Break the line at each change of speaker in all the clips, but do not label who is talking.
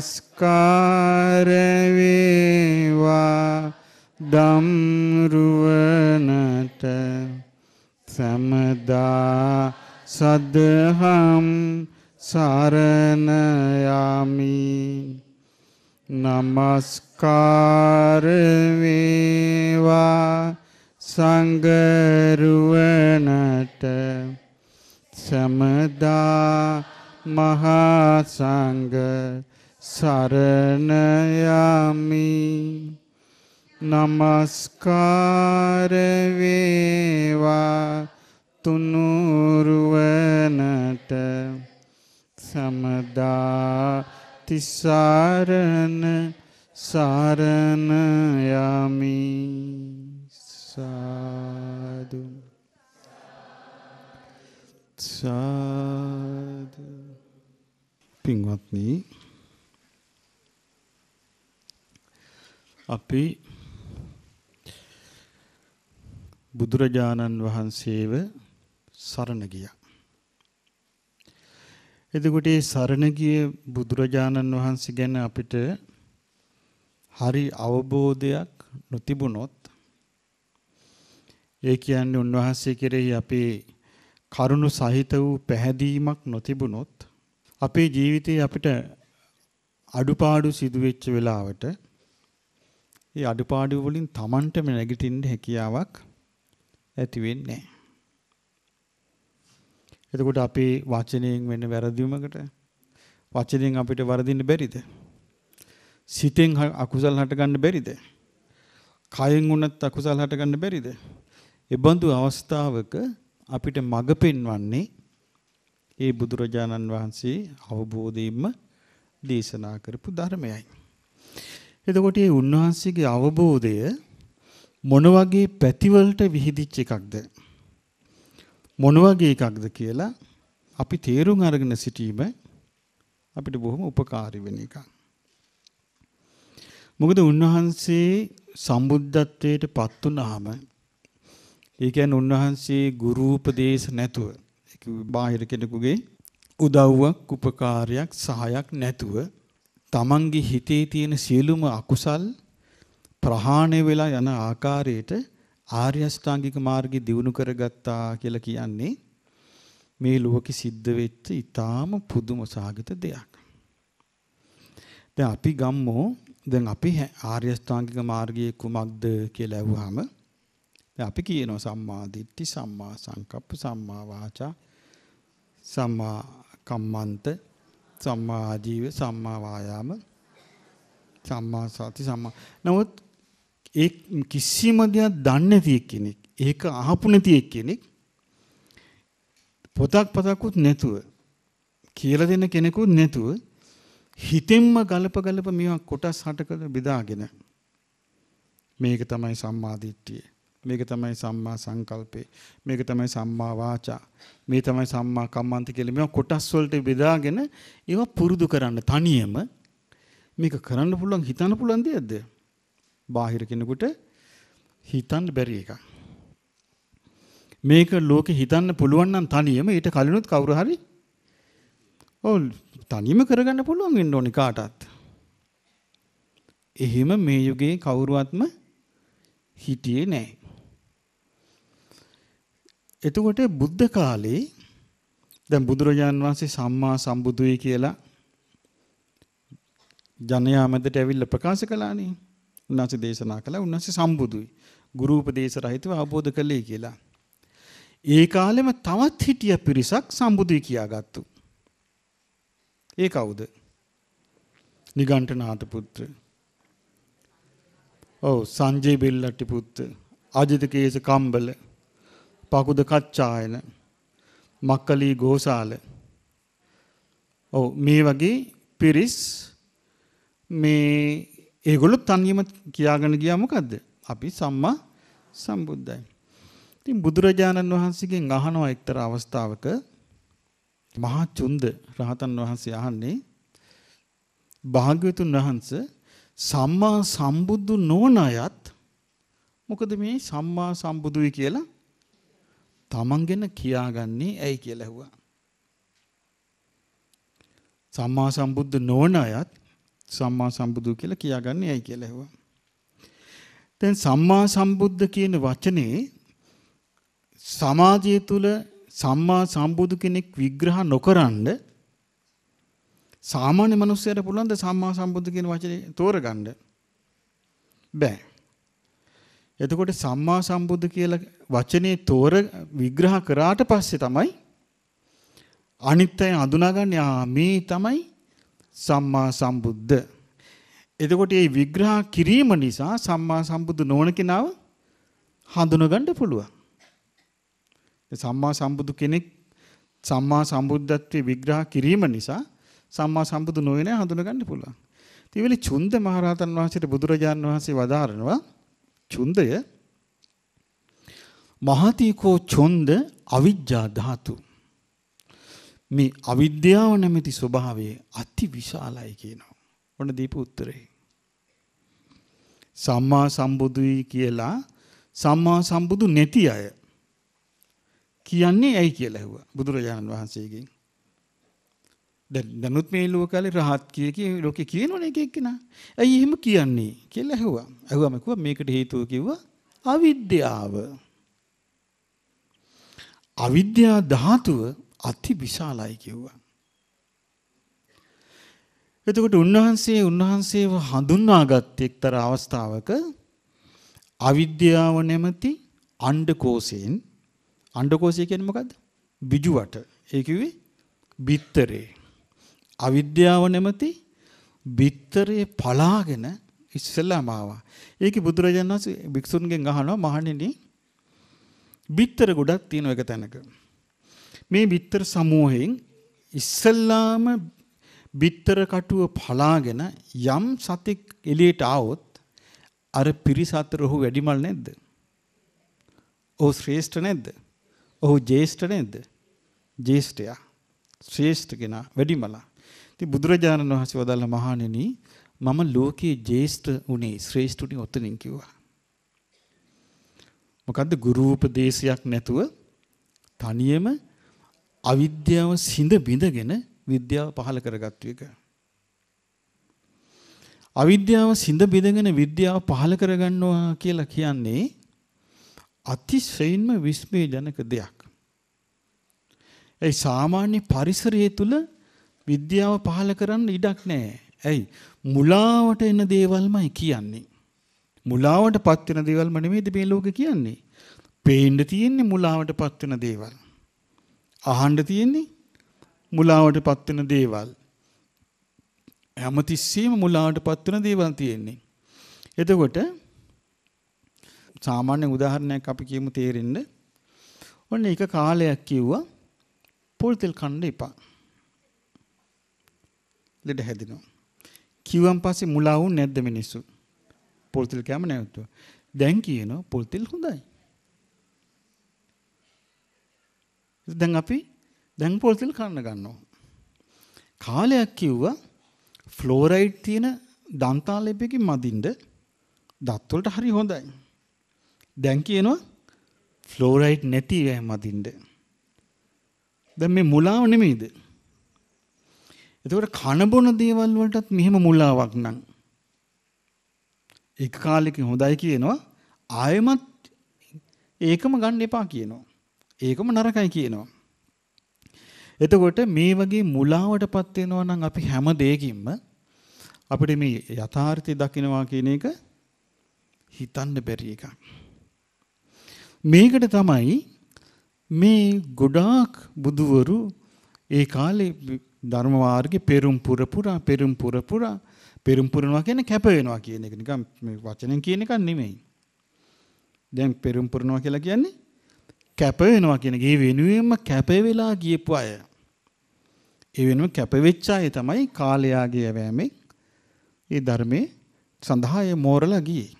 නමස්කාර වේවා දම්රුවනට සමදා සදහම් සරණ යමි. නමස්කාර වේවා සංගරුවනට සමදා මහා සංඝ සරණ යමි නමස්කාර වේවා තුනුරුවනට. සමදා තිසරණ සරණ යමි සාදු. සාදු. පින්වත්නි අපි බුදුරජාණන් වහන්සේව සරණ ගියා. එතකොට මේ සරණ ගිය බුදුරජාණන් වහන්සේ ගැන අපිට හරි අවබෝධයක් නොතිබුණොත් ඒ කියන්නේ උන්වහන්සේ කෙරෙහි අපේ කරුණු සහිත වූ පැහැදීමක් නොතිබුණොත් අපේ ජීවිතේ අපිට අඩුපාඩු සිදුවෙච්ච වෙලාවට ඒ අඩුපාඩු වලින් Tamanටම නැගිටින්න හැකියාවක් ඇති වෙන්නේ එතකොට අපේ වචනයෙන් වෙන වැරදීමකට වචනයෙන් අපිට වරදින්න බැරිද? සිතෙන් අකුසල් හටගන්න බැරිද? කයෙන් උනත් අකුසල් හටගන්න බැරිද? ඒබඳු අවස්ථාවක අපිට මඟ පෙන්වන්නේ ඒ බුදුරජාණන් වහන්සේ අවබෝධයෙන්ම දේශනා කරපු ධර්මයයි. එතකොට මේ උන්වහන්සේගේ අවබෝධය මොන වගේ පැතිවලට විහිදිච්ච එකක්ද මොන වගේ එකක්ද කියලා අපි තේරුම් අරගෙන සිටීම අපිට බොහොම උපකාරී වෙන එකක්. මොකද උන්වහන්සේ සම්බුද්ධත්වයට පත් වුණාම ඒ කියන්නේ උන්වහන්සේ ගුරු උපදේශ නැතුව ඒක බාහිර කෙනෙකුගේ උදව්වක් උපකාරයක් සහායක් නැතුව තමන්ගේ හිතේ තියෙන සියලුම අකුසල් ප්‍රහාණය වෙලා යන ආකාරයට ආර්ය අෂ්ටාංගික මාර්ගය දිනු කරගත්තා කියලා කියන්නේ මේ ලෝකෙ සිද්ධ වෙච්ච ඊටාම පුදුම සාගත දෙයක්. දැන් අපි ගම්මු දැන් අපි ආර්ය අෂ්ටාංගික මාර්ගයේ කුමක්ද කියලා අහුවාම දැන් අපි කියනවා සම්මා දිට්ඨි සම්මා සංකප්ප සම්මා වාචා සම්මා කම්මන්ත සම්මා ආජීව සම්මා වායාම සම්මා සති සම්මා. නමුත් ඒ කිසිම දෙයක් දන්නේ නැති කෙනෙක් ඒක අහපු නැති කෙනෙක් පොතක් පතකුත් නැතුව කියලා දෙන කෙනෙකුත් නැතුව හිතෙන්ම ගලප ගලප මේවා කොටස් හටකට බෙදාගෙන මේක තමයි සම්මා දිට්ඨිය මේක තමයි සම්මා සංකල්පේ මේක තමයි සම්මා වාචා මේ තමයි සම්මා කම්මන්ත කියලා මේවා කොටස් වලට බෙදාගෙන ඒවා පුරුදු කරන්න තනියම මේක කරන්න පුළුවන් හිතන්න පුළුවන් දෙයක්ද බාහිර කෙනෙකුට හිතන්න බැරි එකක්. මේක ලෝකෙ හිතන්න පුළුවන් නම් තනියම ඊට කලිනුත් කවුරු හරි ඔව් තනියම කරගන්න පුළුවන් වෙන්න ඕනේ කාටත්. එහෙම මේ යුගයේ කවුරුවත්ම හිටියේ නැහැ. එතකොට බුද්ධ කාලේ දැන් බුදුරජාන් වහන්සේ සම්මා සම්බුදුයි කියලා ජනයා මැදට ඇවිල්ලා ප්‍රකාශ කළානේ. උන්වහන්සේ දේශනා කළා උන්වහන්සේ සම්බුදුයි. ගුරු උපදේශ රහිතව අවබෝධ කළේ කියලා. ඒ කාලෙම තවත් හිටිය පිරිසක් සම්බුදුයි කියාගත්තු. ඒ කවුද? නිගණ්ඨනාත පුත්‍ර. ඔව් සංජය බෙල්ලට්ටි පුත්‍ර. අජිත කේස කම්බල. පකුද කච්චායන. මක්කලී ගෝසාල. ඔව් මේ වගේ පිරිස් මේ ඒගොල්ලෝ තනියම කියාගෙන ගියා මොකද්ද? අපි සම්මා සම්බුද්දයි. ඉතින් බුදුරජාණන් වහන්සේගෙන් අහනවා එක්තරා අවස්ථාවක මහා චුන්ද රහතන් වහන්සේ අහන්නේ භාග්‍යවතුන් වහන්සේ සම්මා සම්බුදු නොවන අයත් මොකද මේ සම්මා සම්බුදුයි කියලා තමන් ගැන කියාගන්නේ ඇයි කියලා ඇහුවා. සම්මා සම්බුද්ධ නොවන අයත් සම්මා සම්බුදු කියලා කියාගන්නේ ඇයි කියලා ඇහුවා. දැන් සම්මා සම්බුද්ධ කියන වචනේ සමාජය තුල සම්මා සම්බුදු කෙනෙක් විග්‍රහ නොකරනද සාමාන්‍ය මිනිස්සුන්ට පුළුවන් ද සම්මා සම්බුදු කියන වචනේ තෝරගන්න බෑ එතකොට සම්මා සම්බුදු කියලා වචනේ තෝර විග්‍රහ කරාට පස්සේ තමයි අනිත් අය අඳුනාගන්නේ ආ මේ තමයි සම්මා සම්බුද්ධ. එතකොට මේ විග්‍රහ කිරීම නිසා සම්මා සම්බුදු නොවන කෙනාව හඳුනගන්න පුළුවන්. සම්මා සම්බුදු කෙනෙක් සම්මා සම්බුද්ධත්වයේ විග්‍රහ කිරීම නිසා සම්මා සම්බුදු නොවන හඳුනගන්න පුළුවන්. ඒ වෙලේ චුන්ද මහරහතන් වහන්සේට බුදුරජාණන් වහන්සේ වදාරනවා චුන්දය මහතිකෝ චොන්ද අවිජ්ජා ධාතු මේ අවිද්‍යාව නැමැති ස්වභාවය අති විශාලයි කියනවා. ඔන්න දීපු උත්තරේ. සම්මා සම්බුදුයි කියලා සම්මා සම්බුදු නැති අය කියන්නේ ඇයි කියලා ඇහුවා බුදුරජාණන් වහන්සේගෙන්. දැන් දැනුත් මේ ලෝකයේ රහත් කිය කිය ලෝකේ කියනවනේ එක එක්කෙනා. ඇයි එහෙම කියන්නේ කියලා ඇහුවා. ඇහුවම කිව්වා මේකට හේතුව කිව්වා අවිද්‍යාව. අවිද්‍යා ධාතුව අති විශාලයි කිව්වා. එතකොට උන්වහන්සේ උන්වහන්සේව හඳුන්වාගත් එක්තරා අවස්ථාවක අවිද්‍යාව නැමැති අණ්ඩකෝෂයෙන් අණ්ඩකෝෂය කියන්නේ මොකද්ද? බිජුවට. ඒ කිව්වේ බිත්තරේ. අවිද්‍යාව නැමැති බිත්තරේ පලාගෙන ඉස්සෙල්ලාම ආවා. ඒකේ බුදුරජාණන් වහන්සේ භික්ෂුන්ගෙන් අහනවා මහණෙනි බිත්තර ගොඩක් තියෙන එක තැනක. මේ බිත්තර සමූහයෙන් ඉස්සෙල්ලාම බිත්තර කටුව පලාගෙන යම් සතෙක් එළියට ආවොත් අර පිරිස අතර ඔහු වැඩිමල් නැද්ද? ඔහු ශ්‍රේෂ්ඨ නැද්ද? ඔහු ජේෂ්ඨ නැද්ද? ජේෂ්ඨයා. ශ්‍රේෂ්ඨ කෙනා වැඩිමලා. ඉතින් බුදුරජාණන් වහන්සේ වදාළ මහණෙනි මම ලෝකයේ ජේෂ්ඨ උනේ ශ්‍රේෂ්ඨ උනේ ඔතනින් කිව්වා. මොකද්ද ගුරු උපදේශයක් නැතුව තනියම අවිද්‍යාව සිඳ බිඳගෙන විද්‍යාව පහල කරගත්තු එක. අවිද්‍යාව සිඳ බිඳගෙන විද්‍යාව පහල කරගන්නවා කියලා කියන්නේ අතිශයින්ම විස්මයජනක දෙයක්. ඒ සාමාන්‍ය පරිසරය තුල විද්‍යාව පහල කරන්න ඉඩක් නැහැ. ඇයි? මුලාවට එන දේවල්මයි කියන්නේ. මුලාවට පත් වෙන දේවල්ම නෙමෙයිද මේ ලෝකේ කියන්නේ. පේන්න තියෙන්නේ මුලාවට පත් වෙන දේවල්. අහන්න තියෙන්නේ මුලාවට පත් වෙන දේවල්. හැමතිස්සෙම මුලාවට පත් වෙන දේවල් තියෙන්නේ. එතකොට සාමාන්‍ය උදාහරණයක් අපි කියමු තේරෙන්න. ඔන්න එක කාලයක් කිව්වා පොල් තෙල් කන්න එපා. ලෙඩ හැදෙනවා. කිව්වන් පස්සේ මුලා වුනේ නැද්ද මිනිස්සු? පොල් තෙල් කෑම නැවතුවා. දැන් කියනවා පොල් තෙල් හොඳයි. දැන් අපි දැන් පොල් තෙල් කන්න ගන්නවා. කාලයක් කිව්වා ෆ්ලෝරයිඩ් තියෙන දන්තාලෙපකින් මදින්න දත් වලට හරි හොඳයි. දැන් කියනවා ෆ්ලෝරයිඩ් නැති ඒවා මදින්න. දැන් මේ මුලාව නෙමෙයිද? එතකොට කන බොන දේවල් වලටත් මෙහෙම මුලාවක් නම් එක කාලෙකින් හොඳයි කියනවා ආයෙමත් ඒකම ගන්න එපා කියනවා. ඒකම නරකයි කියනවා. එතකොට මේ වගේ මුලාවටපත් වෙනවා නම් අපි හැම දෙයකින්ම අපිට මේ යථාර්ථය දකින්නවා කියන එක හිතන්න බැරි එකක්. මේකට තමයි මේ ගොඩාක් බුදුවරු ඒ කාලේ ධර්ම මාර්ගේ පෙරම් පුර පුරා පෙරම් පුර පුරා පෙරම් පුරනවා කියන්නේ කැප වෙනවා කියන එක නිකන් මේ වචනෙන් කියන එකක් නෙමෙයි. දැන් පෙරම් පුරනවා කියලා කියන්නේ කැප වෙනවා කියන එක. ඒ වෙනුවෙන්ම කැප වෙලා ගියපු අය. ඒ වෙනුවෙන් කැප වෙච්ච අය තමයි කාලයාගේ යවෑමේ ඒ ධර්මයේ සඳහා ඒ මෝරලා ගියේ.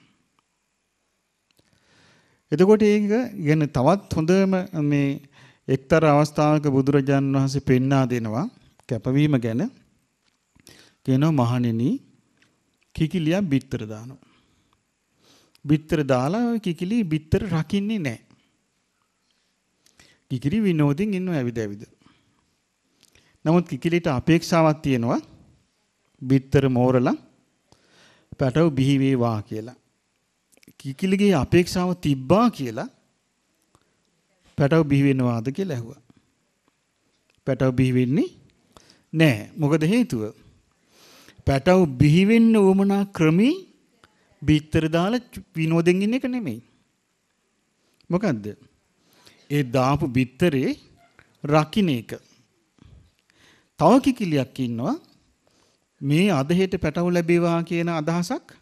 එතකොට ඒක ගැන තවත් හොඳම මේ එක්තරා අවස්ථාවක බුදුරජාන් වහන්සේ පෙන්වා දෙනවා කැපවීම ගැන කියනවා මහණෙනි කිකිලියක් බිත්තර දානවා. බිත්තර දාලා ওই කිකිලි බිත්තර රකින්නේ නැහැ. කිකිලි විනෝදින් ඉන්නව ඇවිද ඇවිද. නමුත් කිකිලිට අපේක්ෂාවක් තියෙනවා බිත්තර මෝරලා පැටව බිහි වේවා කියලා. කිකිලිගේ අපේක්ෂාව තිබ්බා කියලා පැටව බිහි වෙනවාද කියලා ඇහුවා. පැටව බිහි වෙන්නේ නැහැ. මොකද හේතුව? පැටව බිහි වෙන්න උවමනා ක්‍රමී බිත්තර දාලා විනෝදෙන් ඉන්න එක නෙමෙයි. මොකද්ද? ඒ දාපු බිත්තරේ රකින්න එක. තව කිකිලියක් ඉන්නවා මේ අදහෙට පැටව ලැබේවා කියන අදහසක්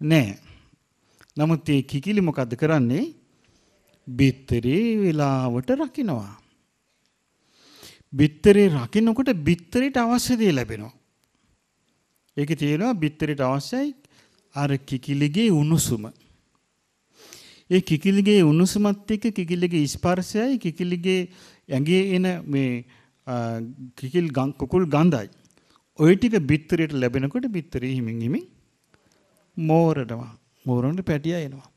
නැහැ. නමුත් මේ කිකිලි මොකද්ද කරන්නේ? බිත්තරේ වෙලාවට රකින්නවා. බිත්තරේ රකින්නකොට බිත්තරේට අවශ්‍ය දේ ලැබෙනවා. ඒකේ තියෙනවා බිත්තරේට අවශ්‍යයි අර කිකිලිගේ උණුසුම. ඒ කිකිලිගේ උණුසුමත් එක්ක කිකිලිගේ ස්පර්ශයයි කිකිලිගේ ඇඟේ එන මේ කිකිල් කුකුල් ගඳයි. ওই ටික බිත්තරේට ලැබෙනකොට බිත්තරේ හිමින් හිමින් මෝරනවා. මෝරනට පැටියා එනවා.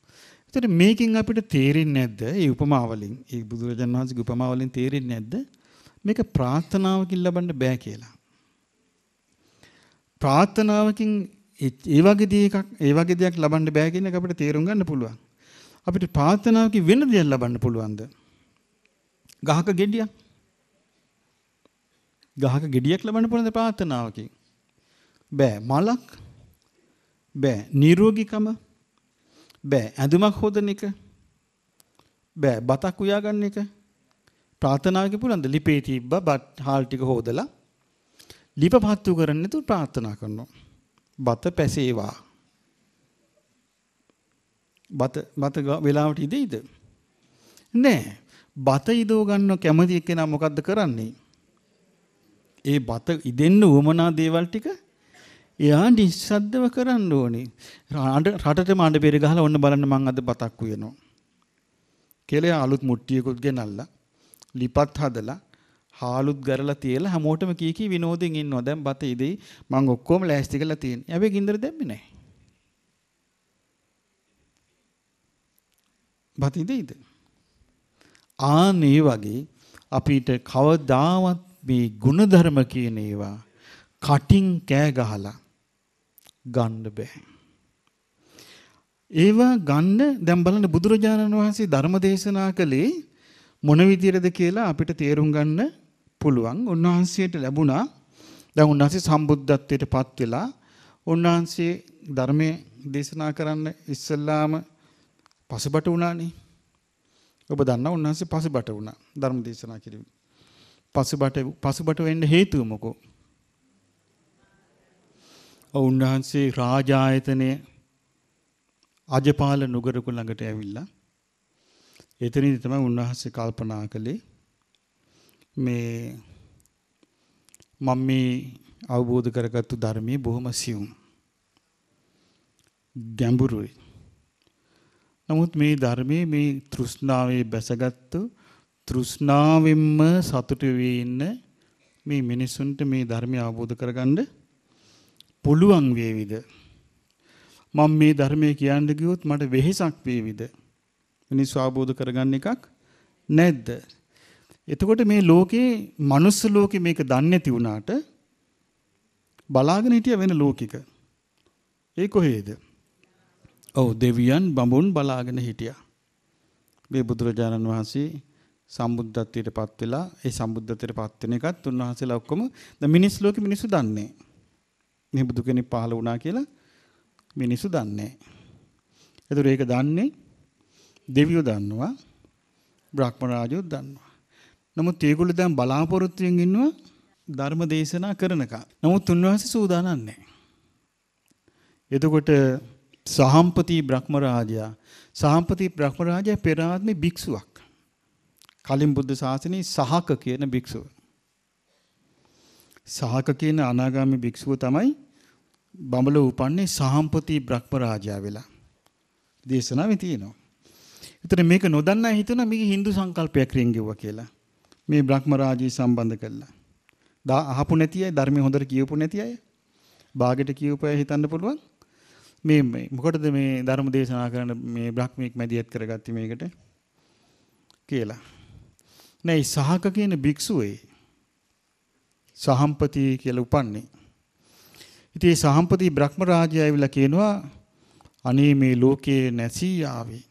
ඒතර මේකෙන් අපිට තේරෙන්නේ නැද්ද? මේ උපමාවලින්, මේ බුදුරජාණන් වහන්සේගේ උපමාවලින් තේරෙන්නේ නැද්ද? මේක ප්‍රාර්ථනාවකින් ලබන්න බෑ කියලා. ප්‍රාර්ථනාවකින් ඒ වගේ දෙයක් ඒ වගේ දෙයක් ලබන්න බෑ කියන එක අපිට තේරුම් ගන්න පුළුවන්. අපිට ප්‍රාර්ථනාවකින් වෙන දෙයක් ලබන්න පුළුවන්ද? ගහක ගෙඩියක්. ගහක ගෙඩියක් ලබන්න පුළුවන්ද ප්‍රාර්ථනාවකින්? බෑ. මලක්? බෑ. නිරෝගීකම? බෑ. ඇඳුමක් හොදන එක? බෑ. බතක් උයා ගන්න එක? ප්‍රාර්ථනාවකින් පුළුවන්ද? ලිපේ තිබ්බ බත් හාල් ටික හොදලා ලිප පත්තු කරන්නේ නැතුව ප්‍රාර්ථනා කරනවා. බත පැසේවා. බත බත වෙලාවට ඉදෙයිද? නෑ. බත ඉදව ගන්න කැමති එක්කෙනා මොකද්ද කරන්නේ? ඒ බත ඉදෙන්න උවමනා දේවල් ටික එයා නිස්සද්දව කරන්න ඕනේ. රටටම අඬ පෙර ගහලා ඔන්න බලන්න මං අද බතක් උයනවා. කියලා අලුත් මුට්ටියකුත් ගෙනල්ලා ලිපත් හදලා හාලුත් ගරලා තියලා හැමෝටම කී කී විනෝදෙන් ඉන්නවා. දැන් බත ඉදෙයි මං ඔක්කොම ලෑස්ති කරලා තියෙන. හැබැයි ගින්දර දැම්මේ නැහැ. බත ඉදෙයිද? ආනේ වගේ අපිට කවදාවත් මේ ಗುಣධර්ම කියන ඒවා කටින් කෑ ගහලා ගන්න බෑ. ඒවා ගන්න දැන් බලන්න බුදුරජාණන් වහන්සේ ධර්ම දේශනා කළේ මොන විදියටද කියලා අපිට තේරුම් ගන්න පුළුවන්. උන්වහන්සේට ලැබුණා දැන් උන්වහන්සේ සම්බුද්ධත්වයට පත් වෙලා උන්වහන්සේ ධර්මයේ දේශනා කරන්න ඉස්සල්ලාම පසුබට වුණානේ. ඔබ දන්නා උන්වහන්සේ පසුබට වුණා ධර්ම දේශනා කිරීම. පසුබට පසුබට වෙන්න හේතුව මොකෝ? උන්වහන්සේ රාජායතනයේ අජපාල නුගරක ළඟට ඇවිල්ලා එතනදී තමයි උන්වහන්සේ කල්පනා කළේ මේ මම මේ අවබෝධ කරගත්තු ධර්මයේ බොහොම සියුම් ගැඹුරුයි. නමුත් මේ ධර්මයේ මේ තෘෂ්ණාවේ බැසගත්තු තෘෂ්ණාවෙන්ම සතුටු වෙ ඉන්න මේ මිනිසුන්ට මේ ධර්මය අවබෝධ කරගන්න පුළුවන් වේවිද? මම මේ ධර්මයේ කියන්න ගියොත් මට වෙහෙසක් වේවිද? මිනිස්සු අවබෝධ කරගන්න එකක් නැද්ද? එතකොට මේ ලෝකේ මනුස්ස ලෝකේ මේක දන්නේ නැති වුණාට බලාගෙන හිටිය වෙන ලෝකික. ඒ කොහේද? ඔව් දෙවියන් බඹුන් බලාගෙන හිටියා. මේ බුදුරජාණන් වහන්සේ සම්බුද්ධත්වයට පත් වෙලා ඒ සම්බුද්ධත්වයට පත් වෙන එකත් උන්වහන්සේලා ඔක්කොම ද මිනිස් ලෝකෙ මිනිස්සු දන්නේ. මේ බුදු කෙනෙක් පහළ වුණා කියලා මිනිස්සු දන්නේ. ඒතර ඒක දන්නේ දෙවියෝ දන්නවා බ්‍රහ්ම රාජයෝ දන්නවා. නමුත් ඒගොල්ලෝ දැන් බලාපොරොත්තුෙන් ඉන්නවා ධර්ම දේශනා කරනකම්. නමුත් උන්වහන්සේ සූදානම් නැහැ. එතකොට සහම්පති බ්‍රහ්ම රාජයා සහම්පති බ්‍රහ්ම රාජයා පෙර ආත්මේ භික්ෂුවක්. කලින් බුද්ධ ශාසනයේ සහක කියන භික්ෂුව. සහක කියන අනාගාමී භික්ෂුව තමයි බඹල උපන්නේ සහම්පති බ්‍රහ්ම රාජයා වෙලා. දේශනාවේ තියෙනවා. ඒතර මේක නොදන්නා හිතන මේක Hindu සංකල්පයක් රින් ගෙවුවා කියලා. මේ බ්‍රහ්ම රාජී සම්බන්ධ කළා. දා අහපු නැති අය ධර්මයේ හොඳට කියවපු නැති අය බාගෙට කියවපු අය හිතන්න පුළුවන් මේ මේ මොකටද මේ ධර්ම දේශනා කරන මේ බ්‍රහ්මීක් මැදිහත් කරගත්තේ මේකට කියලා. නෑ සහක කියන භික්ෂුවේ සහම්පති කියලා උපන්නේ. ඉතින් සහම්පති බ්‍රහ්ම රාජය ඇවිල්ලා කියනවා අනේ මේ ලෝකේ නැසී ආවේ.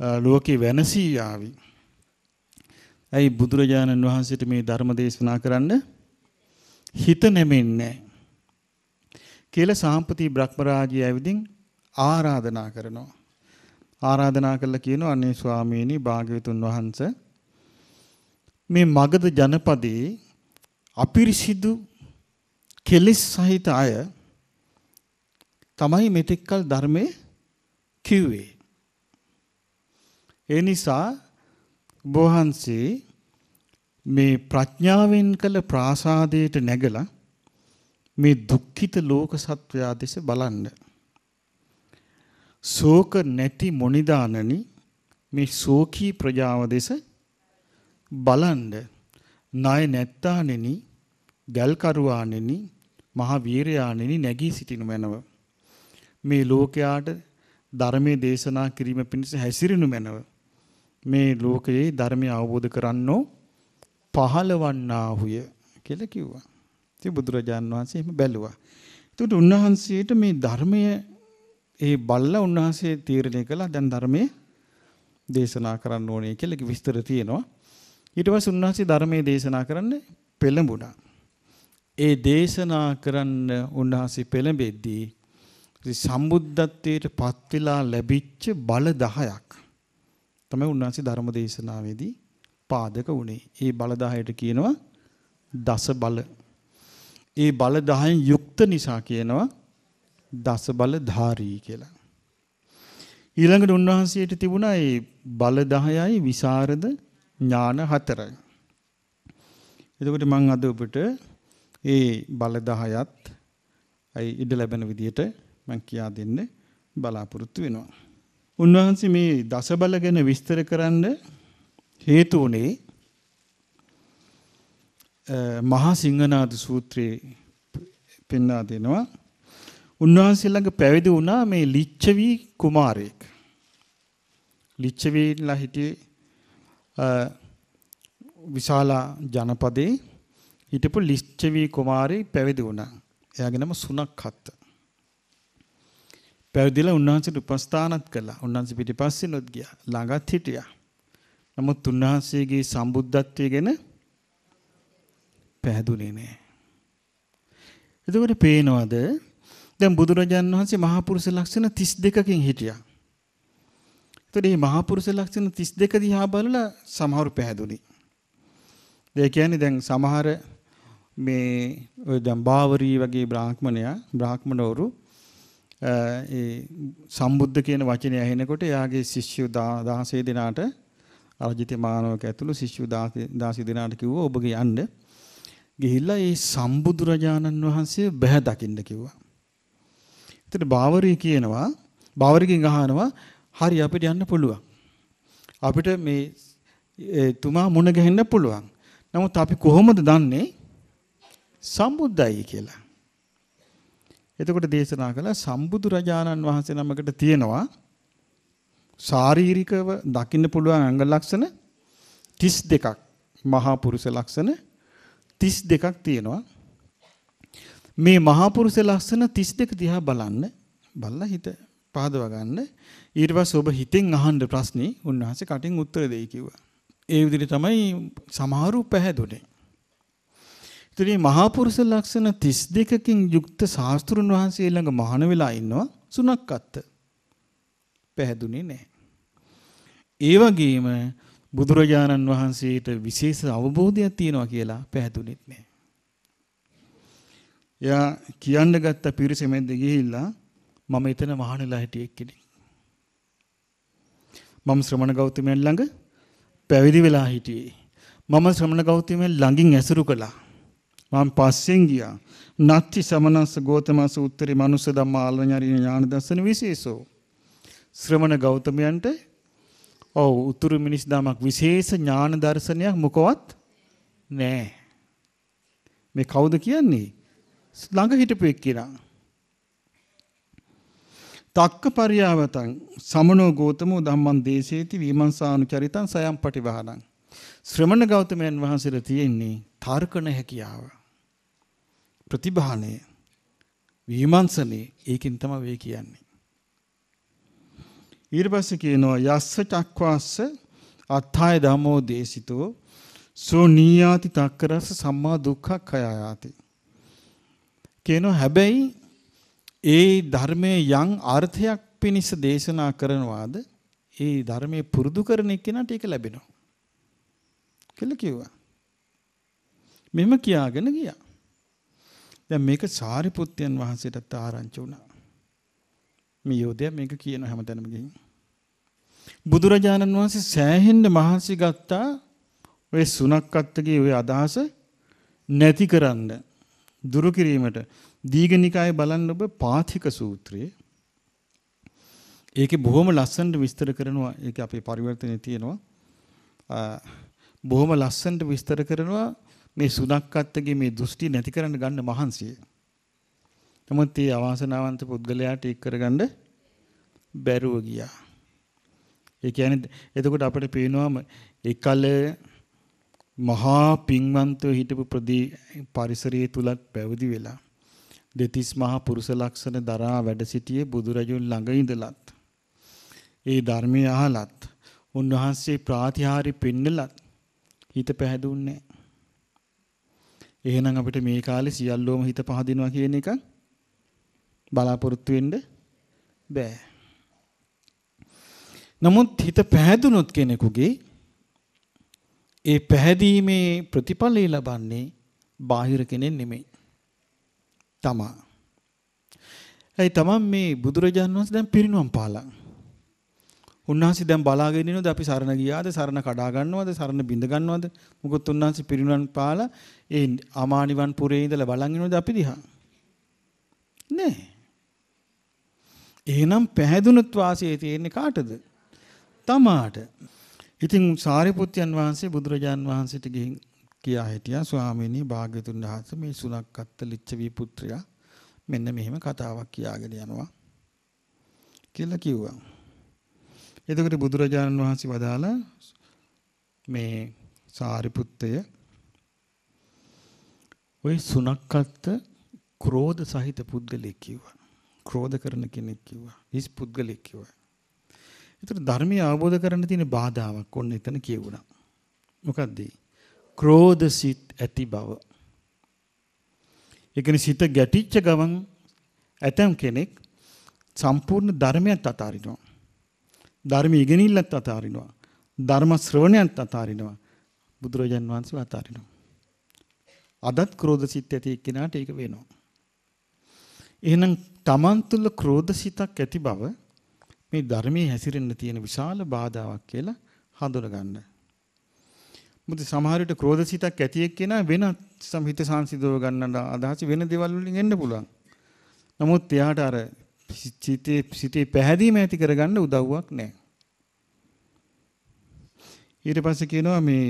ලෝකේ වෙනසී ආවේ. ඇයි බුදුරජාණන් වහන්සේට මේ ධර්ම දේශනා කරන්න හිත නැමෙන්නේ කියලා සාම්පති බ්‍රහ්මරාජය ඇවිදින් ආරාධනා කරනවා. ආරාධනා කළා කියනවා අනේ ස්වාමීනි භාග්‍යවතුන් වහන්සේ මේ මගධ ජනපදයේ අපිරිසිදු කෙලිස් සහිත අය තමයි මෙතෙක්කල් ධර්මයේ කිව්වේ. ඒ නිසා බෝහන්සේ මේ ප්‍රඥාවෙන් කළ ප්‍රාසාදයට නැගලා මේ දුක්ඛිත ලෝක සත්වයා දෙස බලන්න. ශෝක නැති මොනිදානනි මේ ශෝකී ප්‍රජාව දෙස බලන්න. ණය නැත්තානෙනි ගල්කරුවානෙනි මහා වීරයානෙනි නැගී සිටිනු මැනව. මේ ලෝකයාට ධර්මයේ දේශනා කිරීම පිණිස හැසිරෙනු මැනව. මේ ලෝකයේ ධර්මය අවබෝධ කරන්නෝ පහළවන්නාහුය කියලා කිව්වා. ඉතින් බුදුරජාන් වහන්සේ එහෙම බැලුවා. එතකොට උන්වහන්සේට මේ ධර්මය ඒ බල්ලා උන්වහන්සේ තීරණය කළා දැන් ධර්මයේ දේශනා කරන්න ඕනේ කියලා විස්තර තියෙනවා. ඊට පස්සේ උන්වහන්සේ ධර්මයේ දේශනා කරන්න පෙළඹුණා. ඒ දේශනා කරන්න උන්වහන්සේ පෙළඹෙද්දී සම්බුද්ධත්වයට පත් වෙලා ලැබිච්ච බල 10ක් තමයි උන්වහන්සේ ධර්ම දේශනාවේදී පාදක වුණේ. ඒ බල 10ට කියනවා දස බල. ඒ බල 10න් යුක්ත නිසා කියනවා දස බල ධාරී කියලා. ඊළඟට උන්වහන්සේට තිබුණා ඒ බල 10යි විසරද ඥාන හතරයි. එතකොට මම අද ඔබට ඒ බල 10ත් අයි ඉඩ ලැබෙන විදිහට මම කියා දෙන්න බලාපොරොත්තු වෙනවා. උන්වහන්සේ මේ දසබල ගැන විස්තර කරන්න හේතු උනේ මහා සිංහනාද සූත්‍රයේ පෙන්වා දෙනවා. උන්වහන්සේ ළඟ පැවිදි වුණා මේ ලිච්ඡවි කුමාරයෙක්. ලිච්ඡවිලා හිටියේ විශාල ජනපදේ හිටපු ලිච්ඡවි කුමාරයෙක් පැවිදි වුණා. එයාගේ නම සුනක්හත්. පැවිදිලා උන්වහන්සේට උපස්ථානත් කළා. උන්වහන්සේ පිටිපස්සෙනොත් ගියා. ළඟත් හිටියා. නමුත් උන්වහන්සේගේ සම්බුද්ධත්වයේ ගැන පැහැදුනේ නෑ. එතකොට පේනවද දැන් බුදුරජාන් වහන්සේ මහා පුරුෂ ලක්ෂණ 32කින් හිටියා. එතකොට මේ මහා පුරුෂ ලක්ෂණ 32 දිහා බලලා සමහරු පැහැදුනේ. ඒ කියන්නේ දැන් සමහර මේ ඔය දැන් බාවරී වගේ බ්‍රාහ්මණයා බ්‍රාහ්මණවරු ඒ සම්බුද්ධ කියන වචනේ ඇහෙනකොට එයාගේ ශිෂ්‍යයෝ 16 දෙනාට අරජිත මානවක ඇතුළු ශිෂ්‍යයෝ 16 දෙනාට කිව්වා ඔබ යන්න ගිහිල්ලා ඒ සම්බුදුරජාණන් වහන්සේ බැහැ දකින්න කිව්වා. එතකොට බාවරී කියනවා බාවරිකින් අහනවා හරි අපිට යන්න පුළුවන්. අපිට මේ තුමා මුණ ගැහෙන්න පුළුවන්. නමුත් අපි කොහොමද දන්නේ සම්බුද්ධයි කියලා? එතකොට දේශනා කළා සම්බුදු රජාණන් වහන්සේ නමකට තියෙනවා ශාරීරිකව දකින්න පුළුවන් අංග ලක්ෂණ 32ක් මහා පුරුෂ ලක්ෂණ 32ක් තියෙනවා. මේ මහා පුරුෂ ලක්ෂණ 32 දිහා බලන්න බලලා හිත පහදව ගන්න. ඊට පස්සේ ඔබ හිතෙන් අහන්න ප්‍රශ්නේ උන්වහන්සේ කටින් උත්තර දෙයි කිව්වා. ඒ විදිහට තමයි සමහරු පැහැදුනේ. ඉතින් මහා පුරුෂ ලක්ෂණ 32කින් යුක්ත ශාස්ත්‍රුන් වහන්සේ ළඟ මහාන වෙලා ඉන්නවා සුනක්කත්. පැහැදුනේ නැහැ. ඒ වගේම බුදුරජාණන් වහන්සේට විශේෂ අවබෝධයක් තියෙනවා කියලා පැහැදුනෙත් නැහැ. එයා කියන්න ගත්ත පිරිස මැද්ද ගිහිල්ලා මම එතන මහානලා හිටියෙක් කෙනෙක්. මම ශ්‍රමණ ගෞතමයන් ළඟ පැවිදි වෙලා හිටියේ. මම ශ්‍රමණ ගෞතමයන් ළඟින් ඇසුරු කළා. මම පස්සෙන් ගියා. නත්ති සමනස්ස ගෝතමස උත්තරී මනුස්ස ධම්මා ආලඥාරි ඥාන දර්ශන විශේෂෝ. ශ්‍රමණ ගෞතමයන්ට ඔව් උතුරු මිනිස් දාමක් විශේෂ ඥාන දර්ශනයක් මොකවත් නෑ. මේ කවුද කියන්නේ? ළඟ හිටපු එක්කිනා. තක්ක පරියාවතං සමනෝ ගෝතමෝ ධම්මං දේශේති විමංසානුචරිතං සයම් පටිවහනං ශ්‍රමණ ගෞතමයන් වහන්සේලා තියෙන්නේ තර්කණ හැකියාව. ප්‍රතිභානය විමර්ශනේ ඒකින් තමයි වේ කියන්නේ. ඊට පස්සේ කියනවා යස්ස චක්වාස්ස අත්ථාය ධම්මෝ දේශිතෝ සෝ නීයාති තක්කරස සම්මා දුක්ඛ khයායාති කියනවා හැබැයි ඒ ධර්මයේ යම් අර්ථයක් පිණිස දේශනා කරනවාද? ඒ ධර්මයේ පුරුදු කරන එක්කෙනාට ඒක ලැබෙනවා. කියලා කිව්වා. මෙහෙම කියාගෙන ගියා. දැන් මේක සාරිපුත්යන් වහන්සේටත් ආරංචි වුණා. මේ යෝධයා මේක කියන හැමතැනම ගිහින්. බුදුරජාණන් වහන්සේ සෑහෙන්න මහන්සි ගත්තා ඔය සුනක්කත්තගේ ඔය අදහස නැති කරන්න දුරු කිරීමට දීඝනිකායේ බලන්න ඔබ පාථික සූත්‍රයේ ඒකේ බොහොම ලස්සනට විස්තර කරනවා ඒක අපේ පරිවර්තනයේ තියෙනවා බොහොම ලස්සනට විස්තර කරනවා මේ සුණක්කත්තගේ මේ දෘෂ්ටි නැති කරන්න ගන්න මහන්සිය. නමුත් මේ අවාසනාවන්ත පුද්ගලයාට ඒක කරගන්න බැරුව ගියා. ඒ කියන්නේ එතකොට අපිට පේනවා එකල මහා පින්වන්තව හිටපු ප්‍රදී පරිසරයේ තුලත් පැවිදි වෙලා දෙතිස් මහා පුරුෂ ලක්ෂණ දරා වැඩ සිටියේ බුදුරජුන් ළඟ ඉඳලත් ඒ ධර්මය අහලත් උන්වහන්සේ ප්‍රාතිහාරි පෙන්නලත් හිත පැහැදුන්නේ එහෙනම් අපිට මේ කාලේ සියල්ලෝම හිත පහදිනවා කියන එක බලාපොරොත්තු වෙන්න බෑ. නමුත් හිත පැහැදුනොත් කෙනෙකුගේ ඒ පැහැදීමේ ප්‍රතිඵලය ලබන්නේ බාහිර කෙනෙක් නෙමෙයි. තමා. ඒ තමන් මේ බුදුරජාණන් වහන්සේ දැන් පිරිනුවම් පාලා. උන්වහන්සේ දැන් බලාගෙන ඉන්නවද? අපි සරණ ගියාද? සරණ කඩා ගන්නවද? සරණ බිඳ ගන්නවද? මොකද උන්වහන්සේ පිරිනුවම් පාලා ඒ අමානිවන් පුරේ ඉඳලා බලන් ඉන්නවද අපි දිහා? නෑ. එහෙනම් පැහැදුනොත් වාසියේ තියෙන්නේ කාටද? තමාට. ඉතින් සාරිපුත්යන් වහන්සේ බුදුරජාන් වහන්සේට ගිහින් කියා හිටියා ස්වාමීනි භාග්‍යතුන් වහන්සේ මේ සුණක්කත්ත ලිච්ඡවි පුත්‍රයා මෙන්න මෙහෙම කතාවක් කියාගෙන යනවා. කියලා කිව්වා. එතකොට බුදුරජාණන් වහන්සේ වදාලා මේ සාරිපුත්තය ওই සුණක්කත්ත ක්‍රෝධ සහිත පුද්ගලෙක් කිව්වා. ක්‍රෝධ කරන කෙනෙක් කිව්වා. හිස් පුද්ගලෙක් කිව්වා. ඒතර ධර්මය අවබෝධ කරගන්න තියෙන බාධාවක් ඔන්න එතන කියුණා. මොකද්ද? ක්‍රෝධ සිත් ඇති බව. ඒ කියන්නේ සිත ගැටිච්ච ගමන් ඇතම් කෙනෙක් සම්පූර්ණ ධර්මයක් අතාරිනවා. ධර්ම ඉගෙනිල්ලත් අතාරිනවා. ධර්ම ශ්‍රවණයත් අතාරිනවා. බුදුරජාන් වහන්සේ අතාරිනවා. අදත් ක්‍රෝධ සිත් ඇති එක්කිනාට ඒක වෙනවා. එහෙනම් තමන් තුළ ක්‍රෝධ සිතක් ඇති බව මේ ධර්මයේ හැසිරෙන්න තියෙන විශාල බාධාවක් කියලා හඳුනගන්න. මුද සමහර විට ක්‍රෝධසිතක් ඇති එක්කෙනා වෙන සම්හිත සංසිඳව ගන්න අදහස වෙන දේවල් වලින් එන්න පුළුවන්. නමුත් එයාට අර සිතේ සිතේ පැහැදීම ඇති කරගන්න උදව්වක් නැහැ. ඊට පස්සේ කියනවා මේ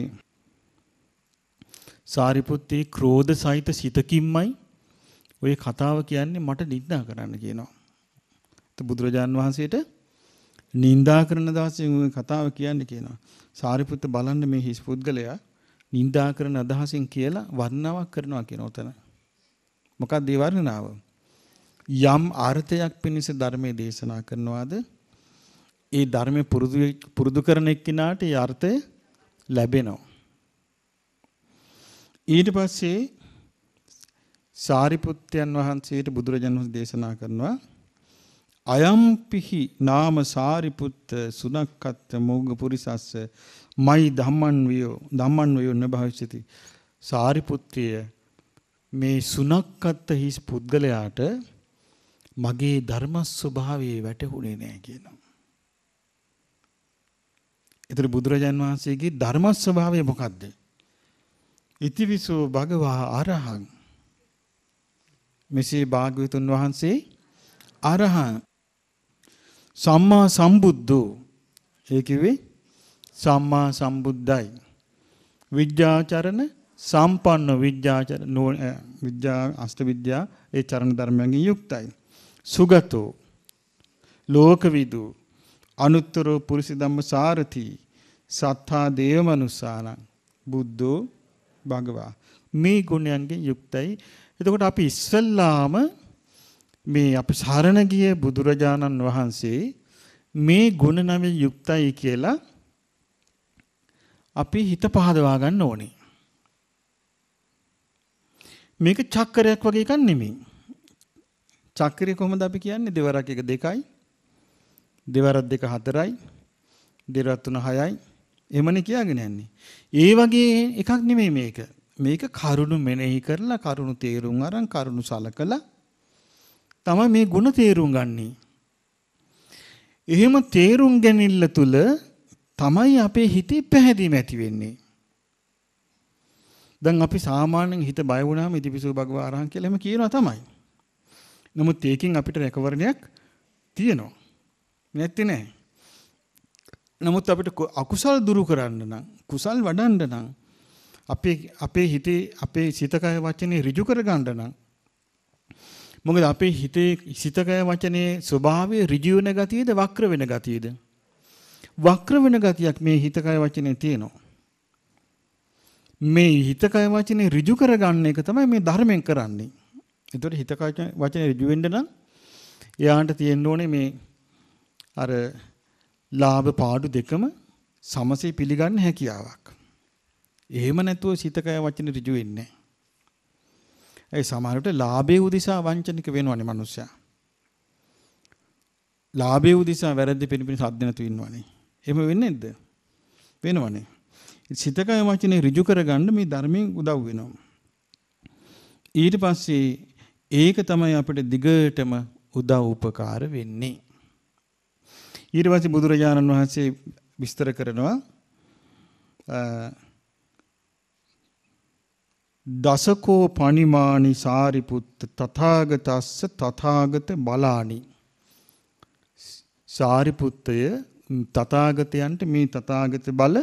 සාරිපුත්තේ ක්‍රෝධ සහිත සිතකින්මයි ওই කතාව කියන්නේ මට නිඳා කරන්න කියනවා. බුදුරජාන් වහන්සේට නිඳා කරන දවසේ ওই කතාව කියන්නේ කියනවා. සාරිපුත්ත බලන්න මේ හිස් පුද්ගලයා නිඳා කරන අදහසින් කියලා වර්ණාවක් කරනවා කියන උතන. මොකක්ද ඒ වර්ණනාව? යම් අර්ථයක් පිණිස ධර්මයේ දේශනා කරනවාද ඒ ධර්මයේ පුරුදු පුරුදු කරන එක්කිනාට ඒ අර්ථය ලැබෙනවා. ඊට පස්සේ සාරිපුත්යන් වහන්සේට බුදුරජාණන් වහන්සේ දේශනා කරනවා අයම්පිහි නාම සාරිපුත්ත සුනක්කත්ත මොග්ග පුරිසස්ස මයි ධම්මන් වියෝ ධම්මන් වියෝ නභවිෂති සාරිපුත්‍රය මේ සුනක්කත්ත හිස් පුද්ගලයාට මගේ ධර්ම ස්වභාවයේ වැටහුනේ නැහැ කියනවා. ඒතර බුදුරජාන් වහන්සේගේ ධර්ම ස්වභාවය මොකද්ද? ඉතිවිසෝ භගවා අරහං මෙසේ භාග්‍යවතුන් වහන්සේ අරහං සම්මා සම්බුද්ධෝ ඒ කිව්වේ සම්මා සම්බුද්ධයි. විද්‍යාචරණ සම්පන්න විද්‍යාචර විද්‍යා අෂ්ට විද්‍යා ඒ චරණ ධර්මයන්ගෙන් යුක්තයි. සුගතෝ ලෝකවිදු අනුත්තර පුරිස ධම්ම සාරති සත්තා දේව මනුස්සාන බුද්ධෝ භගවා මේ ගුණයන්ගෙන් යුක්තයි. එතකොට අපි ඉස්සල්ලාම මේ අපි සරණ ගිය බුදුරජාණන් වහන්සේ මේ ගුණ නමෙන් යුක්තයි කියලා අපි හිත පහදවා ගන්න ඕනේ. මේක චක්‍රයක් වගේ එකක් නෙමෙයි. චක්‍රය කොහොමද අපි කියන්නේ දෙවරක් එක දෙකයි. දෙවරක් දෙක හතරයි. දෙවරක් තුන හයයි. එහෙමනේ කියාගෙන යන්නේ. ඒ වගේ එකක් නෙමෙයි මේක. මේක කරුණු මෙනෙහි කරලා කරුණු තේරුම් අරන් කරුණු සලකලා තමයි මේ ಗುಣ තේරුම් ගන්නේ. එහෙම තේරුම් ගැනීම තුළ තමයි අපේ හිතේ පැහැදීම ඇති වෙන්නේ. දැන් අපි සාමාන්‍යයෙන් හිත බය වුණාම ඉදිපිසු භගවා අරහන් කියලා එහෙම කියනවා තමයි. නමුත් ඒකෙන් අපිට රැකවරණයක් තියෙනවා. නැත්තේ නෑ. නමුත් අපිට අකුසල් දුරු කරන්න නම් කුසල් වඩන්න නම් අපේ අපේ හිතේ අපේ සිත කය වචනේ ඍජු කරගන්න නම් මොකද අපේ හිතේ සිත කය වචනේ ස්වභාවය ඍජු වෙන ගතියද වක්‍ර වෙන ගතියද වක්‍ර වෙන ගතියක් මේ හිත කය වචනේ තියෙනවා මේ හිත කය වචනේ ඍජු කරගන්න එක තමයි මේ ධර්මයෙන් කරන්නේ. ඒතකොට හිත කය වචනේ ඍජු වෙන්න නම් එයාට තියෙන්න ඕනේ මේ අර ලාභ පාඩු දෙකම සමසේ පිළිගන්න හැකියාවක්. එහෙම නැතුව සිත කය වචනේ ඍජු වෙන්නේ නැහැ. ඒ සමහරවිට ලාභයේ උදිසා වංචනික වෙනවනේ මිනිස්සයා. ලාභයේ උදිසා වැරදි පිළිපිලි සද්ද නැතු ඉන්නවනේ. එහෙම වෙන්නේ නැද්ද? වෙනවනේ. සිතකය වචනේ ඍජු කරගන්න මේ ධර්මයෙන් උදව් වෙනවා. ඊට පස්සේ ඒක තමයි අපිට දිගටම උදව් උපකාර වෙන්නේ. ඊට පස්සේ බුදුරජාණන් වහන්සේ විස්තර කරනවා දසකෝ පනිමානි සාරිපුත්ත තථාගතස්ස තථාගත බලානි සාරිපුත්තය තථාගතයන්ට මේ තථාගත බල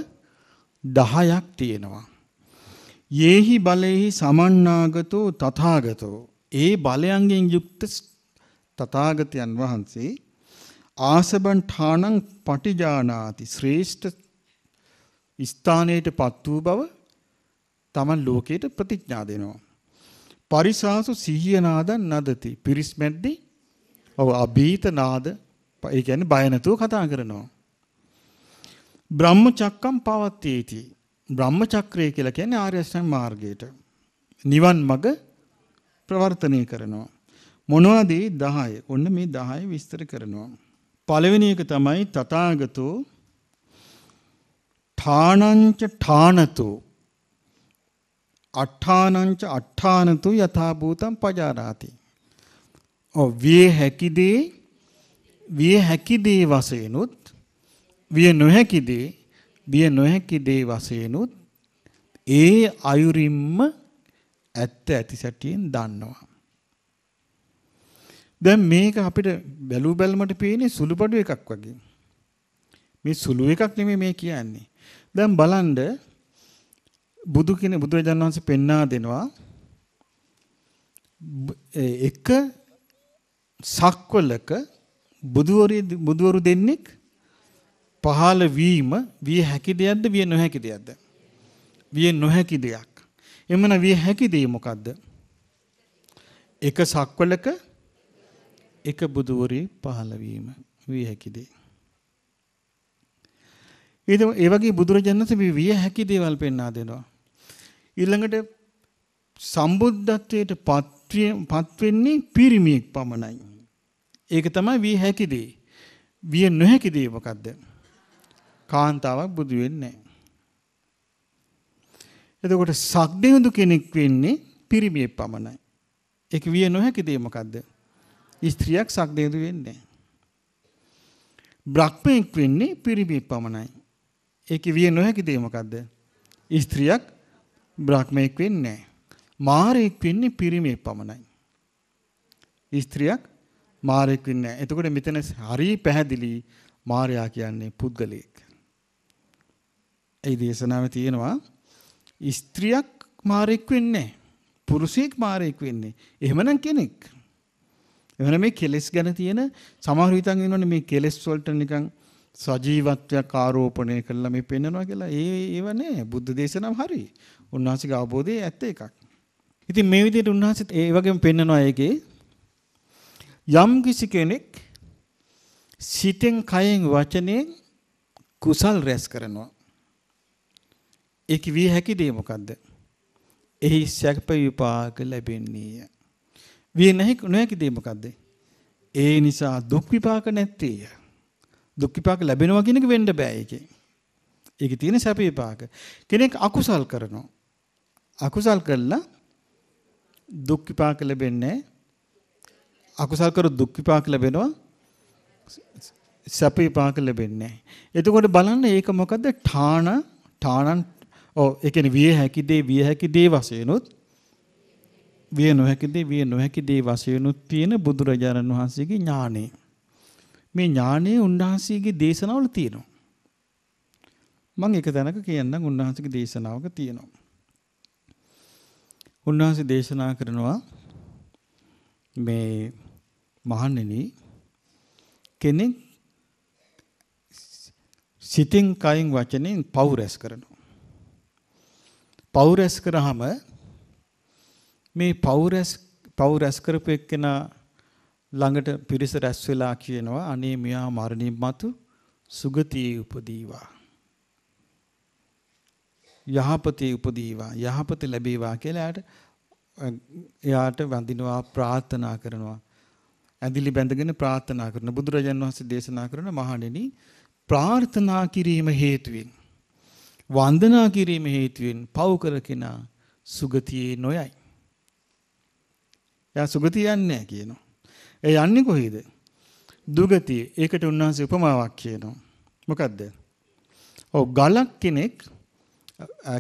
10ක් තියෙනවා. යේහි බලෙහි සමන්නාගතෝ තථාගතෝ ඒ බලයන්ගෙන් යුක්ත තථාගතයන් වහන්සේ ආසබන් ඨානං පටිජානාති ශ්‍රේෂ්ඨ ස්ථානයටපත් වූ බව තමන් ලෝකයට ප්‍රතිඥා දෙනවා. පරිසාසු සිහිය නාදන් නදති. පිරිස් මැද්දේ ඔව් අභීත නාද ඒ කියන්නේ බය නැතුව කතා කරනවා. බ්‍රහ්මචක්කම් පවත්තේති. බ්‍රහ්මචක්‍රය කියලා කියන්නේ ආර්ය අෂ්ටාංග මාර්ගයට. නිවන් මඟ ප්‍රවර්තනය කරනවා. මොනවද 10? ඔන්න මේ 10 විස්තර කරනවා. පළවෙනි එක තමයි තථාගතෝ ඨානංච ඨානතෝ අට්ඨානංච අට්ඨානතු යථා භූතං පජානාති. ඔව් විය හැකි දේ විය හැකි දේ වශයෙන්ුත් විය නොහැකි දේ විය නොහැකි දේ වශයෙන්ුත් ඒ අයුරින්ම ඇත්ත ඇති සැටියෙන් දන්නවා. දැන් මේක අපිට බැලු බැලමට පේන්නේ සුළුපඩු එකක් වගේ. මේ සුළු එකක් නෙමෙයි මේ කියන්නේ. දැන් බලන්න බුදු කෙනෙක් බුදුරජාණන් වහන්සේ පෙන්වා දෙනවා එක සක්වලක බුදුවරු බුදුවරු දෙන්නෙක් පහළ වීම විය හැකි දෙයක්ද විය නොහැකි දෙයක්ද? විය නොහැකි දෙයක්. එමන විය හැකි දේ මොකද්ද? එක සක්වලක එක බුදුවරේ පහළ වීම විය හැකි දේ. ඊට ඒ වගේ බුදුරජාණන් වහන්සේ විය හැකි දේවල් පෙන්වා දෙනවා. ඊළඟට සම්බුද්ධත්වයට පත් වෙන්නේ පිරිමියෙක් පමණයි. ඒක තමයි විය හැකි දේ. විය නොහැකි දේ මොකද්ද? කාන්තාවක් බුදු වෙන්නේ එතකොට සක්දෙවිඳු කෙනෙක් වෙන්නේ පිරිමියෙක් පමණයි. ඒක විය නොහැකි දේ මොකද්ද? ස්ත්‍රියක් සක්දෙවිඳු වෙන්නේ බ්‍රහ්මෙක් වෙන්නේ පිරිමියෙක් පමණයි. ඒක විය නොහැකි දේ මොකද්ද? ස්ත්‍රියක් බ්‍රහ්මෙක් වෙන්නේ මාරෙක් වෙන්නේ පිරිමියෙක් පමණයි. ස්ත්‍රියක් මාරෙක් වෙන්නේ නැහැ. එතකොට මෙතන හරි පැහැදිලි මාරයා කියන්නේ පුද්ගලයෙක්. ඒ දේශනාවේ තියෙනවා ස්ත්‍රියක් මාරෙක් වෙන්නේ පුරුෂයෙක් මාරෙක් වෙන්නේ. එහෙමනම් කෙනෙක්. එහෙනම් මේ කෙලෙස් ගැන තියෙන සමහර විතන් ඉන්නෝනේ මේ කෙලෙස් වලට නිකන් සජීවත්වයක් ආරෝපණය කළා මේ පෙන්වනවා කියලා. ඒ ඒව නෑ. බුද්ධ දේශනාව හරි. උන්වහන්සේගේ අවබෝධය ඇත්ත එකක්. ඉතින් මේ විදිහට උන්වහන්සේ ඒ වගේම පෙන්වනවා ඒකේ යම් කිසි කෙනෙක් සිතෙන් කයෙන් වචනයෙන් කුසල් රැස් කරනවා. ඒක විය හැකි දේ මොකද්ද? එහි සැප විපාක ලැබෙන්නේය. විය නැහැකි දේ මොකද්ද? ඒ නිසා දුක් විපාක නැත්තේය. දුක් විපාක ලැබෙනවා කියන එක වෙන්න බෑ ඒකේ. ඒකේ තියෙන සැප විපාක. කෙනෙක් අකුසල් කරනවා. අකුසල් කළා දුක් විපාක ලැබෙන්නේ අකුසල් කරු දුක් විපාක ලැබෙනවා සැප විපාක ලැබෙන්නේ එතකොට බලන්න ඒක මොකද්ද ඨාන ඨානන් ඔව් ඒ කියන්නේ විය හැකි දේ විය හැකි දේ වශයෙන්ුත් විය නොහැකි දේ විය නොහැකි දේ වශයෙන්ුත් තියෙන බුදුරජාණන් වහන්සේගේ ඥානෙ මේ ඥානෙ උන්වහන්සේගේ දේශනාවල තියෙනවා. මම එක තැනක කියන්නම් උන්වහන්සේගේ දේශනාවක තියෙනවා. උන්වහන්සේ දේශනා කරනවා මේ මහණෙනි කෙනෙක් සිතින් කයින් වචනෙන් පව් රැස් කරනවා. පව් රැස් කරාම මේ පව් රැස් පව් රැස් කරපු එක්කෙනා ළඟට පිරිස රැස් වෙලා කියනවා අනේ මියා මරණින් මතු සුගතියේ උපදීවා. යහපතේ උපදීවා යහපත ලැබේවා කියලා එයාට එයාට වඳිනවා ප්‍රාර්ථනා කරනවා. ඇඳිලි බැඳගෙන ප්‍රාර්ථනා කරන බුදුරජාන් වහන්සේ දේශනා කරන මහණෙනි ප්‍රාර්ථනා කිරීම හේතුවෙන් වන්දනා කිරීම හේතුවෙන් පව් කර කෙනා සුගතියේ නොයයි. එයා සුගතිය යන්නේ කියනවා. ඒ යන්නේ කොහේද? දුගතිය. ඒකට උන්වහන්සේ උපමාවක් කියනවා. මොකද්ද? ඔව් ගලක් කෙනෙක්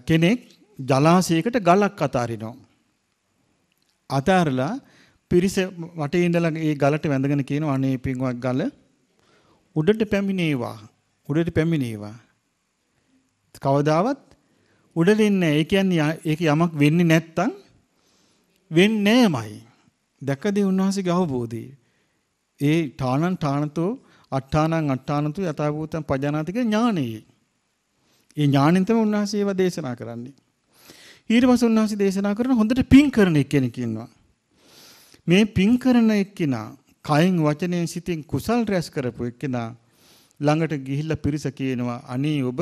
කෙනෙක් ජලාශයකට ගලක් අතාරිනවා. අතාරලා පිරිස වටේ ඉඳලා ඒ ගලට වැඳගෙන කියනවා අනේ පින්වත් ගල උඩට පැමිණේවා. උඩට පැමිණේවා. කවදාවත් උඩට එන්නේ ඒ කියන්නේ ඒක යමක් වෙන්නේ නැත්තම් වෙන්නේ නෑමයි. දැකදී උන්වහන්සේගේ අවබෝධය. ඒ ඨානං ඨානතෝ අට්ඨානං අට්ඨානතෝ යථාභූතං පජානාති කියන ඥානෙයි. ඒ ඥාණයෙන් තමයි උන්වහන්සේ ඒවා දේශනා කරන්නේ. ඊට පස්සේ උන්වහන්සේ දේශනා කරන හොඳට පින් කරන කෙනෙක් ඉන්නවා. මේ පින් කරන එක්කිනා කයින් වචනයෙන් සිතින් කුසල් රැස් කරපු එක්කිනා ළඟට ගිහිල්ලා පිරිස කියනවා අනේ ඔබ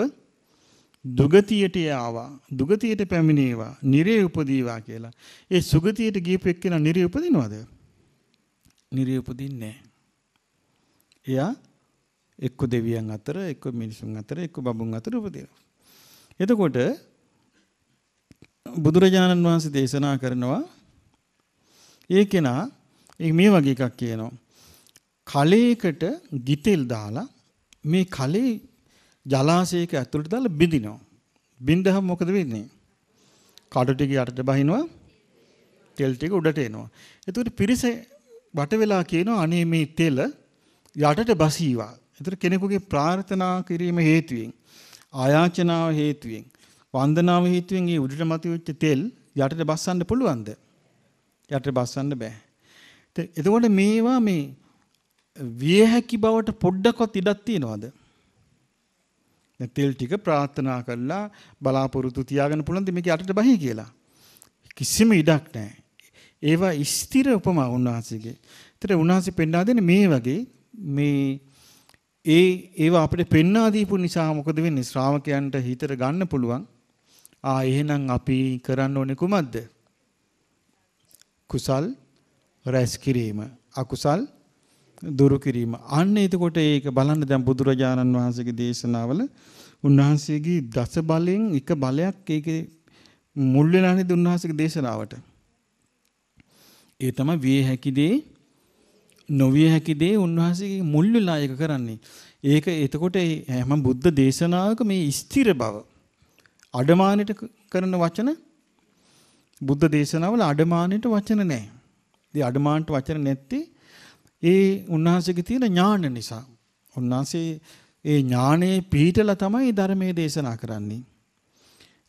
දුගතියට ආවා දුගතියට පැමිණේවා නිරේ උපදීවා කියලා. ඒ සුගතියට ගියපු එක්කෙනා නිරේ උපදිනවද? නිරේ උපදින්නේ එයා එක්ක දෙවියන් අතර එක්ක මිනිසුන් අතර එක්ක බබුන් අතර උපදිනවා. එතකොට බුදුරජාණන් වහන්සේ දේශනා කරනවා ඒ කෙනා මේ වගේ එකක් කියනවා. කලයකට ගිතෙල් දාලා මේ කලේ ජලාශයක ඇතුළට දාලා බිඳිනවා. බින්දහම මොකද වෙන්නේ? කඩ ටික යටට බහිනවා. තෙල් ටික උඩට එනවා. එතකොට පිරිස වට වෙලා කියනවා අනේ මේ තෙල යටට බසීවා. එතකොට කෙනෙකුගේ ප්‍රාර්ථනා කිරීම හේතුවෙන් ආයාචනාව හේතුවෙන් වන්දනාව හේතුවෙන් මේ උඩට මතුවෙච්ච තෙල් යටට බස්සන්න පුළුවන්ද? යටට බස්සන්න බෑ. එතකොට මේවා මේ විය හැකි බවට පොඩ්ඩක්වත් ඉඩක් තියනවද? දැන් තෙල් ටික ප්‍රාර්ථනා කරලා බලාපොරොත්තු තියාගන්න පුළුවන්ද මේක යටට බහී කියලා? කිසිම ඉඩක් නැහැ. ඒවා ස්ථිර උපමා උන්වහන්සේගේ. ඒතර උන්වහන්සේ පෙන්වා දෙන්නේ මේ වගේ මේ ඒ ඒවා අපිට පෙන්වා දීපු නිසා මොකද වෙන්නේ ශ්‍රාවකයන්ට හිතට ගන්න පුළුවන් ආ එහෙනම් අපි කරන්න ඕනේ කුමක්ද කුසල් රැස් කිරීම අකුසල් දුරු කිරීම අන්න එතකොට ඒක බලන්න දැන් බුදුරජාණන් වහන්සේගේ දේශනාවල උන්වහන්සේගේ දස බලෙන් එක බලයක් ඒකේ මුල් වෙලා නේද උන්වහන්සේගේ දේශනාවට ඒ තමයි විය හැකි දේ නොවිය හැකි දේ උන්වහන්සේගේ මුල් වෙලා ඒක කරන්නේ. ඒක එතකොට හැම බුද්ධ දේශනාවක මේ ස්ථිර බව අඩමානෙට කරන වචන බුද්ධ දේශනාවල අඩමානෙට වචන නැහැ. ඒ අඩමානට වචන නැත්තේ ඒ උන්වහන්සේගේ තියෙන ඥාන නිසා. උන්වහන්සේ ඒ ඥානයේ පිහිටලා තමයි ධර්මයේ දේශනා කරන්නේ.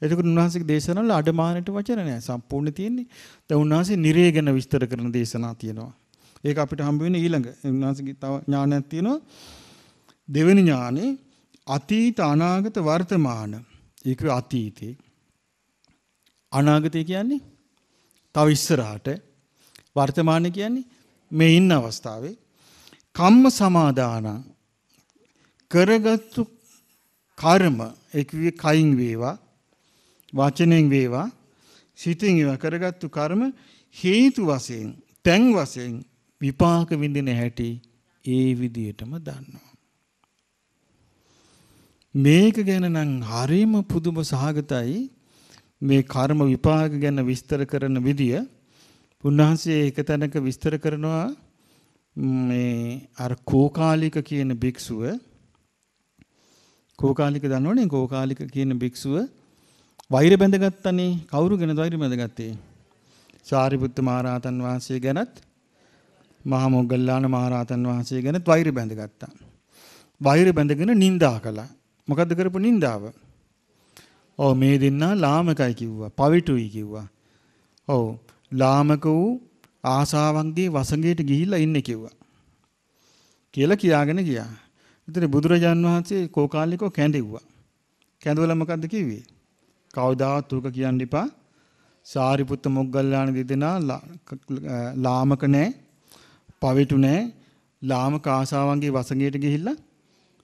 එතකොට උන්වහන්සේගේ දේශනාවල අඩමානට වචන නැහැ. සම්පූර්ණ තියෙන්නේ. දැන් උන්වහන්සේ නිරේ ගැන විස්තර කරන දේශනා තියෙනවා. ඒක අපිට හම්බ වෙන්නේ ඊළඟ. උන්වහන්සේගේ තව ඥානයක් තියෙනවා. දෙවෙනි ඥානේ අතීත අනාගත වර්තමාන. ඒක අතීතේ. අනාගතේ කියන්නේ තව ඉස්සරහට. වර්තමාන කියන්නේ මේ ඉන්න අවස්ථාවේ කම්ම සමාදාන කරගත්තු කර්ම ඒ කිව්වේ කයින් වේවා වචනෙන් වේවා සිතින් වේවා කරගත්තු කර්ම හේතු වශයෙන් තැන් වශයෙන් විපාක විඳින හැටි ඒ විදියටම දන්නවා. මේක ගැන නම් හරිම පුදුම සහගතයි. මේ කර්ම විපාක ගැන විස්තර කරන විදිය උන්වහන්සේ එක තැනක විස්තර කරනවා මේ අර කෝකාලික කියන භික්ෂුව කෝකාලික දන්නවනේ කෝකාලික කියන භික්ෂුව වෛර බැඳගත්තනේ. කවුරු ගැනද වෛර බැඳගත්තේ? සාරිපුත්ත මහරහතන් වහන්සේ ගැනත් මහා මොග්ගල්ලාන මහරහතන් වහන්සේ ගැනත් වෛර බැඳගත්තා. වෛර බැඳගෙන නිඳා කළා. මොකද්ද කරපු නිඳාව ඔව් මේ දෙන්නා ලාමකයි කිව්වා. පවිටුයි කිව්වා. ඔව් ලාමක වූ ආසාවන්ගේ වසඟයට ගිහිල්ලා ඉන්නේ කිව්වා. කියලා කියාගෙන ගියා. ඉතින් බුදුරජාන් වහන්සේ කෝකාලිකෝ කැඳෙව්වා. කැඳවලා මොකද්ද කිව්වේ? කවදාවත් උක කියන්න එපා. සාරිපුත්ත මොග්ගල්ලාන දෙදෙනා ලාමක නැහැ. පවිටු නැහැ. ලාමක ආසාවන්ගේ වසඟයට ගිහිල්ලා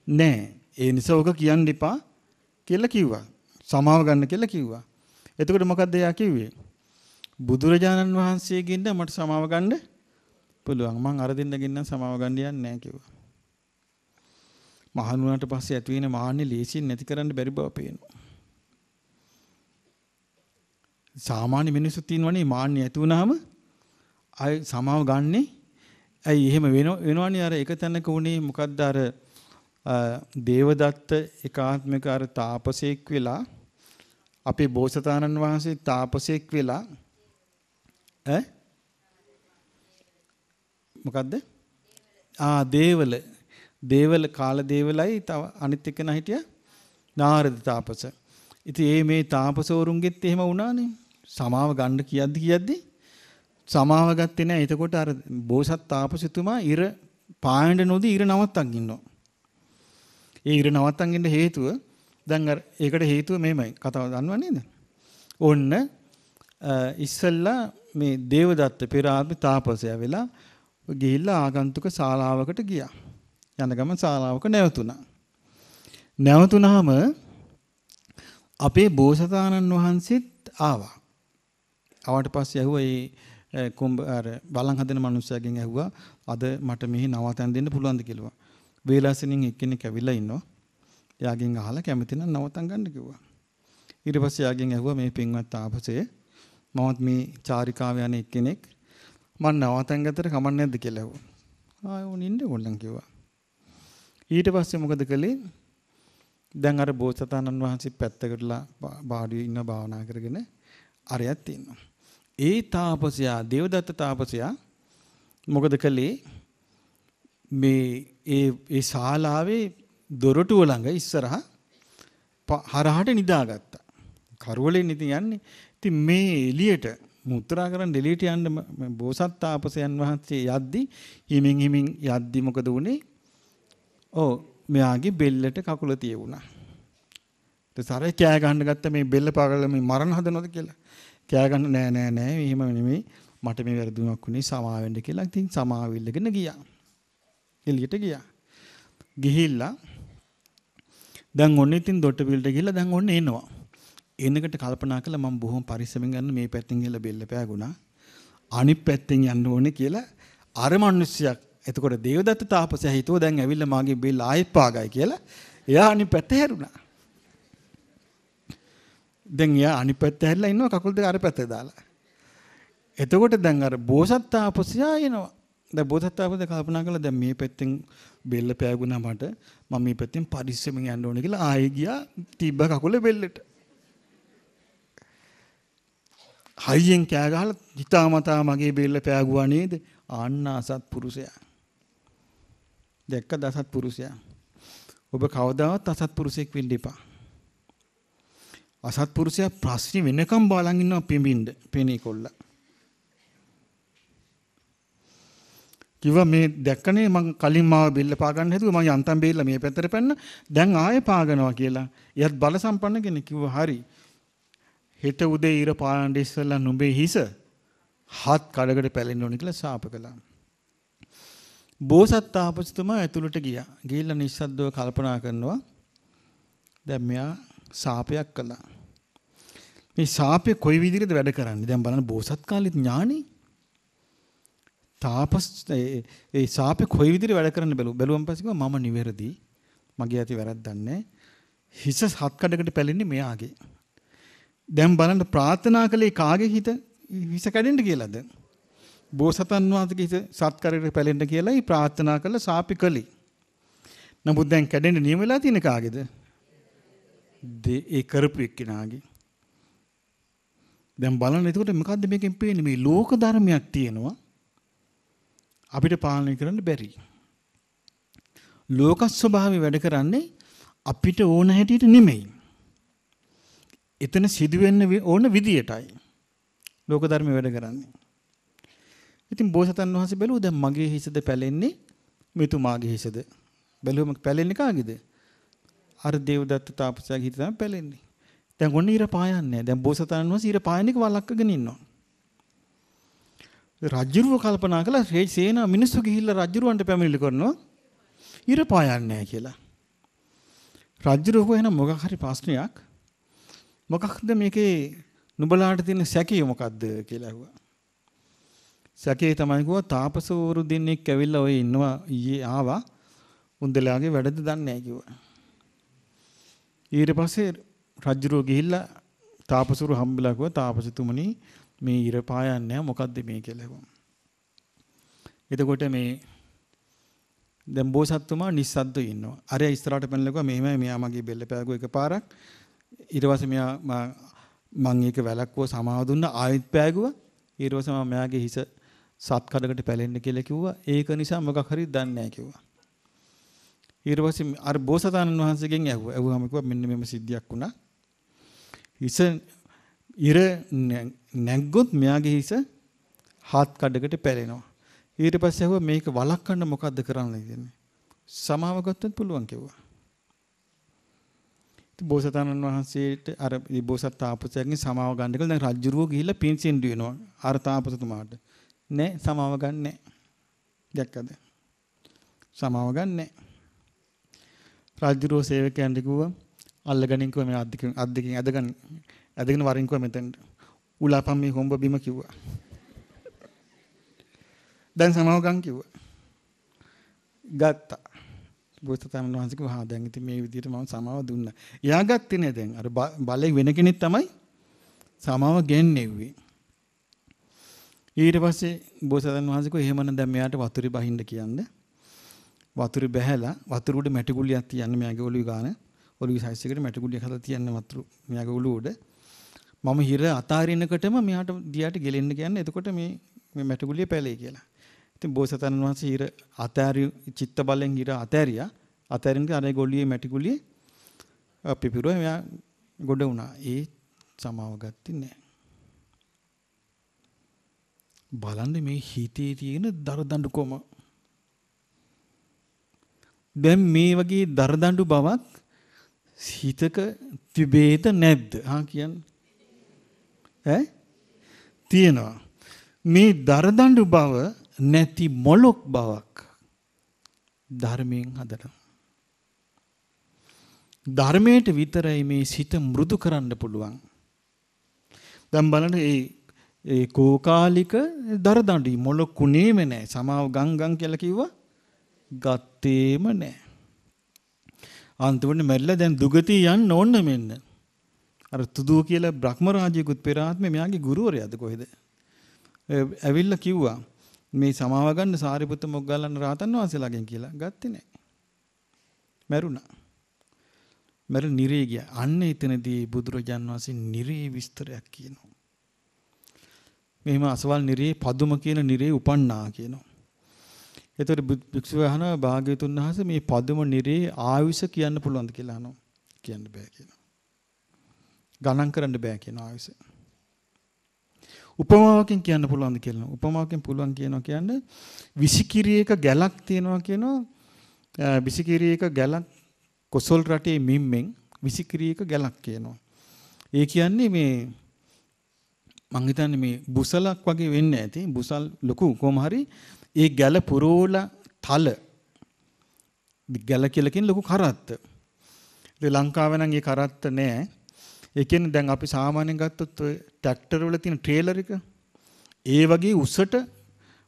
නැහැ. ඒ නිසා උක කියන්න එපා කියලා කිව්වා. සමාව ගන්න කියලා කිව්වා. එතකොට මොකද්ද එයා කිව්වේ? බුදුරජාණන් වහන්සේගෙන් මට සමාව ගන්න පුළුවන්. මං අර දෙන්නගෙන් සමාව ගන්න යන්නේ නැහැ කිව්වා. මහණුණාට පස්සේ ඇති වෙන මාන්නේ ලේසියෙන් නැති කරන්න බැරි බව පේනවා. සාමාන්‍ය මිනිස්සු තියෙනවනේ මාන්නේ ඇති වුනහම අය සමාව ගන්නෙ ඇයි එහෙම වෙන වෙනවනේ අර එක තැනක උනේ මොකද්ද අර දේවදත්ත එකාත්මික අර තාපසෙක් වෙලා අපේ බෝසතාණන් වහන්සේ තාපසෙක් වෙලා ඈ මොකද්ද? ආ දේවල දේවල කාල දේවලයි තව අනිත් එක හිටියා නාරද තාපස. ඉතින් ඒ මේ තාපසවරුන්ගෙත් එහෙම වුණානේ. සමාව ගන්න කියද්දි කියද්දි සමාව ගත්තේ නැහැ. එතකොට අර බෝසත් තාපසතුමා ඉර පායන්න නොදී ඉර නවත්තන් ඉන්නවා. ඒ ඉර නවත්තන් ඉන්න හේතුව දැන් අර ඒකට හේතුව මේමයි. කතාව දන්නව නේද? ඔන්න ඉස්සල්ලා මේ දේවදත්ත පෙර ආත්ම තාපසයා වෙලා ගිහිල්ලා ආගන්තුක ශාලාවකට ගියා. යන ගමන් ශාලාවක නැවතුණා. නැවතුණාම අපේ බෝසතාණන් වහන්සේත් ආවා. ආවට පස්සේ ඇහුවා ඒ කොම්බ අර බලන් හදන මිනිස්සයාගෙන් ඇහුවා අද මට මෙහි නවතන් දෙන්න පුළුවන්ද කියලා. වේලාසෙනින් එක්කෙනෙක් ඇවිල්ලා ඉන්නවා. එයාගෙන් අහලා කැමති නම් නවතන් ගන්න කිව්වා. ඊට පස්සේ එයාගෙන් ඇහුවා මේ පින්වත් තාපසයේ මමත් මේ චාරිකාව යන එක්කෙනෙක් මම නවතන් ගත්තට කමක් නැද්ද කියලා ඇහුවා. ආයෙ උන් ඉන්න ඕනනම් කිව්වා. ඊට පස්සේ මොකද කළේ? දැන් අර බෝසතාණන් වහන්සේ පැත්තකටලා බාඩියේ ඉන්න භාවනා කරගෙන අරයත් ඉන්නවා. ඒ තාපසයා දේවදත්ත තාපසයා මොකද කළේ? මේ ඒ ඒ ශාලාවේ දොරටුව ළඟ ඉස්සරහා හරහට නිදාගත්තා. කරවලෙන් ඉතින් යන්නේ. ඉතින් මේ එළියට මුත්‍රා කරන් එළියට යන්න බෝසත් තාපසයන් වහන්සේ යද්දි හිමින් හිමින් යද්දි මොකද වුනේ? ඔව් මෙයාගේ බෙල්ලට කකුල තියුණා. ඊට සරේ කෑ ගන්න ගත්ත මේ බෙල්ල පාගල මේ මරණ හදනවද කියලා. කෑ ගන්න නෑ නෑ නෑ එහෙම නෙමෙයි මට මේ වැරදුමක් වුණේ සමාව වෙන්න කියලා. ඉතින් සමාව ඉල්ලගෙන ගියා. එළියට ගියා. ගිහිල්ලා දැන් ඔන්න ඉතින් දොට්ට පිළට ගිහිල්ලා දැන් ඔන්න එනවා. එනකට කල්පනා කළා මම බොහොම පරිස්සමෙන් ගන්න මේ පැත්තෙන් ගිහලා බෙල්ල පෑගුණා. අනිත් පැත්තෙන් යන්න ඕනේ කියලා අර මිනිස්සයක් එතකොට දේවදත්ත තාපසයා හිතුව දැන් ඇවිල්ලා මාගේ බෙල්ල ආයෙත් පාගයි කියලා. එයා අනිත් පැත්ත හැරුණා. දැන් එයා අනිත් පැත්ත හැරිලා ඉන්නවා කකුල් දෙක අර පැත්තේ දාලා. එතකොට දැන් අර බෝසත් තාපසයා එනවා. දැන් බෝසත් තාපසයා කල්පනා කළා දැන් මේ පැත්තෙන් බෙල්ල පෑගුණා මට මම මේ පැත්තෙන් පරිස්සමෙන් යන්න ඕනේ කියලා ආයෙ ගියා තිබ්බ කකුල බෙල්ලට. හයියෙන් කෑ ගහලා හිතාමතා මගේ බෙල්ල පෑගුවා නේද? ආන්න අසත් පුරුෂයා. දැක්ක දසත් පුරුෂයා. ඔබ කවදාවත් අසත්පුරුෂයෙක් වෙන්න එපා. අසත්පුරුෂයා ප්‍රශ්නේ වෙනකම් බලන් ඉන්නවා පිඹින්න පෙනී කොල්ල. කිව්වා මේ දැක්කනේ මං කලින් මාව බෙල්ල පා ගන්න හැදුවා මං යන්තම් බෙල්ල මේ පැත්තට පැන්න දැන් ආයෙ පාගනවා කියලා. එයත් බල සම්පන්න කෙනෙක් කිව්වා හරි. හෙට උදේ ඉර පායන්න ඉස්සෙල්ලා නුඹේ හිස හත් කඩකට පැලෙන්න ඕනේ කියලා ශාප කළා. බෝසත් තාපසතුමා ඇතුළට ගියා. ගිහිල්ලා නිස්සද්දව කල්පනා කරනවා. දැන් මෙයා ශාපයක් කළා. මේ ශාපය කොයි විදිහටද වැඩ කරන්නේ? දැන් බලන්න බෝසත් කාලෙත් ඥානෙ. තාපස් ඒ ශාපය කොයි විදිහට වැඩ කරන්න බැලුව. බැලුවම් පස්සේ කිව්වා මම නිවැරදි. මගේ ඇති වැරද්දක් නැහැ. හිස හත් කඩකට පැලෙන්නේ මෙයාගේ. දැන් බලන්න ප්‍රාර්ථනා කළේ කාගේ හිත හිස කැඩෙන්න කියලාද? බෝසතන් වහන්සේගේ හිස සත් කරකට පැලෙන්න කියලායි ප්‍රාර්ථනා කළ ශාපි කළේ. නමුත් දැන් කැඩෙන්න නියම වෙලා තියෙන කාගේද? ඒ කරපු එක්කිනාගේ. දැන් බලන්න එතකොට මොකද්ද මේකෙන් පේන්නේ මේ ලෝක ධර්මයක් තියෙනවා අපිට පාලනය කරන්න බැරි. ලෝක ස්වභාවය වැඩ කරන්නේ අපිට ඕන හැටියට නෙමෙයි. එතන සිදුවෙන්න ඕන විදියටයි. ලෝක ධර්ම වැඩ කරන්නේ. ඉතින් බෝසතන් වහන්සේ බැලුවා දැන් මගේ හිසද පැලෙන්නේ මෙතුමාගේ හිසද? බැලුවම පැලෙන්නේ කාගේද? අර දේවදත්ත තාපසයාගේ හිත තමයි පැලෙන්නේ. දැන් ඔන්න ඊර පායන්නේ. දැන් බෝසතාණන් වහන්සේ ඊර පායන එක වළක්කගෙන ඉන්නවා. රජ්ජුරුව කල්පනා කළා සේන මිනිස්සු ගිහිල්ලා රජ්ජුරුවන්ට පැමිණිලි කරනවා. ඊර පායන්නේ නැහැ කියලා. රජ්ජුරුව එහෙනම් මොකක් හරි ප්‍රශ්නයක් මොකක්ද මේකේ නුඹලාට තියෙන සැකය මොකද්ද කියලා ඇහුවා. සැකේ තමයි කිව්වා තාපසවරු දෙන්නෙක් ඇවිල්ලා ඔය ඉන්නවා ඊයේ ආවා. උන්දලාගේ වැඩද දන්නේ නැහැ කිව්වා. ඊට පස්සේ රජුරෝ ගිහිල්ලා තාපසුරු හම්බෙලා කිව්වා තාපසතුමනි මේ ඉර පායන්නේ මොකද්ද මේ කියලා කිව්වා. එතකොට මේ දැන් බෝසත්තුමා නිස්සද්ද ඉන්නවා. අර ඉස්සරහට පැනලා කිව්වා මෙහෙමයි මෙයා මගේ බෙල්ල පෑගුවා එකපාරක්. ඊට පස්සේ මෙයා මම ඒක වැලක්කුව සමාව දුන්නා ආයෙත් පෑගුවා. ඊට පස්සේ මම මෙයාගේ හිස සත් කඩකට පැලෙන්න කියලා කිව්වා. ඒක නිසා මොකක් හරි දන්නේ නැහැ කිව්වා. ඊට පස්සේ අර බෝසතාණන් වහන්සේගෙන් ඇහුවා. ඇහුවාම කිව්වා මෙන්න මෙම සිද්ධියක් වුණා. හිස ඉර නැග්ගොත් මෙයාගේ හිස හත් කඩකට පැලෙනවා. ඊට පස්සේ ඇහුවා මේක වළක්වන්න මොකද්ද කරන්න කියන්නේ. සමාව ගත්තත් පුළුවන් කිව්වා. ඉතින් බෝසතාණන් වහන්සේට අර බෝසත් තාපසයාගෙන් සමාව ගන්න කියලා දැන් රජුරුව ගිහිල්ලා පින්සින් දිනනවා. අර තාපසතුමාට. නෑ සමාව ගන්න නෑ. දැක්කද? සමාව ගන්න නෑ. රාජ්‍යරෝ සේවකයන්ට කිව්වා අල්ලගනින් කිව්වා මේ අද්දකින් අද්දකින් ඇදගන්න ඇදගෙන වරින් කිව්වා මෙතෙන්ට උලාපම් මේ හොම්බ බිම කිව්වා දැන් සමාව ගන්න කිව්වා ගත්තා බෝසතාණන් වහන්සේ කිව්වා හා දැන් ඉතින් මේ විදිහට මම සමාව දුන්නා. එයා ගත්තේ නෑ දැන්. අර බලේ වෙන කෙනෙක් තමයි සමාව ගෙන්නෙව්වේ. ඊට පස්සේ බෝසතාණන් වහන්සේ කිව්වා එහෙමනම් දැන් මෙයාට වතුරේ බහින්න කියන්නේ. වතුරේ බැහැලා වතුර උඩ මැටි ගුලියක් තියන්නේ මෙයාගේ ඔළුවේ ගාන. ඔළුවේ සයිස් එකට මැටි ගුලියක් හදලා තියන්නේ වතුර මෙයාගේ ඔළුව උඩ මම හිර අතාරිනකොටම මෙයාට දියාට ගෙලෙන්න කියන්නේ. එතකොට මේ මේ මැටි ගුලිය පැලේ කියලා. ඉතින් බෝසතාණන් වහන්සේ හිර අතාරි චිත්ත බලෙන් හිර අතාරියා අතාරින්න අර ගොල්ලියේ මැටි ගුලිය පිපිරුවා මෙයා ගොඩ වුණා. ඒ සමාව ගත්තේ නැහැ. බලන්න මේ හිතේ තියෙන දරදඬු කොම දැන් මේ වගේ දරදඬු බවක් හිතක තිබේද නැද්ද? හා කියන්නේ. ඈ? තියෙනවා. මේ දරදඬු බව නැති මොලොක් බවක් ධර්මයෙන් හදලා. ධර්මයට විතරයි මේ සිත මෘදු කරන්න පුළුවන්. දැන් බලන්න ඒ ඒ කෝකාලික දරදඬු මොලොකුණේම නැහැ. සමාව ගංගම් කියලා කිව්වා. ගත්තේම නැහැ. අන්තිමට මැරිලා දැන් දුගතිය යන්න ඕන මෙන්න. අර තුදූ කියලා බ්‍රහ්ම රාජ්‍යකුත් පෙර ආත්මේ මෙයාගේ ගුරුවරයාද කොහෙද? ඇවිල්ලා කිව්වා මේ සමාව ගන්න සාරිපුත්ත මොග්ගල්ලාන රහතන් වහන්සේලාගෙන් කියලා. ගත්තේ නැහැ. මැරුණා. මැරු නිරේ ගියා. අන්න එතනදී බුදුරජාන් වහන්සේ නිරේ විස්තරයක් කියනවා. මෙහෙම අසවල් නිරේ පදුම කියන නිරේ උපන්නා කියනවා. එතකොට භික්ෂුව අහනවා භාග්‍යතුන් වහන්සේ මේ පදුම නිරේ ආයුෂ කියන්න පුළුවන්ද කියලා අහනවා. කියන්න බෑ කියනවා. ගණන් කරන්න බෑ කියන ආයුෂ. උපමාවකින් කියන්න පුළුවන්ද කියලා. උපමාවකින් පුළුවන් කියනවා කියන්නේ විසිකිරියක ගැලක් තියෙනවා කියනවා විසිකිරියක ගැලක් කොසල් රටේ මිම්මෙන් විසිකිරියක ගැලක් කියනවා. ඒ කියන්නේ මේ මං හිතන්නේ මේ බුසලක් වගේ වෙන්න ඇති. බුසල් ලොකු කොහොම හරි ඒ ගැල පුරෝලා තල ගැල කියලා කියන ලොකු කරත්ත. ඒ ලංකාවේ නම් ඒ කරත්ත නෑ. ඒ කියන්නේ දැන් අපි සාමාන්‍යයෙන් ගත්තොත් ඔය ට්‍රැක්ටර් වල තියෙන ට්‍රේලර් එක ඒ වගේ උසට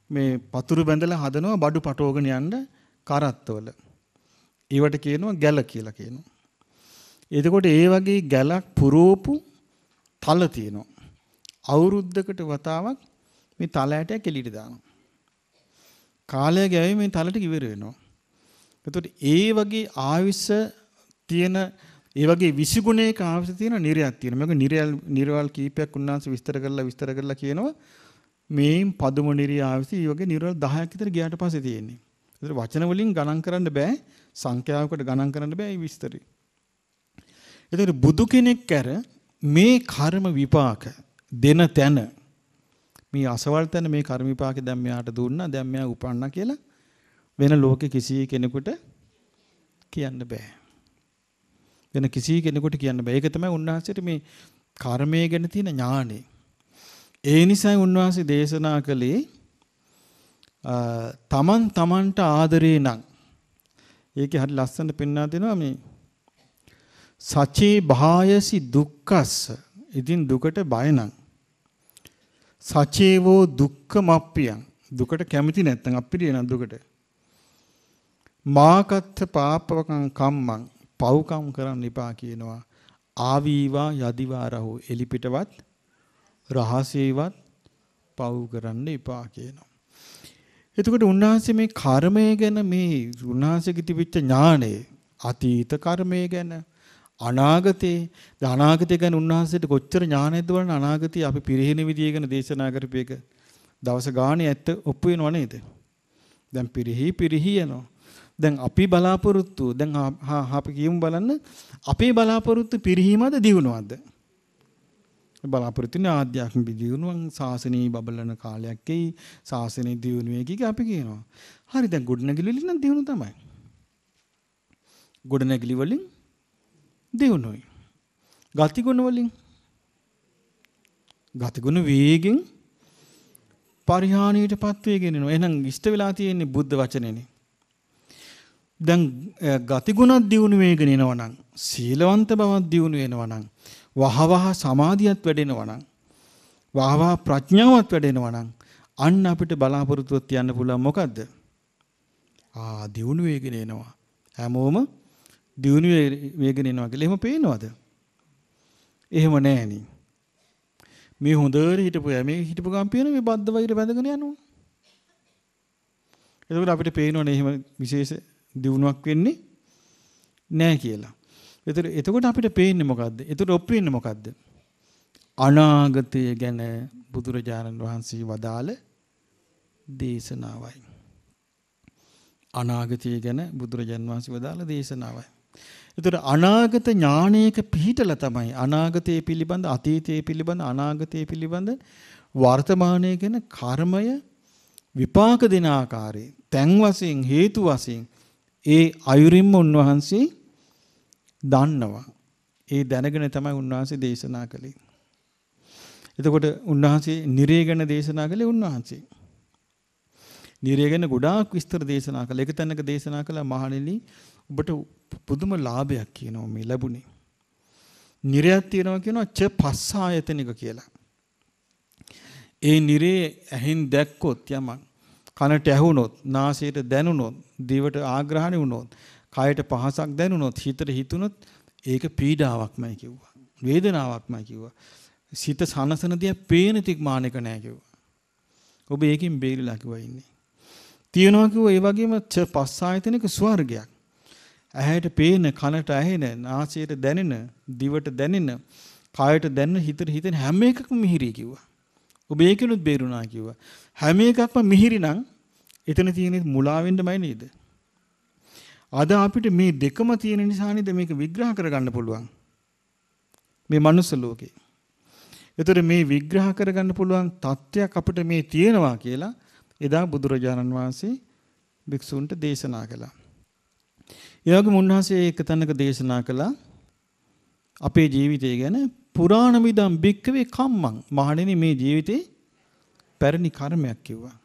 මේ පතුරු බැඳලා හදනවා බඩු පටවගෙන යන්න කරත්තවල. ඒවට කියනවා ගැල කියලා කියනවා. එතකොට ඒ වගේ ගැලක් පුරෝපු තල තියෙනවා. අවුරුද්දකට වතාවක් මේ තල ඇටයක් එළියට දානවා. කාලය ගෑවේ මේ තලට ඉවර වෙනවා. එතකොට ඒ වගේ ආවිස තියෙන ඒ වගේ 20 ගුණයක ආවිස තියෙන නිරයක් තියෙනවා. මේක නිරයල් නිරවල් කීපයක් උන්වහන්සේ විස්තර කරලා විස්තර කරලා කියනවා. මේ පදුම නිරිය ආවිස මේ වගේ නිරවල් 10ක් විතර ගියාට පස්සේ තියෙන්නේ. ඒතර වචන වලින් ගණන් කරන්න බෑ. සංඛ්‍යාවකට ගණන් කරන්න බෑ මේ විස්තරي. එතකොට බුදු කෙනෙක් කර මේ කර්ම විපාක දෙන තැන මේ අසවල් තැන මේ කර්ම විපාකේ දැන් මෙයාට දුන්නා දැන් මෙයා උපන්නා කියලා වෙන ලෝකෙ කිසි කෙනෙකුට කියන්න බෑ. වෙන කිසි කෙනෙකුට කියන්න බෑ. ඒක තමයි උන්වහන්සේට මේ කර්මය ගැන තියෙන ඥානෙ. ඒ නිසායි උන්වහන්සේ දේශනා කළේ තමන් තමන්ට ආදරේ නම්. ඒකේ හරි ලස්සනට පෙන්වා දෙනවා මේ සචේ භායසි දුක්ඛස්ස. ඉතින් දුකට බය නම්. සචේවෝ දුක්ඛමප්පියං. දුකට කැමති නැත්නම් අප්පිරිය නම් දුකට. මාකත්ථ පාපවකං කම්මං. පව්කම් කරන්න එපා කියනවා ආවීවා යදිවා රහෝ එලිපිටවත් රහසේවත් පව් කරන්න එපා කියනවා එතකොට උන්වහන්සේ මේ කර්මය ගැන මේ උන්වහන්සේගේ තිබිච්ච ඥාණය අතීත කර්මය ගැන අනාගතේ අනාගතය ගැන උන්වහන්සේට කොච්චර ඥානයක්ද බලන්න අනාගතේ අපි පිරිහෙන විදිය ගැන දේශනා කරපේක දවස ගානේ ඇත්ත ඔප්පු වෙනව නේද? දැන් පිරිහි පිරිහි යනවා. දැන් අපි බලාපොරොත්තු දැන් අපි කියමු බලන්න අපේ බලාපොරොත්තු පිරිහීමද දියුණුවක්ද? බලාපොරොත්තු වෙන ආධ්‍යාත්මික දියුණුවන් සාසනීය බබලන කාලයක් එයි සාසනීය දියුණුවේ කික අපි කියනවා. හරි දැන් ගොඩනැගිලි වලින් නම් දියුණුව තමයි. ගොඩනැගිලි වලින් දියුණුවයි. ගතිගුණ වලින් ගතිගුණ වේගෙන් පරිහානියටපත් වෙගෙන යනවා. එහෙනම් ඉෂ්ට වෙලා තියෙන්නේ බුද්ධ වචනේනේ. දැන් ගතිගුණත් දියුණු වෙගෙන එනවා නම් සීලවන්ත බවක් දියුණු වෙනවා නම් වහවහ සමාධියත් වැඩෙනවා නම් වහවහ ප්‍රඥාවත් වැඩෙනවා නම් අන්න අපිට බලාපොරොත්තුවක් තියන්න පුළුවන් මොකද්ද? ආ දියුණු වෙගෙන එනවා. හැමෝම දියුණු වේගෙන එනවා කියලා එහෙම පේනවද? එහෙම නෑනේ. මේ හොඳට හිටපු යා මේ හිටපු ගම් පේන මේ බද්ද වෛර බැඳගෙන යනවා. එතකොට අපිට පේනවනේ එහෙම විශේෂ දියුණුවක් වෙන්නේ නෑ කියලා. එතකොට එතකොට අපිට පේන්නේ මොකද්ද? එතකොට ඔප් වෙන්නේ මොකද්ද? අනාගතය ගැන බුදුරජාණන් වහන්සේ වදාළ දේශනාවයි. අනාගතය ගැන බුදුරජාණන් වහන්සේ වදාළ දේශනාවයි. එතකොට අනාගත ඥානයක පිහිටලා තමයි අනාගතයේ පිළිබඳ අතීතයේ පිළිබඳ අනාගතයේ පිළිබඳ වර්තමානයේ ගැන කර්මය විපාක දෙන ආකාරයේ තැන් වශයෙන් හේතු වශයෙන් ඒ අයුරින්ම උන්වහන්සේ දන්නවා. ඒ දැනගෙන තමයි උන්වහන්සේ දේශනා කළේ. එතකොට උන්වහන්සේ නිරේ ගැන දේශනා කළේ උන්වහන්සේ. නිරේ ගැන ගොඩාක් විස්තර දේශනා කළා. එක තැනක දේශනා කළා මහණෙනි ඔබට පුදුම ලාභයක් කියනවා මේ ලැබුණේ. නිරයක් තියෙනවා කියනවා ච පස්ස ආයතනික කියලා. ඒ නිරේ ඇහින් දැක්කොත් යමක් කනට ඇහුනොත් නාසයට දැනුනොත් දිවට ආග්‍රහණය වුණොත් කයට පහසක් දැනුනොත් හිතට හිතුනොත් ඒක පීඩාවක්මයි කිව්වා. වේදනාවක්මයි කිව්වා. සිත සනසන දිය පේන තික් මානක නෑ කිව්වා. ඔබ ඒකින් බේරිලා කිව්වා ඉන්නේ. තියනවා කිව්වා ඒ වගේම ච පස්ස ආයතනික ස්වර්ගයක්. ඇහැට පේන, කනට ඇහෙන, නාසයට දැනෙන, දිවට දැනෙන, කායට දැනෙන, හිතට හිතෙන හැම එකක්ම මිහිරි කිව්වා. ඔබ ඒකෙනුත් බේරුණා කිව්වා. හැම එකක්ම මිහිරි නම් එතන තියෙන මුලා වෙන්නමයි නේද? අද අපිට මේ දෙකම තියෙන නිසා නේද මේක විග්‍රහ කරගන්න පුළුවන්. මේ මනුස්ස ලෝකේ. ඒතර මේ විග්‍රහ කරගන්න පුළුවන් தත්වයක් අපිට මේ තියෙනවා කියලා එදා බුදුරජාණන් වහන්සේ භික්ෂුන්ට දේශනා කළා. ඒ වගේම උන්වහන්සේ එක තැනක දේශනා කළා අපේ ජීවිතය ගැන පුරාණ විදම් බික්කවේ කම්මං මහණෙනි මේ ජීවිතේ පැරණි කර්මයක් කිව්වා.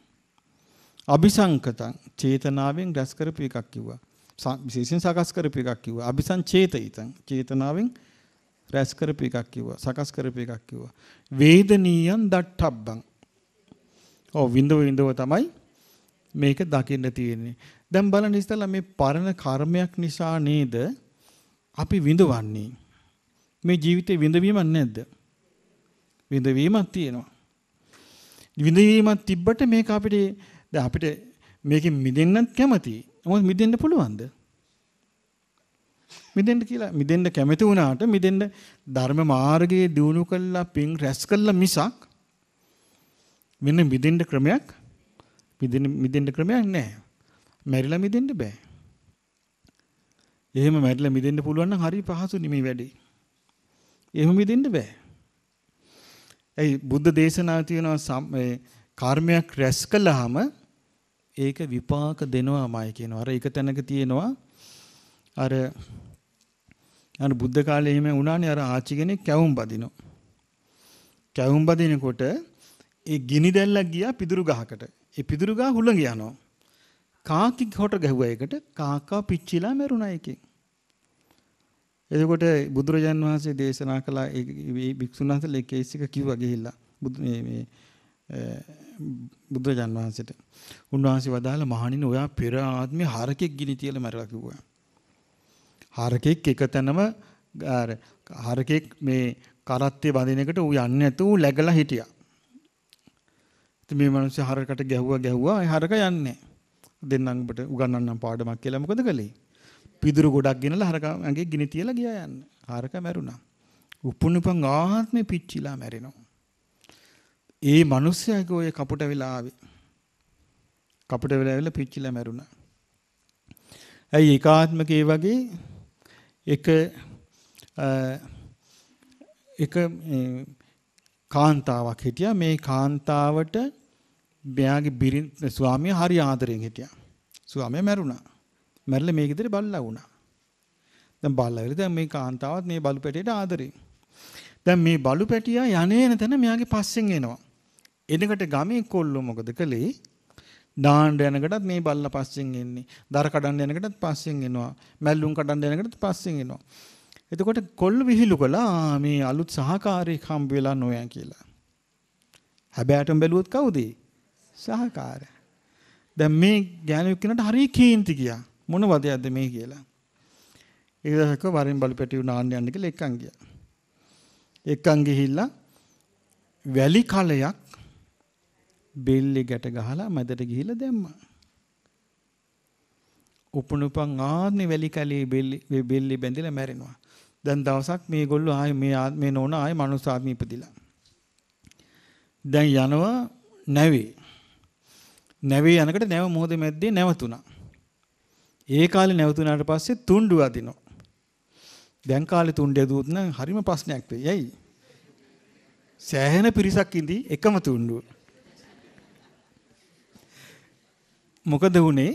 අபிසංකතං චේතනාවෙන් රැස් කරපු එකක් කිව්වා. විශේෂයෙන් සකස් කරපු එකක් කිව්වා. අபிසංචේතිතං චේතනාවෙන් රැස් කරපු එකක් කිව්වා. සකස් කරපු එකක් කිව්වා. වේදනීයන් දට්ඨබ්බං. ඔව් විඳව විඳව තමයි මේක දකින්න තියෙන්නේ. දැන් බලන්න ඉස්සලා මේ පරණ කර්මයක් නිසා නේද අපි විඳවන්නේ. මේ ජීවිතේ විඳවීමක් නැද්ද? විඳවීමක් තියෙනවා. විඳවීමක් තිබ්බට මේක අපිට දැන් අපිට මේකෙන් මිදෙන්නත් කැමතියි. මොකද මිදෙන්න පුළුවන්ද? මිදෙන්න කියලා මිදෙන්න කැමති වුණාට මිදෙන්න ධර්ම මාර්ගයේ දියුණු කළා පින් රැස් කළා මිසක් මෙන්න මිදෙන්න ක්‍රමයක් මිදෙන්න මිදෙන්න ක්‍රමයක් නැහැ. මැරිලා මිදෙන්න බෑ. එහෙම මැරිලා මිදෙන්න පුළුවන් නම් හරි පහසු නෙමෙයි වැඩේ. එහෙම මිදෙන්න බෑ. ඒ බුද්ධ දේශනා තියෙනවා මේ කර්මයක් රැස් කළාම ඒක විපාක දෙනවාමයි කියනවා. අර එක තැනක තියෙනවා අර අර බුද්ධ කාලේ එහෙම වුණානේ අර ආච්චි කෙනෙක් කැවුම් බදිනවා. කැවුම් බදිනකොට ඒ ගිනි දැල්ලක් ගියා පිදුරු ගහකට. ඒ පිදුරු ගහ හුළඟ යනවා. කාකි කොට ගැහුවා ඒකට කාකා පිච්චිලා මැරුණා එකෙන්. එතකොට බුදුරජාන් වහන්සේ දේශනා කළා ඒ භික්ෂුන් වහන්සේලා ඒ කේස් එක කිව්වා ගිහිල්ලා බුදු මේ මේ බුදුරජාන් වහන්සේට. උන්වහන්සේ වදාළ මහණින් ඔයා පෙර ආත්මේ හරකෙක් ගිනි තියලා මැරලා කිව්වා. හරකෙක් එක තැනම අර හරකෙක් මේ කරත්තේ බඳින එකට ඌ යන්නේ නැතුව läගලා හිටියා. ඉතින් මේ මිනිස්සු හරකට ගැහුවා ගැහුවා ඒ හරක යන්නේ. දෙන්නම් ඔබට උගන්වන්නම් පාඩමක් කියලා මොකද කළේ? පිදුරු ගොඩක් ගෙනලා හරක ඇඟේ ගිනි තියලා ගියා යන්න. හරක මැරුණා. උපුණුපන් ආත්මේ පිච්චිලා මැරෙනවා. ඒ මිනිස්සයාගේ ඔය කපුට වෙලා ආවේ. කපුට වෙලා ඇවිල්ලා පිච්චිලා මැරුණා. ඇයි ඒකාත්මකේ වගේ එක එක කාන්තාවක් හිටියා මේ කාන්තාවට මෙයාගේ බිරින් ස්වාමියා හරි ආදරෙන් හිටියා. ස්වාමියා මැරුණා. මැරිලා මේ ගෙදර බල්ලා වුණා. දැන් බල්ලා ඉල දැන් මේ කාන්තාවත් මේ බලු පැටියට ආදරේ. දැන් මේ බලු පැටියා යන්නේන තැන මෙයාගේ පස්සෙන් එනවා. එනකට ගමේ කොල්ලෝ මොකද කළේ? දාන්න යනකටත් මේ බල්ලා පස්සෙන් එන්නේ. දර කඩන්න යනකටත් පස්සෙන් එනවා. මැල්ලුම් කඩන්න යනකටත් පස්සෙන් එනවා. එතකොට කොල්ල විහිළු කළා මේ අලුත් සහකාරයෙක් හම්බ වෙලා නොයන් කියලා. හැබැයිටම බැලුවොත් කවුද? සහකාරය. දැන් මේ ගෑනු කෙනාට හරිය කේන්ති ගියා. මොන වදයක්ද මේ කියලා. ඒ දහක වරින් බලු පැටියු නාන්න යන්න කියලා එක්කන් ගියා. එක්කන් ගිහිල්ලා වැලි කලයක් බෙල්ලේ ගැට ගහලා මැදට ගිහිල්ලා දැම්මා. උපනුපන් ආන්නේ වැලි කලේ බෙල්ලේ බෙල්ලේ බැඳිලා මැරෙනවා. දැන් දවසක් මේගොල්ලෝ ආයේ මේ මේ නෝන ආයේ මනුස්ස ආත්මෙ ඉපදිලා. දැන් යනවා නැවේ. නැවේ යනකොට නැව මොහොත මැද්දේ නැවතුණා. ඒ කාලේ නැවතුණාට පස්සේ තුණ්ඩු අදිනවා. දැන් කාලේ තුණ්ඩේ දුවුත් නම් හරිම ප්‍රශ්නයක් වෙයි. ඇයි? සෑහෙන පිරිසක් ඉඳි එකම තුණ්ඩුව. මොකද වුනේ?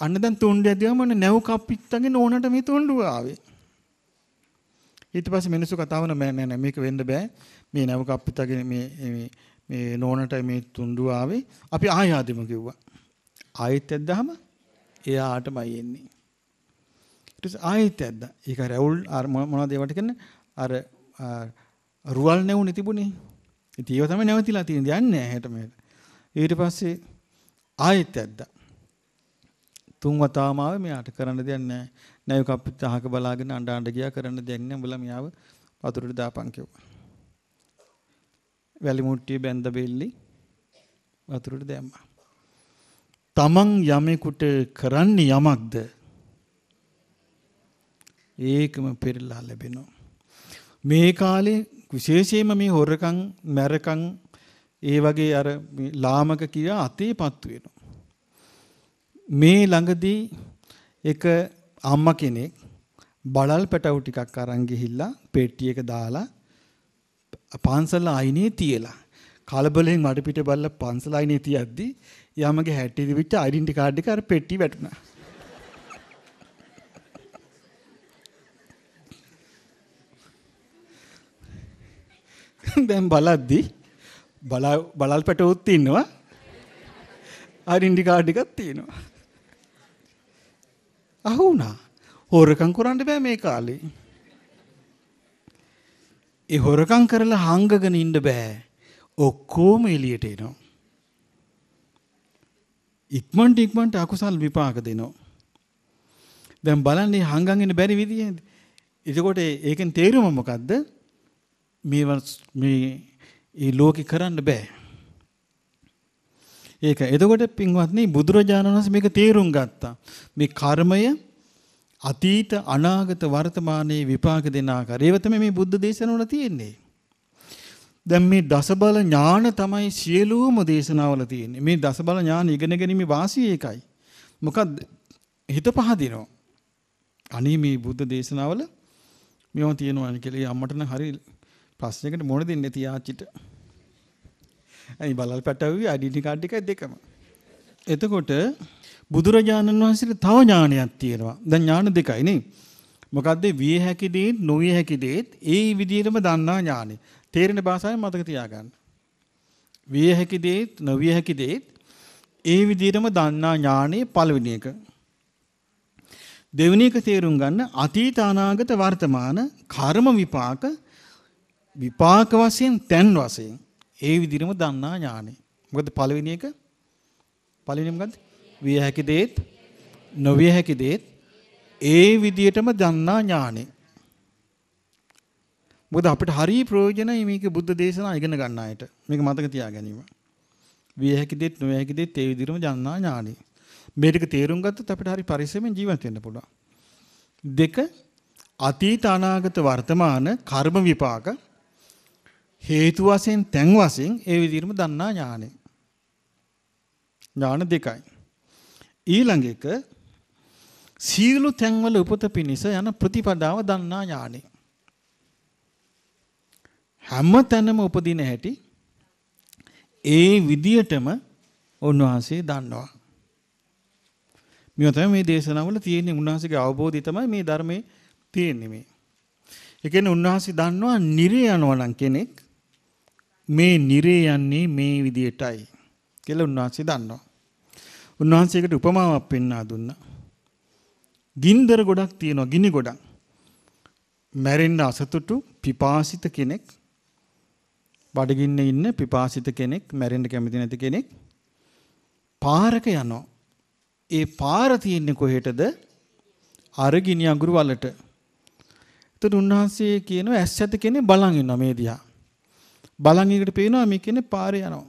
අන්න දැන් තුණ්ඩේ ඇදියාම නැව් කප්පිත්තගේ නෝනට මේ තුණ්ඩුව ආවේ. ඊට පස්සේ මිනිස්සු කතා වුණා නෑ නෑ මේක වෙන්න බෑ. මේ නැව් කප්පිත්තගේ මේ මේ මේ නෝනට මේ තුණ්ඩුව ආවේ. අපි ආයෙ ආදෙමු කිව්වා. ආයෙත් ඇද්දාම එයාටමයි එන්නේ. ඊට පස්සේ ආයෙත් ඇද්දා. ඒක රැවුල් මොනවද ඒවට කියන්නේ? අර රුවල් නැවුනේ තිබුණේ. ඉතින් ඒව තමයි නැවතිලා තියෙන්නේ. යන්නේ නැහැ හැට මෙහෙට. ඊට පස්සේ ආයෙත් ඇද්දා. තුන් වතාවම ආවේ මෙයාට කරන්න දෙයක් නැහැ. නැයු කප්පිට අහක බලාගෙන අඬ අඬ ගියා කරන්න දෙයක් නැහැ. උඹලා මෙයාව වතුරට දාපන් කිව්වා. වැලි මුට්ටිය බැඳ බෙල්ලි වතුරට දැම්මා. තමන් යමෙකුට කරන්නේ යමක්ද ඒකම පෙරලා ලැබෙනවා. මේ කාලේ විශේෂයෙන්ම මේ හොරකම් මැරකම් ඒ වගේ අර ලාමක කියා අතේපත් වෙනවා. මේ ළඟදී එක අම්මා කෙනෙක් බලල් පැටවු ටිකක් අරන් ගිහිල්ලා පෙට්ටියක දාලා පන්සල අයිනේ තියලා කලබලෙන් මඩ පිට බල්ල පන්සල අයිනේ තියද්දි යමගේ හැටි දිවිච්ච ඩෙන්ටි කාඩ් එක අර පෙට්ටි වැටුණා. දැන් බලද්දි බල බලල් පැටවුත් ඉන්නවා ඩෙන්ටි කාඩ් එකක් තියෙනවා. අහු වුණා. හොරකම් කරන්න බෑ මේ කාලේ. ඒ හොරකම් කරලා හංගගෙන ඉන්න බෑ. ඔක්කොම එළියට එනවා. ඉක්මනට ඉක්මනට අකුසල් විපාක දෙනවා. දැන් බලන්නේ හංගන් ඉන්න බැරි විදිය. එතකොට ඒකෙන් තේරුම මොකද්ද? මේ මේ ඒ ලෝකේ කරන්න බෑ. ඒක එතකොට පින්වත්නි බුදුරජාණන් වහන්සේ මේක තේරුම් ගත්තා. මේ කර්මය අතීත අනාගත වර්තමානයේ විපාක දෙන ආකාරය. ඒව තමයි මේ බුද්ධ දේශනාවල තියෙන්නේ. දැන් මේ දසබල ඥාන තමයි සියලුම දේශනාවල තියෙන්නේ. මේ දසබල ඥාන ඉගෙන ගැනීම වාසිය ඒකයි. මොකද හිත පහදිනවා. අනේ මේ බුද්ධ දේශනාවල මේවා තියෙනවා කියලා අම්මට නම් හරි ප්‍රශ්නයකට මොන දෙන්නේ තියාච්චිට. අයි බලල් පැටවුවේ ඩෙන්ටි කාඩ් එකයි දෙකම. එතකොට බුදුරජාණන් වහන්සේට තව ඥානයක් තියෙනවා. දැන් ඥාන දෙකයි නේ. මොකද්ද විය හැකි දේත් නොවිය හැකි දේත් ඒ විදිහටම දන්නා ඥානෙ. තේරෙන භාෂාවෙන් මතක තියාගන්න. විය හැකි දේත් නොවිය හැකි දේත් ඒ විදිහටම දන්නා ඥානෙ පළවෙනි එක. දෙවෙනි එක තේරුම් ගන්න අතීත අනාගත වර්තමාන කර්ම විපාක විපාක වශයෙන් තැන් වශයෙන් ඒ විදිහටම දන්නා ඥානෙ. මොකද පළවෙනි එක පළවෙනි මොකද්ද? විය හැකි දේත් නොවිය හැකි දේත් ඒ විදියටම දන්නා ඥානෙ. මොකද අපිට හරි ප්‍රයෝජනයි මේක බුද්ධ දේශනා ඉගෙන ගන්න අයට. මේක මතක තියා ගැනීම. විය හැකි දේත් නොවිය හැකි දේත් ඒ විදියටම දන්නා ඥානෙ. මේ ටික තේරුම් ගත්තොත් අපිට හරි පරිස්සමෙන් ජීවත් වෙන්න පුළුවන්. දෙක අතීත අනාගත වර්තමාන කර්ම විපාක හේතු වශයෙන් තැන් වශයෙන් ඒ විදිහටම දන්නා ඥානෙ. ඥාන දෙකයි. ඊළඟ එක සීලු තැන්වල උපත පිණිස යන ප්‍රතිපදාව දන්නා ඥානෙ. හැම තැනම උපදින හැටි ඒ විදියටම උන්වහන්සේ දන්නවා. මේ තමයි මේ දේශනාවල තියෙන උන්වහන්සේගේ අවබෝධය තමයි මේ ධර්මයේ තියෙන්නේ මේ. ඒ කියන්නේ උන්වහන්සේ දන්නවා නිරේ යනවා නම් කෙනෙක් මේ නිරේ යන්නේ මේ විදියටයි කියලා උන්වහන්සේ දන්නවා. උන්වහන්සේකට උපමාවක් පෙන්වා දුන්නා. ගින්දර ගොඩක් තියෙනවා ගිනි ගොඩක්. මැරෙන්න අසතුටු පිපාසිත කෙනෙක් බඩගින්නේ ඉන්න පිපාසිත කෙනෙක් මැරෙන්න කැමති නැති කෙනෙක් පාරක යනවා. ඒ පාර තියෙන්නේ කොහෙටද? අර ගිනි අඟුරු වලට. එතකොට උන්වහන්සේ කියනවා ඇස් ඇත කෙනෙක් බලන් ඉන්නවා මේ දිහා. බලන් එකට පේනවා මේ කෙනෙක් පාරේ යනවා.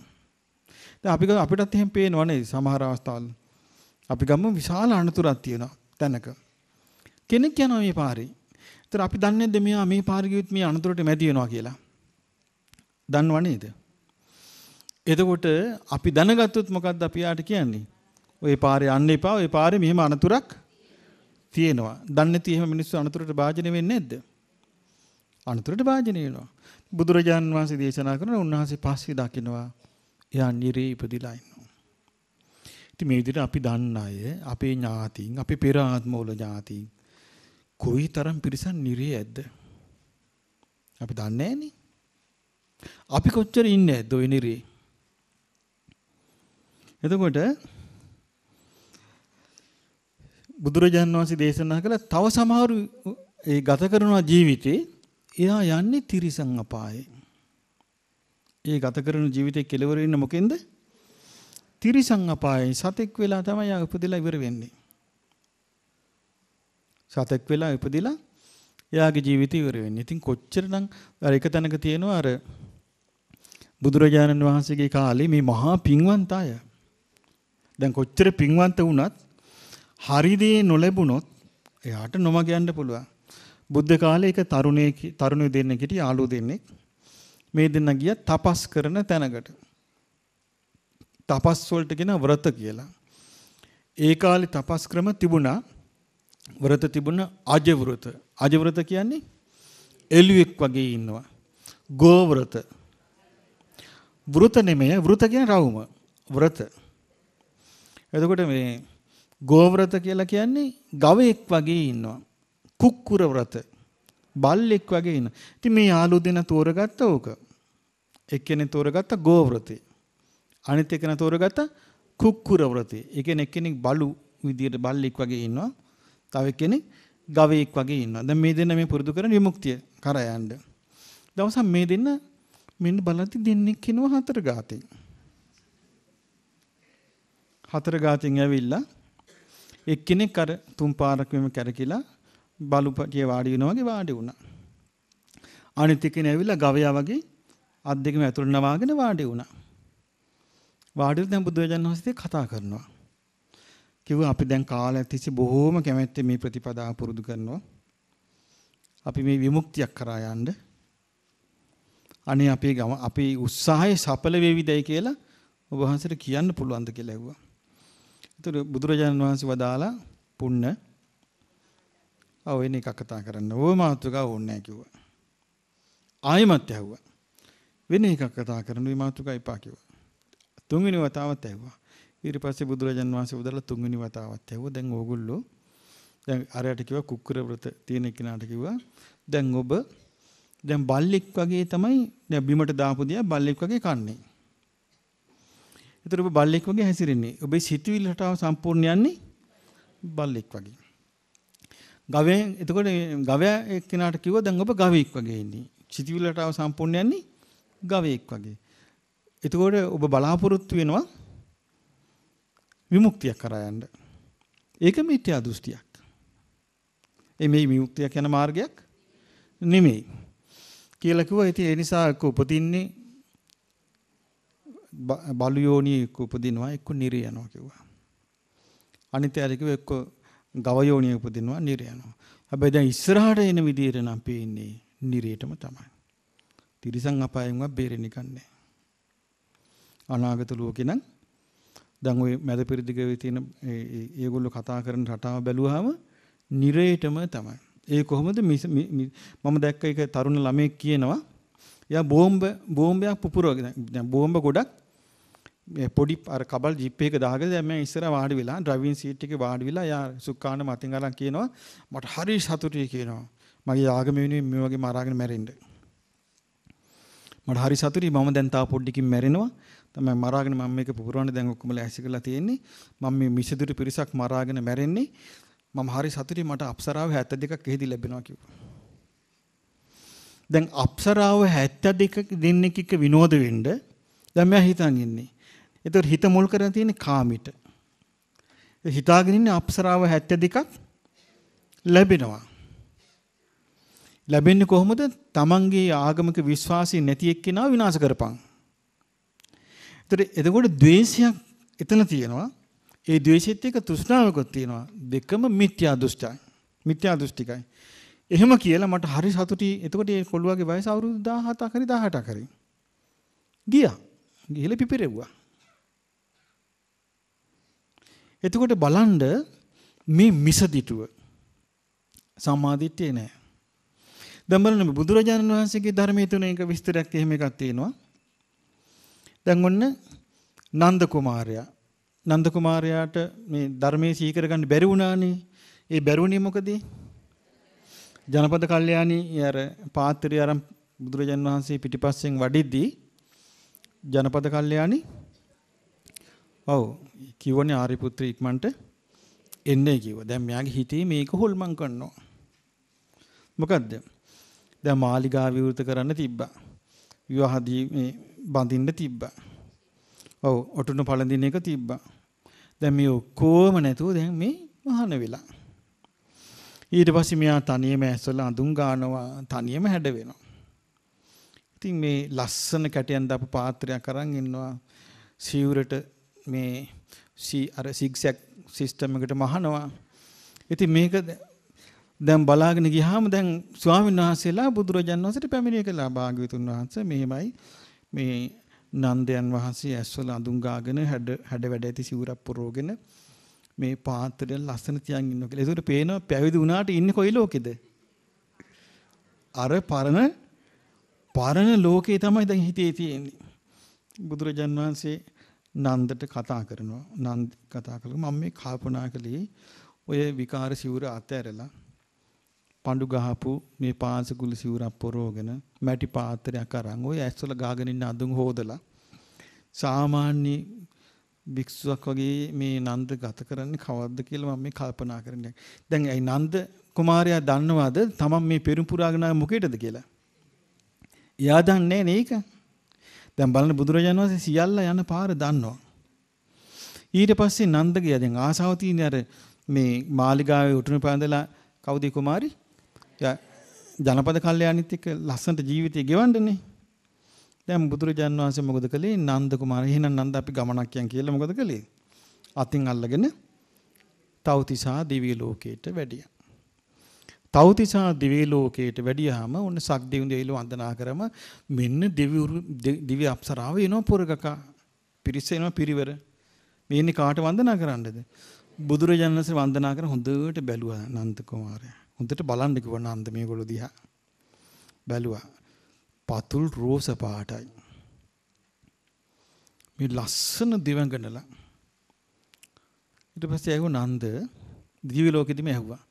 දැන් අපි අපිටත් එහෙම පේනවා නේද සමහර අවස්ථාවල. අපි ගමු විශාල අනතුරක් තියෙනවා තැනක. කෙනෙක් යනවා මේ පාරේ. ඒතර අපි දන්නේ නැද්ද මෙයා මේ පාරේ ගියොත් මේ අනතුරට මැදි වෙනවා කියලා? දන්නව නේද? එතකොට අපි දැනගත්තොත් මොකද්ද අපි යාට කියන්නේ? ওই පාරේ යන්න එපා. ওই පාරේ මෙහෙම අනතුරක් තියෙනවා. දන්නේ නැති එහෙම මිනිස්සු අනතුරට භාජනය වෙන්නේ නැද්ද? අනතුරට භාජනය වෙනවා. බුදුරජාන් වහන්සේ දේශනා කරන උන්වහන්සේ පස්සේ දකින්නවා එයා නිරේ ඉපදිලා ඉන්නවා. ඉතින් මේ විදිහට අපි දන්න අය අපේ ඥාතීන් අපේ පෙර ආත්මවල ඥාතීන් කොයිතරම් පිරිසක් නිරේ ඇද්ද? අපි දන්නේ නැහනේ. අපි කොච්චර ඉන්නේ ඇද්ද ওই නිරේ? එතකොට බුදුරජාණන් වහන්සේ දේශනා කළ තව සමහරු ඒ ගත කරන ජීවිතේ එයා යන්නේ තිරිසන් අපායේ. ඒ ගත කරන ජීවිතේ කෙලවර වෙන්න මොකෙන්ද? තිරිසන් අපායේ සතෙක් වෙලා තමයි යා උපදලා ඉවර වෙන්නේ. සතෙක් වෙලා උපදිලා එයාගේ ජීවිතය ඉවර වෙන්නේ. ඉතින් කොච්චරනම් අර එක තැනක තියෙනවා අර බුදුරජාණන් වහන්සේගේ කාලේ මේ මහා පින්වන්ත අය. දැන් කොච්චර පින්වන්ත වුණත් හරි දේ නොලැබුණොත් එයාට නොමග යන්න පුළුවන්. බුද්ධ කාලේ එක තරුණයෙක් තරුණිය දෙන්නෙක් හිටිය යාළුවෝ දෙන්නෙක් මේ දෙන්න ගියා තපස් කරන තැනකට. තපස් වලට කියන ව්‍රත කියලා. ඒ කාලේ තපස් ක්‍රම තිබුණා. ව්‍රත තිබුණ අජ ව්‍රත. අජ ව්‍රත කියන්නේ එළුවෙක් වගේ ඉන්නවා. ගෝ ව්‍රත. වෘත නෙමෙයි වෘත කියන්නේ රවුම. ව්‍රත. එතකොට මේ ගෝ ව්‍රත කියලා කියන්නේ ගවයෙක් වගේ ඉන්නවා. කුක්කුර ව්‍රත. බල්ලෙක් වගේ ඉන්න. ඉතින් මේ යාළු දෙන තෝරගත්ත ඕක. එක්කෙනෙක් තෝරගත්ත ගෝ ව්‍රතේ. අනිත් එකන තෝරගත්ත කුක්කුර ව්‍රතේ. ඒ කියන්නේ එක්කෙනෙක් බලු විදියට බල්ලෙක් වගේ ඉන්නවා. තව එක්කෙනෙක් ගවයෙක් වගේ ඉන්නවා. දැන් මේ දෙන්න මේ පුරුදු කරන විමුක්තිය කරා යන්න. දවසක් මේ දෙන්න මෙන්න බලද්දි දෙන්නෙක් කිනවා හතර ගාතෙන්. හතර ගාතෙන් ඇවිල්ලා එක්කෙනෙක් අර තුන් පාරක් මෙම කැරකිලා බලුපටිය වාඩි වෙනවා වගේ වාඩි වුණා. අනිත් එක්කෙනා ඇවිල්ලා ගවයා වගේ අත් දෙකම ඇතුළට නවාගෙන වාඩි වුණා. වාඩි වෙලා දැන් බුදුරජාණන් වහන්සේ කතා කරනවා. කිව්වා අපි දැන් කාලයක් තිස්සේ බොහෝම කැමැත්තෙන් මේ ප්‍රතිපදාව පුරුදු කරනවා. අපි මේ විමුක්තියක් කරා යන්න. අනේ අපේ ගම අපේ උත්සාහය සඵල වේවිදයි කියලා ඔබ වහන්සේට කියන්න පුළුවන්ද කියලා ඇහුවා. ඒතර බුදුරජාණන් වහන්සේ වදාලා පුන්න ආ වෙන එකක් කතා කරන්න. ඕව මාතුකා ඕනේ නැහැ කිව්වා. ආයෙමත් ඇහුවා. වෙන එකක් කතා කරන්න මේ මාතුකා එපා කිව්වා. තුන්වෙනි වතාවත් ඇහුවා. ඊට පස්සේ බුදුරජාන් වහන්සේ උදලා තුන්වෙනි වතාවත් ඇහුවා. දැන් ඕගොල්ලෝ දැන් අරයට කිව්වා කුක්කුර වෘත තියෙන කෙනාට කිව්වා දැන් ඔබ දැන් බල්ලෙක් වගේ තමයි දැන් බිමට දාපු දියා බල්ලෙක් වගේ කන්නේ. ඒතර ඔබ බල්ලෙක් වගේ හැසිරෙන්නේ. ඔබේ සිතුවිලි රටාව සම්පූර්ණ යන්නේ බල්ලෙක් වගේ. ගවයෙන් එතකොට ගවයා එක්කෙනාට කිව්වා දැන් ඔබ ගවයෙක් වගේ ඉන්නේ. සිතුවිලි රටාව සම්පූර්ණ යන්නේ ගවයෙක් වගේ. එතකොට ඔබ බලාපොරොත්තු වෙනවා විමුක්තියක් කරා යන්න. ඒක මිත්‍යා දෘෂ්ටියක්. ඒ මේ විමුක්තියක් යන මාර්ගයක් නෙමෙයි. කියලා කිව්වා ඉතින් ඒ නිසා එක්ක උපදින්නේ බලු යෝනිය එක්ක උපදිනවා එක්ක නිරේ යනවා කිව්වා. අනිත් අය කිව්වා එක්ක ගව යෝනිය උපදිනවා නිරේ යනවා. හැබැයි දැන් ඉස්සරහට එන විදියට නම් පේන්නේ නිරේටම තමයි. තිරිසන් අපායෙන්වත් බේරෙන්නේ නැහැ. අනාගත ලෝකේ නම් දැන් ওই මැද පෙරදිගවේ තියෙන ඒගොල්ලෝ කතා කරන රටාව බැලුවාම නිරේටම තමයි. ඒ කොහොමද මම දැක්ක එක තරුණ ළමයෙක් කියනවා එයා බෝම්බ බෝම්බයක් පුපුරවගෙන දැන් බෝම්බ ගොඩක් පොඩි අර කබල් ජිප් එක දාගෙන දැන් මම ඉස්සර වාඩි වෙලා ඩ්‍රයිවිං සීට් එකේ වාඩි වෙලා යා සුක්කාන මතින් අරන් කියනවා මට හරි සතුටුයි කියනවා මගේ ආගම වෙනුවෙන් මේ වගේ මරාගෙන මැරෙන්න මට හරි සතුටුයි මම දැන් තා පොඩ්ඩකින් මැරෙනවා තමයි මරාගෙන මම මේක පුපුරවන්න දැන් ඔක්කොම ලෑස්ති කරලා තියෙන්නේ. මම මේ මිසදිරි පිරිසක් මරාගෙන මැරෙන්නේ. මම හරි සතුටින් මට අප්සරාව 72ක් එහෙදි ලැබෙනවා කිව්වා. දැන් අප්සරාව 72 දෙන්නෙක් එක්ක විනෝද වෙන්න දැන් මම හිතන් ඉන්නේ. ඒතකොට හිත මුල් කරගෙන තියෙන්නේ කාමිට. හිතාගෙන ඉන්නේ අප්සරාව 72ක් ලැබෙනවා. ලැබෙන්නේ කොහොමද? තමන්ගේ ආගමික විශ්වාසය නැති එක්කෙනා විනාශ කරපන්. ඒතර එතකොට ද්වේෂයක් එතන තියෙනවා. ඒ ද්වේෂෙත් එක්ක තෘෂ්ණාවකුත් තියෙනවා. දෙකම මිත්‍යා දෘෂ්ටයි. මිත්‍යා දෘෂ්ටිකයි. එහෙම කියලා මට හරි සතුටුයි. එතකොට ඒ කොළුවාගේ වයස අවුරුදු 17ක් හරි 18ක් හරි. ගියා. ගිහලා පිපිරෙව්වා. එතකොට බලන්න මේ මිසදිටුව සම්මාදිට්ඨිය නෑ. දැන් බලන්න බුදුරජාණන් වහන්සේගේ ධර්මයේ තුන එක විස්තරයක් එහෙම එකක් තියෙනවා. දැන් ඔන්න නන්ද කුමාරයා නන්ද කුමාරයාට මේ ධර්මයේ සීකර ගන්න බැරි වුණානේ. ඒ බැරි වුණේ මොකද? ජනපද කල්යාණී අර පාත්‍රය අරන් බුදුරජාන් වහන්සේ පිටිපස්සෙන් වඩිද්දී ජනපද කල්යාණී ඔව් කිව්වනේ ආරිපුත්‍ර ඉක්මන්ට එන්නේ කිව්වා. දැන් මෙයාගේ හිතේ මේක හොල්මන් කරනවා. මොකද්ද? දැන් මාලිගාව විවෘත කරන්න තිබ්බා. විවාහදී මේ බඳින්න තිබ්බා. ඔව් ඔටුන පළඳින එක තිබ්බා. දැන් මේ ඔක්කොම නැතුව දැන් මේ මහාන වෙලා. ඊට පස්සේ මෙයා තනියම ඇස්වල අඳුන් ගන්නවා තනියම හැඩ වෙනවා. ඉතින් මේ ලස්සන කැටයන් දාපු පාත්‍රයක් අරන් ඉන්නවා. සිවුරට මේ සී අර සිග්සැක් සිස්ටම් එකට මහනවා. ඉතින් මේක දැන් බලාගෙන ගියාම දැන් ස්වාමීන් වහන්සේලා බුදුරජාණන් වහන්සේට පැමිණිය කළා භාග්‍යවතුන් වහන්සේ මෙහෙමයි මේ නන්දයන් වහන්සේ ඇස්වල අඳුන් ගාගෙන හැඩ හැඩ වැඩ ඇති සිවුරක් පුරවගෙන මේ පාත්‍රය ලස්සන තියන් ඉන්නවා කියලා. ඒකට පේනවා පැවිදි වුණාට ඉන්නේ කොයි ලෝකෙද? අර පරණ පරණ ලෝකේ තමයි දැන් හිතේ තියෙන්නේ. බුදුරජාන් වහන්සේ නන්දට කතා කරනවා. නන්ද කතා කළා මම මේ කල්පනා කළේ ඔය විකාර සිවුර අතෑරලා පඳු ගහපු මේ පාංශකුල සිවුරක් පොරවගෙන මැටි පාත්‍රයක් අරන් ওই ඇස්වල ගාගෙන ඉන්න අඳුන් හොදලා සාමාන්‍ය භික්ෂුවක් වගේ මේ නන්ද ගත කරන්නේ කවද්ද කියලා මම මේ කල්පනා කරන්නේ. දැන් ඒ නන්ද කුමාරයා දන්නවද තමන් මේ පෙරම් පුරාගෙන මොකේද කියලා? එයා දන්නේ නේක. දැන් බලන්න බුදුරජාණන් වහන්සේ සියල්ල යන පාර දන්නවා. ඊට පස්සේ නන්ද ගියා දැන් ආසාව තියෙන අර මේ මාලිගාවේ උටුන පැඳලා කවුද කුමාරි? ජනපද කල්යාණිත් එක්ක ලස්සනට ජීවිතය ගෙවන්නනේ. දැන් බුදුරජාන් වහන්සේ මොකද කළේ? නන්ද කුමාරයා එහෙනම් නන්ද අපි ගමනක් යන් කියලා මොකද කළේ? අතින් අල්ලගෙන තවතිසා දිව්‍ය ලෝකයට වැඩියා. තවතිසා දිව්‍ය ලෝකයට වැඩියාම ඔන්න සක්දෙවුන් දෙවිලෝ වන්දනා කරම මෙන්න දිව්‍ය දිව්‍ය අප්සරාව එනවා පුරකක පිරිස එනවා පිරිවර. මේන්නේ කාට වන්දනා කරන්නද? බුදුරජාණන් වහන්සේ වන්දනා කර හොඳට බැලුවා නන්ද කුමාරයා. හොඳට බලන්න කිව්වා නන්ද මේගොල්ලෝ දිහා. බැලුවා. පතුල් රෝස පාටයි. මේ ලස්සන දිවඟනලා. ඊට පස්සේ ඇහුව නන්ද දිව්‍ය ලෝකෙදිම ඇහුවා.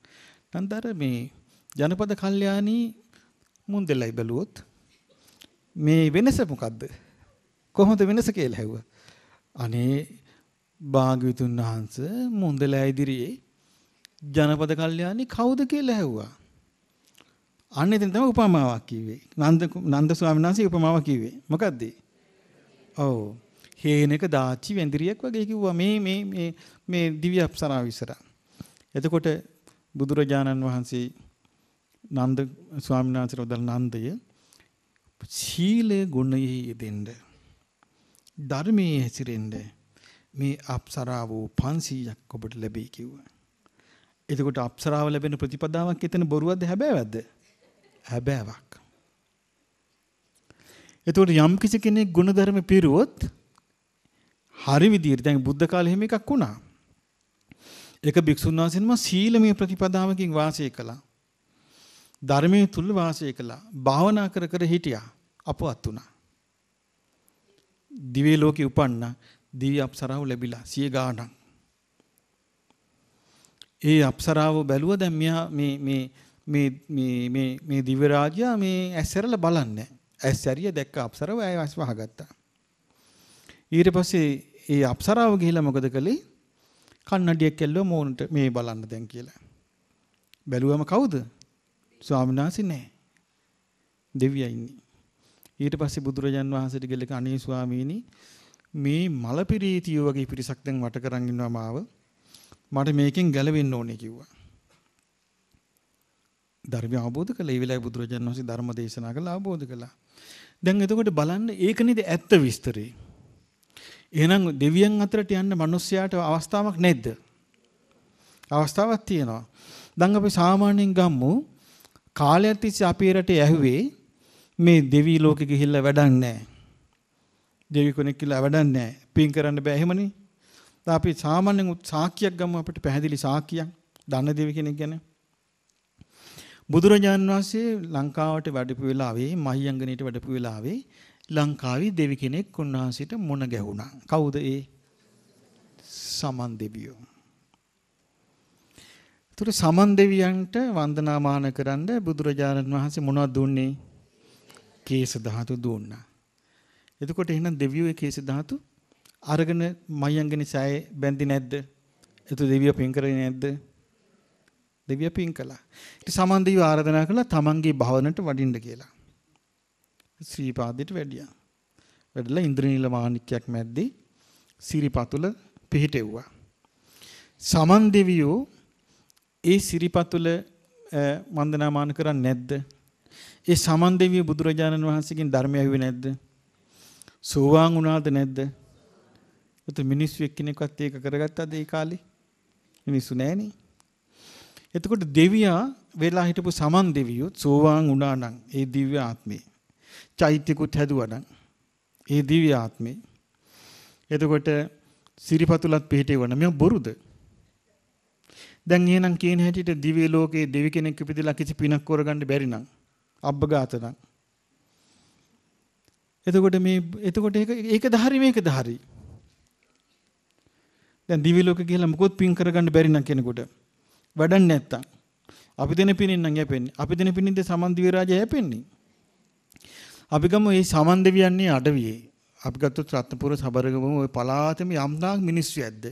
නන්දර මේ ජනපද කල්යාණී මුන්දෙලයි බැලුවොත් මේ වෙනස මොකද්ද? කොහොමද වෙනස කියලා ඇහුවා. අනේ භාග්‍යවතුන් වහන්සේ මුන්දෙලා ඉදිරියේ ජනපද කල්යාණි කවුද කියලා ඇහුවා. අන්න එතන තමයි උපමාවක් කිව්වේ. නන්ද නන්ද ස්වාමීන් වහන්සේ උපමාවක් කිව්වේ. මොකද්ද? ඔව්. හේනක දාච්චි වෙන්දිරියක් වගේ කිව්වා මේ මේ මේ මේ දිව්‍ය අප්සරාව විසර. එතකොට බුදුරජාණන් වහන්සේ නන්ද ස්වාමීන් වහන්සේ උදල් නන්දය සීලේ ගුණයෙහි යෙදෙන්න ධර්මයේ හැසිරෙන්න මේ අප්සරාව 500ක් ඔබට ලැබෙයි කිව්වා. එතකොට අප්සරාව ලැබෙන ප්‍රතිපදාවක් එතන බොරුවක්ද හැබෑවක්ද? හැබෑවක්. එතකොට යම් කිසි කෙනෙක් ගුණධර්ම පිරුවොත් හරි විදියට දැන් බුද්ධ කාලේ එහෙම එකක් වුණා. එක භික්ෂුන් වහන්සේනම සීලමය ප්‍රතිපදාවකින් වාසය කළා. ධර්මයේ තුල වාසය කළා. භාවනා කර කර හිටියා. අපවත් වුණා. දිව්‍ය ලෝකේ උපන්න දිව්‍ය අප්සරාව ලැබිලා සිය ගාණක්. ඒ අප්සරාව බැලුව දැන් මෙහා මේ මේ මේ මේ මේ මේ දිව්‍ය රාජ්‍යයා මේ ඇස්සරලා බලන්නේ. ඇස්සරිය දැක්ක අප්සරාව ඇය වස් වහගත්තා. ඊට පස්සේ ඒ අප්සරාව ගිහිල්ලා මොකද කළේ? කන්නඩියක් ඇල්ලුවා මෝනට මේ බලන්න දැන් කියලා. බැලුවම කවුද? ස්වාමීන් වහන්සේ නෑ. දෙවියා ඉන්නේ. ඊට පස්සේ බුදුරජාන් වහන්සේට ගිහලා අනේ ස්වාමීනි මේ මලපිරීතිය වගේ පිරිසක් දැන් වට කරන් ඉන්නවා මාව. මට මේකෙන් ගැලවෙන්න ඕනේ කිව්වා. ධර්මය අවබෝධ කළා. ඒ වෙලාවේ බුදුරජාණන් වහන්සේ ධර්ම දේශනා කළා අවබෝධ කළා. දැන් එතකොට බලන්න ඒක නේද ඇත්ත විස්තරේ. එහෙනම් දෙවියන් අතරට යන්න මිනිස්සයාට අවස්ථාවක් නැද්ද? අවස්ථාවක් තියෙනවා. දැන් අපි සාමාන්‍යයෙන් ගම්මු කාලයක් තිස්සේ අපේ රටේ ඇහුවේ මේ දෙවි ලෝකෙ ගිහිල්ලා වැඩක් නැහැ. දෙවි කෙනෙක් කියලා වැඩක් නැහැ. පින් කරන්න බෑ එහෙමනේ. අපි සාමාන්‍යයෙන් සාක්කියක් ගමු අපිට පැහැදිලි සාක්කියක්. දන්න දෙවි කෙනෙක් ගැන. බුදුරජාන් වහන්සේ ලංකාවට වැඩපු වෙලාවේ මහියංගනීට වැඩපු වෙලාවේ ලංකාවේ දෙවි කෙනෙක් උන්වහන්සේට මුණ ගැහුණා. කවුද ඒ? සමන් දෙවියෝ. ඒතර සමන් දෙවියන්ට වන්දනාමාන කරන්න බුදුරජාණන් වහන්සේ මොනවද දුන්නේ? කේස ධාතු දුන්නා. එතකොට එහෙනම් දෙවියෝ ඒ කේස ධාතු අරගෙන මයංගනේ සෑයේ බැඳි නැද්ද? එතු දෙවියෝ පින් කරේ නැද්ද? දෙවියෝ පින් කළා. ඉතින් සමන් දෙවියෝ ආරාධනා කළා තමන්ගේ භවනට වඩින්න කියලා. ශ්‍රීපාදයට වැඩියා. වැඩලා ඉන්ද්‍රනීල මාණික්‍යයක් මැද්දේ සිරිපතුල පිහිටෙව්වා. සමන් දෙවියෝ ඒ සිරිපතුල වන්දනාමාන කරන්නේ නැද්ද? ඒ සමන් දෙවියෝ බුදුරජාණන් වහන්සේගෙන් ධර්මය ඇහුවේ නැද්ද? සෝවාන් වුණාද නැද්ද? එතකොට මිනිස්සු එක්කෙනෙක්වත් ඒක කරගත්තද ඒ කාලේ? මිනිස්සු නැහනේ. එතකොට දෙවියා වෙලා හිටපු සමන් දෙවියෝ සෝවාන් වුණා නම් ඒ දිව්‍ය ආත්මේ චෛත්‍යකුත් හැදුවා නම් ඒ දිව්‍ය ආත්මේ. එතකොට සිරිපතුලත් පිහිටෙවන මෙය බොරුද? දැන් එහෙනම් කියන හැටියට දිව්‍ය ලෝකේ දෙවි කෙනෙක් ඉපදිලා කිසි පිනක් කරගන්න බැරි නම් අබ්බගාත නම් එතකොට මේ එතකොට ඒක ඒකද හරි මේකද හරි දැන් දිවි ලෝකේ කියලා මොකොත් පින් කරගන්න බැරි නම් කෙනෙකුට වැඩක් නැත්තම් අපි දෙන පිනින් නම් යැපෙන්නේ. අපි දෙන පිනින්ද සමන් දිවි රාජය යැපෙන්නේ? අපි ගමු මේ සමන් දෙවියන්නේ අඩවියේ. අපි ගත්තොත් රත්නපුර සබරගම ওই පලාතෙම යම්තාක් මිනිස්සු ඇද්ද?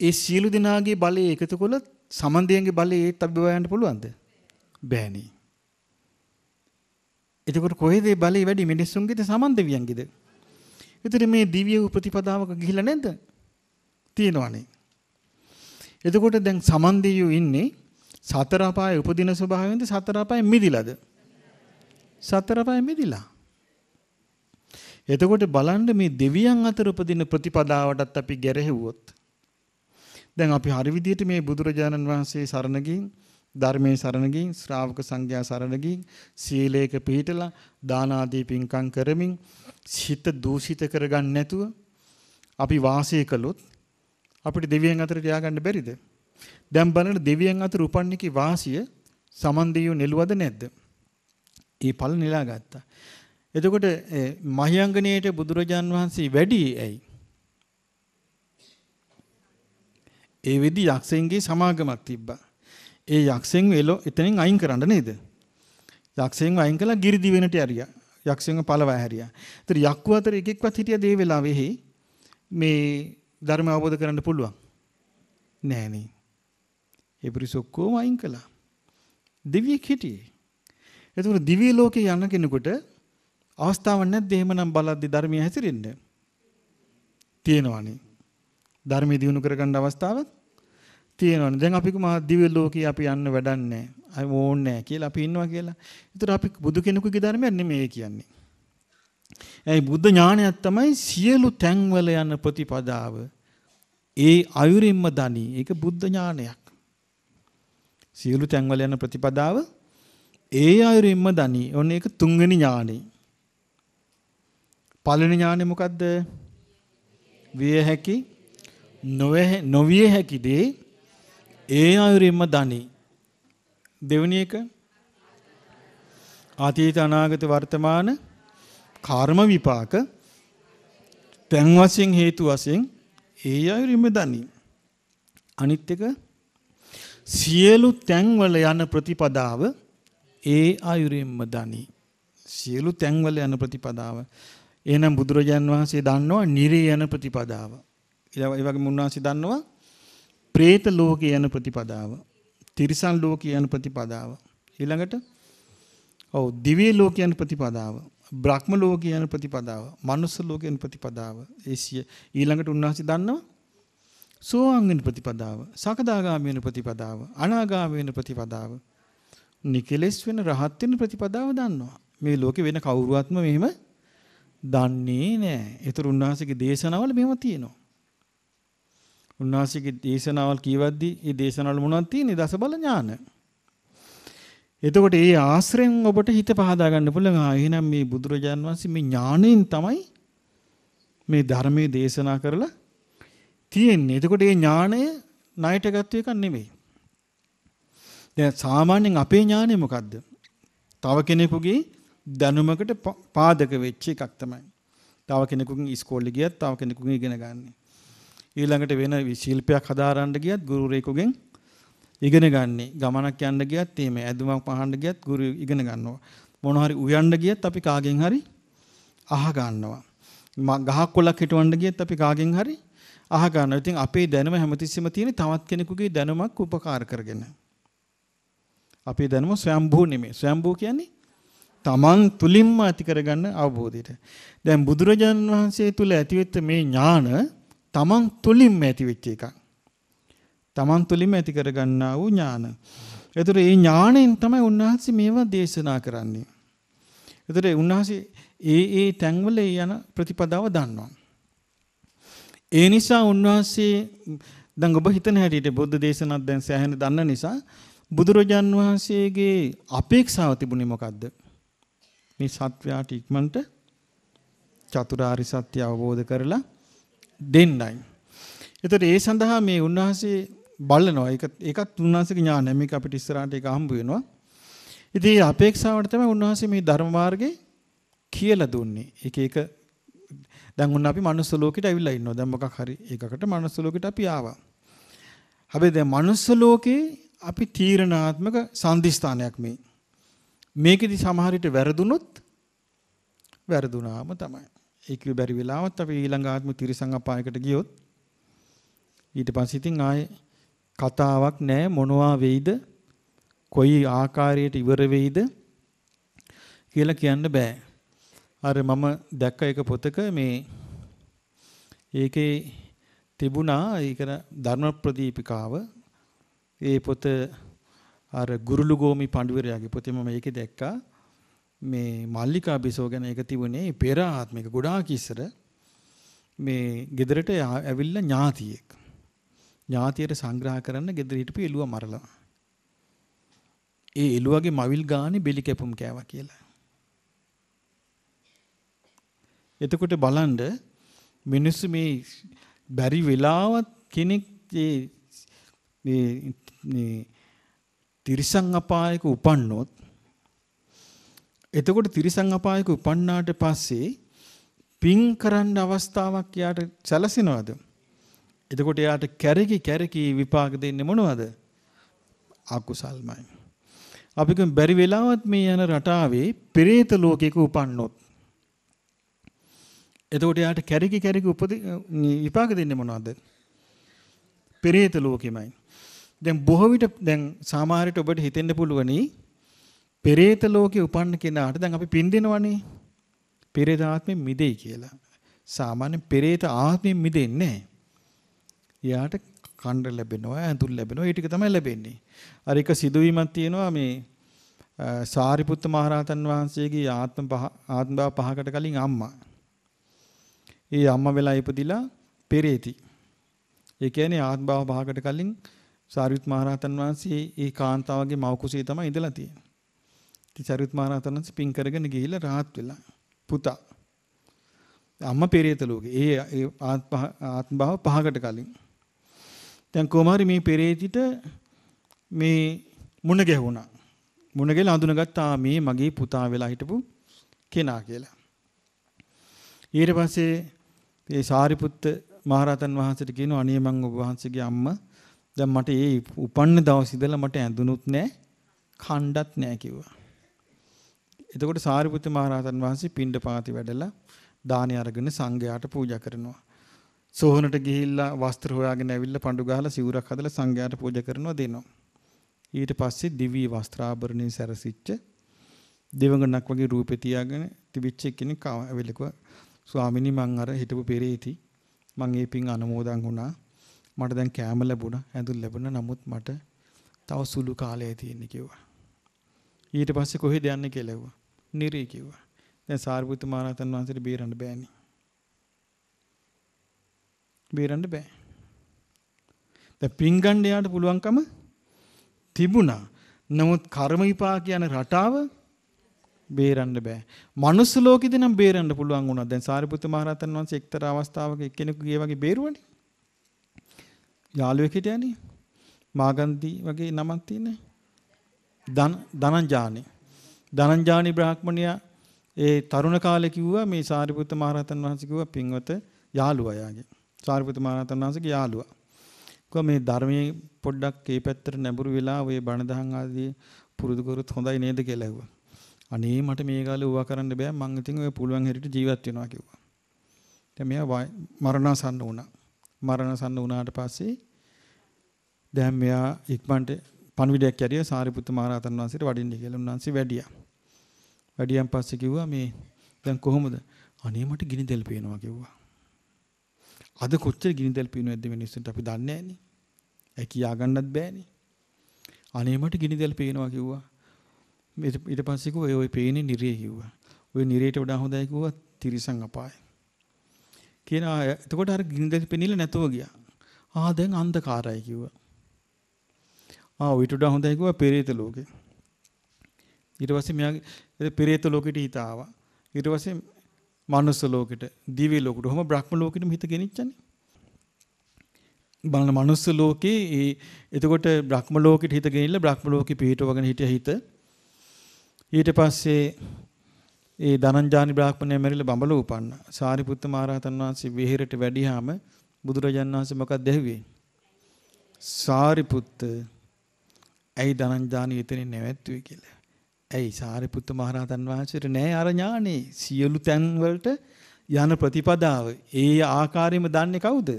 ඒ සියලු දෙනාගේ බලය එකතු කළොත් සමන්දයන්ගේ බලය ඒත් අපි බයන්න පුළුවන්ද? බෑනේ. එතකොට කොහෙද මේ බලය වැඩි මිනිස්සුන්ගේද සමන් දෙවියන්ගේද? එතකොට මේ දිව්‍ය ප්‍රතිපදාවක ගිහිල්ලා නැද්ද? තියෙනවනේ. එතකොට දැන් සමන් දෙවියෝ ඉන්නේ සතර අපායේ උපදින ස්වභාවයෙන්ද සතර අපායේ මිදිලාද? සතර අපායේ මිදිලා. එතකොට බලන්න මේ දෙවියන් අතර උපදින ප්‍රතිපදාවටත් අපි ගැරහෙව්වොත් දැන් අපි හරි විදියට මේ බුදුරජාණන් වහන්සේ සරණ ගින් ධර්මයේ සරණ ගින් ශ්‍රාවක සංඝයා සරණ ගින් සීලයක පිළිපිටලා දාන ආදී පින්කම් කරමින් සිත දූෂිත කරගන්න නැතුව අපි වාසය කළොත් අපිට දෙවියන් අතර තියාගන්න බැරිද? දැන් බලන්න දෙවියන් අතර උපන්නේකී වාසිය සමන් දෙවියෝ නෙළුවද නැද්ද? ඒ පළ නෙලා ගත්තා. එතකොට මහියංගණයට බුදුරජාන් වහන්සේ වැඩි ඇයි? ඒ වෙදි යක්ෂයන්ගේ සමාගමක් තිබ්බා. ඒ යක්ෂයන් එලෝ එතනින් අයින් කරන්න නේද? යක්ෂයන් අයින් කළා ගිරිදි වෙනට ඇරියා. යක්ෂයන් පළවා හැරියා. ඒතර යක්කු අතර එකෙක්වත් හිටියද ඒ වෙලාවෙහි මේ ධර්ම අවබෝධ කරන්න පුළුවන්? නෑනේ. ඒ පුරිස ඔක්කොම අයින් කළා. දෙවියෙක් හිටියේ. ඒතකොට දිව්‍ය ලෝකේ යන කෙනෙකුට අවස්ථාවක් නැද්ද එහෙමනම් බලද්දි ධර්මයේ හැසිරෙන්න? තියෙනවනේ. ධර්මයේ දිනු කරගන්න අවස්ථාවක් තියෙනවනේ. දැන් අපි මා දිව්‍ය ලෝකේ අපි යන්න වැඩක් නැහැ. අය ඕන්නේ නැහැ කියලා අපි ඉන්නවා කියලා. ඒතර අපි බුදු කෙනෙකුගේ ධර්මයක් නෙමෙයි කියන්නේ. ඒ බුද්ධ ඥානයක් තමයි සියලු තැන්වල යන ප්‍රතිපදාව. ඒ අයුරින්ම දනි. ඒක බුද්ධ ඥානයක්. සියලු තැන්වල යන ප්‍රතිපදාව ඒ අයුරින්ම දනි. ඔන්න ඒක තුන්වෙනි ඥානෙ. පළවෙනි ඥානෙ මොකද්ද? විය හැකි නොවිය හැකි දේ ඒ අයුරින්ම දනි. දෙවෙනි එක අතීත අනාගත වර්තමාන කර්ම විපාක තැන් වශයෙන් හේතු වශයෙන් ඒ අයුරින්ම දනි. අනිත් එක සියලු තැන්වල යන ප්‍රතිපදාව ඒ අයුරින්ම දනි. සියලු තැන්වල යන ප්‍රතිපදාව. එහෙනම් බුදුරජාන් වහන්සේ දන්නවා නිරේ යන ප්‍රතිපදාව. ඒ වගේම උන්වහන්සේ දන්නවා പ്രേත ලෝකේ යන ප්‍රතිපදාව. තිරිසන් ලෝකේ යන ප්‍රතිපදාව. ඊළඟට ඔව් දිව්‍ය ලෝකේ යන ප්‍රතිපදාව. බ්‍රහ්ම ලෝකේ යන ප්‍රතිපදාව. මනුස්ස ලෝකේ යන ප්‍රතිපදාව. ඒ ඊළඟට උන්වහන්සේ දන්නවා සෝවාන් වෙන ප්‍රතිපදාව. සකදාගාමී වෙන ප්‍රතිපදාව. අනාගාමී වෙන ප්‍රතිපදාව. නිකලෙස් වෙන රහත් වෙන ප්‍රතිපදාව දන්නවා. මේ ලෝකේ වෙන කවුරුවත්ම මෙහෙම දන්නේ නැහැ. ඒතර උන්වහන්සේගේ දේශනාවල මෙහෙම තියෙනවා. උන්වහන්සේගේ දේශනාවල් කියවද්දී මේ දේශනාවල මොනවද තියෙන්නේ? දස බල ඥාන. එතකොට ඒ ආශ්‍රයෙන් ඔබට හිත පහදා ගන්න පුළුවන්. ආ එහෙනම් මේ බුදුරජාන් වහන්සේ මේ ඥාණයෙන් තමයි මේ ධර්මයේ දේශනා කරලා තියෙන්නේ. එතකොට මේ ඥාණය ණයට ගත්ත එකක් නෙමෙයි. දැන් සාමාන්‍යයෙන් අපේ ඥාණය මොකද්ද? තව කෙනෙකුගේ දැනුමකට පාදක වෙච්ච එකක් තමයි. තව කෙනෙකුගෙන් ඉස්කෝලේ ගියත් තව කෙනෙකුගෙන් ඉගෙන ගන්න. ඊළඟට වෙන ශිල්පයක් හදාරන්න ගියත් ගුරුවරයෙකුගෙන් ඉගෙන ගන්නේ. ගමනක් යන්න ගියත් එහෙම ඇදුමක් පහන්න ගියත් ගුරු ඉගෙන ගන්නවා. මොන හරි උයන්න ගියත් අපි කාගෙන් හරි අහ ගන්නවා. ගහක් කොලක් හිටවන්න ගියත් අපි කාගෙන් හරි අහ ගන්නවා. ඉතින් අපේ දැනුම හැමතිස්සෙම තියෙන තවත් කෙනෙකුගේ දැනුමක් උපකාර කරගෙන. අපේ දැනුම ස්වයම්භූ නෙමෙයි. ස්වයම්භූ කියන්නේ තමන් තුලින්ම ඇති කරගන්න අවබෝධයට. දැන් බුදුරජාණන් වහන්සේ තුල ඇතිවෙච්ච මේ ඥාන තමන් තුලින්ම ඇති වෙච්ච එකක්. තමන් තුලින්ම ඇති කරගන්නා වූ ඥාන. ඒතර මේ ඥාණයෙන් තමයි උන්වහන්සේ මේවා දේශනා කරන්නේ. ඒතර උන්වහන්සේ ඒ ඒ තැන්වල යන ප්‍රතිපදාව දන්නවා. ඒ නිසා උන්වහන්සේ දැන් ඔබ හිතන හැටියට බුද්ධ දේශනාවක් දැන් සෑහෙන දන්න නිසා බුදුරජාන් වහන්සේගේ අපේක්ෂාව තිබුණේ මොකද්ද? මේ සත්වයාට ඉක්මනට චතුරාර්ය සත්‍ය අවබෝධ කරලා දෙන්නයි. එතකොට ඒ සඳහා මේ උන්වහන්සේ බලනවා. ඒක ඒකත් උන්වහන්සේගේ ඥානය. මේක අපිට ඉස්සරහට ඒක හම්බ වෙනවා. ඉතින් මේ අපේක්ෂාවට තමයි උන්වහන්සේ මේ ධර්ම මාර්ගේ කියලා දුන්නේ. එක එක දැන් උන් අපි මනුස්ස ලෝකෙට ඇවිල්ලා ඉන්නවා. දැන් මොකක් හරි එකකට මනුස්ස ලෝකෙට අපි ආවා. හැබැයි දැන් මනුස්ස ලෝකේ අපි තීරණාත්මක සම්දිස්ථානයක් මේ. මේකෙදි සමහර විට වැරදුනොත් වැරදුනාම තමයි. ඒක බැරි වෙලාවත් අපි ඊළඟ ආත්ම තිරසං අපායකට ගියොත් ඊට පස්සේ ඉතින් ආයේ කතාවක් නැහැ මොනවා වෙයිද? කොයි ආකාරයට ඉවර වෙයිද? කියලා කියන්න බෑ. අර මම දැක්ක එක පොතක මේ ඒකේ තිබුණා. ඒක ධර්ම ප්‍රදීපිකාව. ඒ පොත අර ගුරුලුගෝමි පඬිවරයාගේ පොතේ මම ඒකේ දැක්කා. මේ මල්ලිකා බිසෝ ගැන ඒක තිබුණේ. පෙර ආත්මික ගොඩාක් ඉස්සර මේ ගෙදරට ඇවිල්ලා ඥාතියෙක්. ඥාතියට සංග්‍රහ කරන්න ගෙදර හිටපු එළුව මරලා ඒ එළුවගේ මවිල් ගානේ බෙලි කැපුම් කෑවා කියලා එතකොට බලන්න මිනිස්සු මේ බැරි වෙලාවත් කෙනෙක් මේ මේ තිරිසන් අපායක උපන්නොත් එතකොට තිරිසන් අපායක උපන්නාට පස්සේ පින් කරන්න අවස්ථාවක් යාට සැලසෙනවද? එතකොට යාට කැරකි කැරකි විපාක දෙන්නේ මොනවද? අකුසල්මයි. අපි බැරි වෙලාවත් මේ යන රටාවේ පෙරේත ලෝකයක උපන්නොත් එතකොට යාට කැරකි කැරකි උපද විපාක දෙන්නේ මොනවද? පෙරේත ලෝකෙමයි. දැන් බොහෝ විට දැන් සාමාන්‍යයට ඔබට හිතෙන්න පුළුවනි පෙරේත ලෝකේ උපන්න කෙනාට දැන් අපි පින් දෙනවනේ. පෙරේත ආත්මෙ මිදෙයි කියලා. සාමාන්‍ය පෙරේත ආත්මෙ මිදෙන්නේ නැහැ. යාට කණ්ඩ ලැබෙනවා, ඇඳුල් ලැබෙනවා. ඒ ටික තමයි ලැබෙන්නේ. අර එක සිදුවීමක් තියෙනවා මේ සාරිපුත්ත මහරහතන් වහන්සේගේ ආත්ම පහ ආත්ම පහකට කලින් අම්මා ඒ අම්මා වෙලා ඉපදිලා පෙරේති. ඒ කියන්නේ ආත්ම භාව පහකට කලින් සාරියුත් මහරහතන් වහන්සේ ඒ කාන්තාවගේ මව කුසේ තමයි ඉඳලා තියෙන්නේ. ඉතින් සාරියුත් මහරහතන් වහන්සේ පින් කරගෙන ගිහිල්ලා rahat වෙලා පුතා. අම්මා පෙරේත ලෝකේ. ඒ ආත්ම භාව පහකට කලින්. දැන් කොමාරි මේ පෙරේතිට මේ මුණ ගැහුණා. මුණ ගැලා අඳුනගත්තා මේ මගේ පුතා වෙලා හිටපු කෙනා කියලා. ඊට පස්සේ ඒ සාරිපුත්ත මහරහතන් වහන්සේට කියනවා අනේ මං ඔබ වහන්සේගේ අම්මා දැන් මට ඒ උපන්න දවස් ඉඳලා මට ඇඳුනුත් නැහැ කණ්ඩත් නැහැ කිව්වා. එතකොට සාරිපුත්ත මහරහතන් වහන්සේ පින්ඩ පාති වැඩලා දානි අරගෙන සංඝයාට පූජා කරනවා. සෝහනට ගිහිල්ලා වස්ත්‍ර හොයාගෙන ඇවිල්ලා පඳු ගහලා සිවුරක් හදලා සංඝයාට පූජා කරනවා දෙනවා. ඊට පස්සේ දිවි වස්ත්‍රාභරණේ සැරසිච්ච දෙවඟනක් වගේ රූපේ තියාගෙන තිබිච්ච කෙනෙක් ඇවිල්ලා ස්වාමිනී මං අර හිටපු පෙරේති මං ඒ පින් අනුමෝදන් වුණා. මට දැන් කෑම ලැබුණා, ඇඳුම් ලැබුණා. නමුත් මට තව සුළු කාලයක් තියෙන කිව්වා. ඊට පස්සේ කොහෙද යන්නේ කියලා ඇහුවා. නිරේ කිව්වා. දැන් සාරිපුත්ත මහරහතන් වහන්සේට බේරන්න බෑනේ. බේරන්න බෑ. දැන් පින් ගන්න යාට පුළුවන්කම තිබුණා. නමුත් කර්ම විපාක යන රටාව බේරන්න බෑ. මනුස්ස ලෝකෙදී නම් බේරන්න පුළුවන් වුණා. දැන් සාරිපුත්ත මහරහතන් වහන්සේ එක්තරා අවස්ථාවක එක්කෙනෙකු ගිය වගේ බේරුවනේ. යාළුවෙක් හිටියානේ. මාගන්ති වගේ නමක් තියෙන. දන දනංජානි. දනංජානි බ්‍රාහ්මණයා ඒ තරුණ කාලේ කිව්වා මේ සාරිපුත්ත මහරහතන් වහන්සේ කිව්වා පින්වත යාළුවා යාගේ. සාරිපුත්ත මහරහතන් වහන්සේගේ යාළුවා. කිව්වා මේ ධර්මයේ පොඩ්ඩක් ඒ පැත්තට නැඹුරු වෙලා ඔය බණ දහම් ආදී පුරුදු කරොත් හොඳයි නේද කියලා ඇහුවා. අනේ මට මේ කාලේ ඌවා කරන්න බෑ මං ඉතින් ඔය පුළුවන් හැටියට ජීවත් වෙනවා කිව්වා. දැන් මෙයා මරණසන්න වුණා. මරණසන්න වුණාට පස්සේ දැන් මෙයා ඉක්මනට පණවිඩයක් ඇරියා සාරිපුත්ත මහරහතන් වහන්සේට වඩින්න කියලා උන්වහන්සේ වැඩියා. වැඩියන් පස්සේ කිව්වා මේ දැන් කොහොමද? අනේ මට ගිනි දැල් පේනවා කිව්වා. අද කොච්චර ගිනි දැල් පේනවද මිනිස්සුන්ට අපි දන්නේ නැහනේ. ඒ කියා ගන්නත් බෑනේ. අනේ මට ගිනි දැල් පේනවා කිව්වා. ඊට පස්සේ කිව්වා ඔය පේන්නේ නිරේ කිව්වා. ඔය නිරේට වඩා හොඳයි කිව්වා තිරිසන් අපාය. කියනවා එතකොට අර ගිනිදෙස් පෙනිලා නැතුව ගියා. ආ දැන් අන්ධකාරයි කිව්වා. ආ ඊට වඩා හොඳයි කිව්වා පෙරේත ලෝකේ. ඊට පස්සේ මෙයාගේ පෙරේත ලෝකෙට හිත ආවා. ඊට පස්සේ මනුස්ස ලෝකෙට, දිව්‍ය ලෝකෙට, ඔහොම බ්‍රහ්ම ලෝකෙටම හිත ගෙනිච්චනේ. බලන්න මනුස්ස ලෝකේ ඒ එතකොට බ්‍රහ්ම ලෝකෙට හිත ගෙනිලා බ්‍රහ්ම ලෝකෙ පිහිටවගෙන හිටිය හිත ඊට පස්සේ ඒ ධනංජානි බ්‍රාහ්මණය මැරිලා බඹල උපන්න. සාරිපුත්ත මහරහතන් වහන්සේ විහෙරට වැඩියාම බුදුරජාණන් වහන්සේ මොකක්ද ඇහුවේ? සාරිපුත්ත ඇයි ධනංජානි එතනින් නැවැත්තුවේ කියලා. ඇයි සාරිපුත්ත මහරහතන් වහන්සේට නෑ අර ඥානෙ සියලු තැන් වලට යන ප්‍රතිපදාව. ඒ ආකාරයෙන්ම දන්නේ කවුද?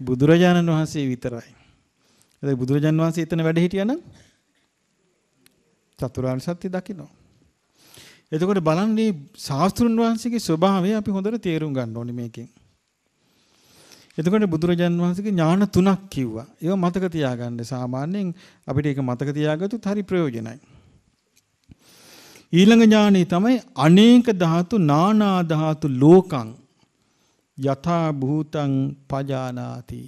බුදුරජාණන් වහන්සේ විතරයි. ඒ බුදුරජාණන් වහන්සේ එතන වැඩ හිටියනම් චතුරාර්ය සත්‍ය දකින්න. එතකොට බලන්නේ ශාස්ත්‍රුන් වහන්සේගේ ස්වභාවය අපි හොඳට තේරුම් ගන්න ඕනේ මේකෙන්. එතකොට බුදුරජාන් වහන්සේගේ ඥාන තුනක් කිව්වා. ඒවා මතක තියාගන්න. සාමාන්‍යයෙන් අපිට ඒක මතක තියාගත්තොත් හරි ප්‍රයෝජනයි. ඊළඟ ඥානෙ තමයි අනේක ධාතු නානා ධාතු ලෝකං යථා භූතං පජානාති.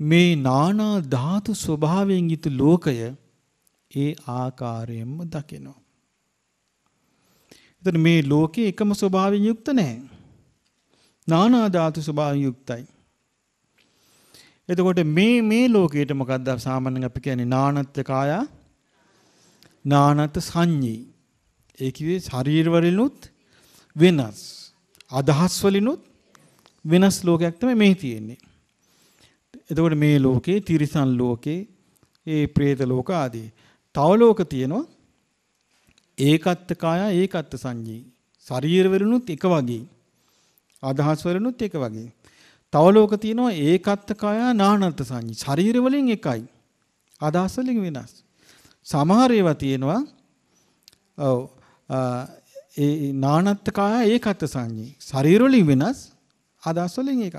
මේ නානා ධාතු ස්වභාවයෙන් යුතු ලෝකය ඒ ආකාරයෙන්ම දකිනවා. එතන මේ ලෝකේ එකම ස්වභාවයෙන් යුක්ත නැහැ. නානා ධාතු ස්වභාවයෙන් යුක්තයි. එතකොට මේ මේ ලෝකයට මොකද්ද සාමාන්‍යයෙන් අපි කියන්නේ නානත්ත්‍ය කාය නානත් සංඤී. ඒ කිව්වේ ශරීර වලිනුත් වෙනස්. අදහස් වලිනුත් වෙනස් ලෝකයක් තමයි මේ තියෙන්නේ. එතකොට මේ ලෝකේ තිරිසන් ලෝකේ ඒ പ്രേත ලෝක ආදී. තව ලෝක තියෙනවා ඒකත්ත කාය ඒකත්ත සංජී. ශරීර වලුනුත් එක වගේ. අදහස් වලුනුත් එක වගේ. තව ලෝක තියෙනවා ඒකත්ත කාය නානත්ත සංජී. ශරීර වලින් එකයි. අදහස් වලින් වෙනස්. සමහර ඒවා තියෙනවා ඔව් ඒ නානත්ත කාය ඒකත්ත සංජී. ශරීර වලින් වෙනස් අදහස් වලින් එකක්.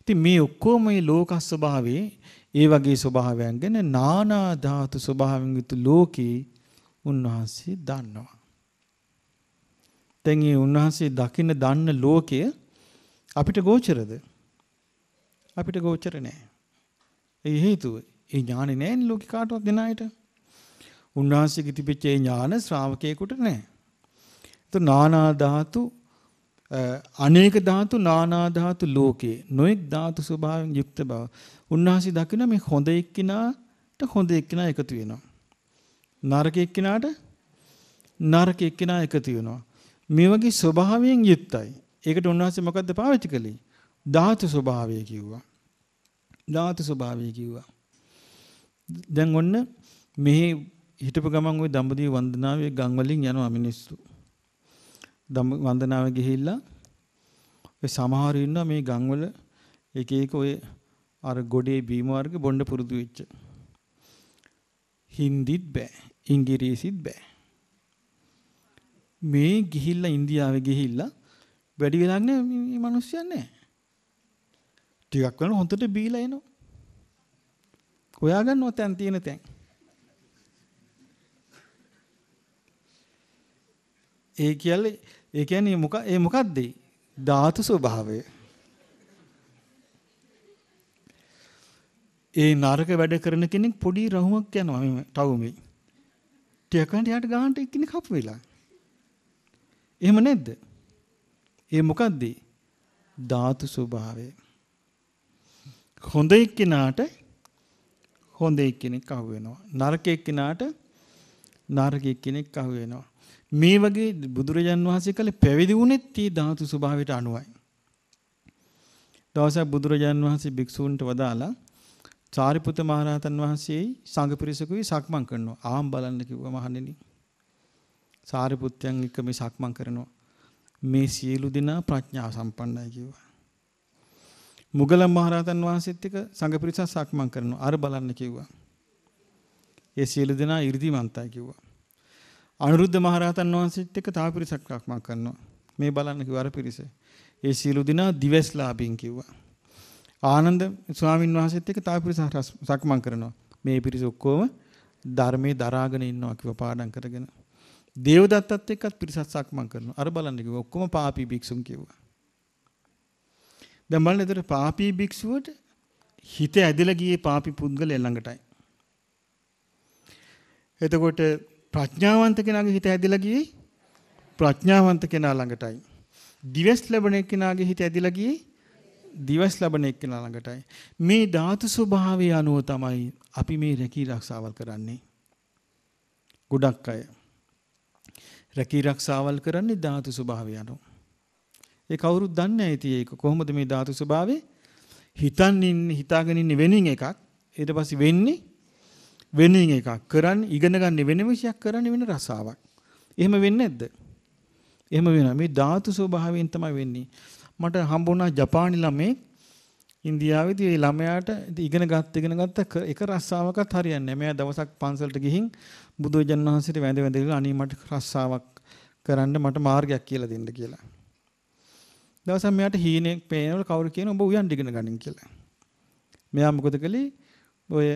ඉතින් මේ ඔක්කොම මේ ලෝක ස්වභාවයේ ඒ වගේ ස්වභාවයන් ගැන නානා ධාතු ස්වභාවයෙන් යුතු ලෝකේ උන්වහන්සේ දන්නවා. දැන් මේ උන්වහන්සේ දකින්න දන්න ලෝකය අපිට ගෝචරද? අපිට ගෝචර නෑ. ඒ හේතුව ඒ ඥානෙ නෑනේ ලෝකේ කාටවත් දෙන අයට. උන්වහන්සේගේ තිබිච්ච ඒ ඥාන ශ්‍රාවකයෙකුට නෑ. તો නානා ධාතු අනේක ධාතු නානා ධාතු ලෝකේ නොඑක් ධාතු ස්වභාවයෙන් යුක්ත බව. උන්වහන්සේ දකින මේ හොඳ එක්කිනාට හොඳ එක්කිනා එකතු වෙනවා. නරක එක්කිනාට නරක එක්කිනා එකතු වෙනවා. මේ වගේ ස්වභාවයෙන් යුක්තයි. ඒකට උන්වහන්සේ මොකද්ද පාවිච්චි කළේ? ධාතු ස්වභාවය කිව්වා. ධාතු ස්වභාවය කිව්වා. දැන් ඔන්න මෙහි හිටපු ගමන් ওই දඹදිව වන්දනාවේ ගම් වලින් යනවා මිනිස්සු. දම් වන්දනාවේ ගිහිල්ලා ඔය සමහර ඉන්නවා මේ ගම් වල එක එක ඔය අර ගොඩේ බීම වර්ග බොණ්ඩ පුරුදු වෙච්ච. හින්දිත් බෑ. ඉංගිරීසිත් බෑ. මේ ගිහිල්ලා ඉන්දියාවේ ගිහිල්ලා වැඩි වෙලාක් නෑ මේ මිනිස්සුන් නෑ. ටිකක් වෙන හොඳට බීලා එනවා. හොයාගන්න තැන් තියෙන තැන්. ඒ කියන්නේ ඒ කියන්නේ මොක ඒ මොකද්ද? ධාතු ස්වභාවය. ඒ නරක වැඩ කරන කෙනෙක් පොඩි රහුමක් යනවා මේ ටවුමේ. ටිකකට යාට ගානට එක්කිනෙ කප් වෙලා. එහෙම නැද්ද? ඒ මොකද්ද? ධාතු ස්වභාවය. හොඳ එක්කිනාට හොඳ එක්කෙනෙක් අහු වෙනවා. නරක එක්කිනාට නරක එක්කෙනෙක් අහු වෙනවා. මේ වගේ බුදුරජාන් වහන්සේ කලේ පැවිදි වුණෙත් මේ ධාතු ස්වභාවයට අනුවයි. දවසක් බුදුරජාන් වහන්සේ භික්ෂූන්ට වදාලා සාරිපුත්ත මහරහතන් වහන්සේයි සංඝ පිරිසකුයි සක්මන් කරනවා. ආම් බලන්න කිව්වා මහණෙනි. සාරිපුත්තයන් එක්ක මේ සක්මන් කරනවා. මේ සියලු දෙනා ප්‍රඥා සම්පන්නයි කිව්වා. මුගලන් මහරහතන් වහන්සේත් එක්ක සංඝ පිරිසක් සක්මන් කරනවා. අර බලන්න කිව්වා. ඒ සියලු දෙනා 이르දිමන්තයි කිව්වා. අනුරුද්ධ මහරහතන් වහන්සේත් එක්ක තව පිරිසක් සක්මන් කරනවා. මේ බලන්න කිව්වා අර පිරිස. ඒ සියලු දෙනා දිවස්ලාභින් කිව්වා. ආනන්ද ස්වාමින් වහන්සේත් එක්ක තව පිරිසක් සක්මන් කරනවා. මේ පිරිස ඔක්කොම ධර්මයේ දරාගෙන ඉන්නවා කිව්ව පාඩම් කරගෙන. දේවදත්තත් එක්කත් පිරිසක් සක්මන් කරනවා. අර බලන්න කිව්වා ඔක්කොම පාපී භික්ෂුන් කිව්වා. දැන් බලන්න එතකොට පාපී භික්ෂුවට හිත ඇදලා ගියේ පාපී පුද්ගලයා ළඟටයි. එතකොට ප්‍රඥාවන්ත කෙනාගේ හිත ඇදලා ගියේ ප්‍රඥාවන්ත කෙනා ළඟටයි. දිවස් ලැබෙන එක්කෙනාගේ හිත ඇදිලා ගියේ දිවස් ලැබෙන එක්කෙනා ළඟටයි. මේ ධාතු ස්වභාවය අනුව තමයි අපි මේ රැකී ආරක්ෂාවල් කරන්නේ. ගොඩක් අය රැකී ආරක්ෂාවල් කරන්නේ ධාතු ස්වභාවය අනුව. ඒ කවුරුත් දන්නේ නැහැ ඉතින් ඒක කොහොමද මේ ධාතු ස්වභාවය හිතන් ඉන්නේ හිතාගෙන ඉන්නේ වෙනින් එකක් ඊට පස්සේ වෙන්නේ වෙනින් එකක් කරන්නේ ඉගෙන ගන්න වෙන විශයක් කරන්නේ වෙන රසාවක්. එහෙම වෙන්නේ නැද්ද? එහෙම වෙනවා. මේ ධාතු ස්වභාවයෙන් තමයි වෙන්නේ. මට හම්බුණා ජපානි ළමෙක් ඉන්දියාවේදී ඒ ළමයාට ඉගෙන ගත්ත ඉගෙන ගත්ත එක රස්සාවකත් හරියන්නේ නැහැ. මෙයා දවසක් පන්සලට ගිහින් බුදුරජාණන් වහන්සේට වැඳ වැඳ ඉල්ල අනේ මට රස්සාවක් කරන්න මට මාර්ගයක් කියලා දෙන්න කියලා. දවසක් මෙයාට හීනෙක් පේනවල කවුරු කියන ඔබ උයන් ඉගෙන ගනින් කියලා. මෙයා මොකද කළේ? ඔය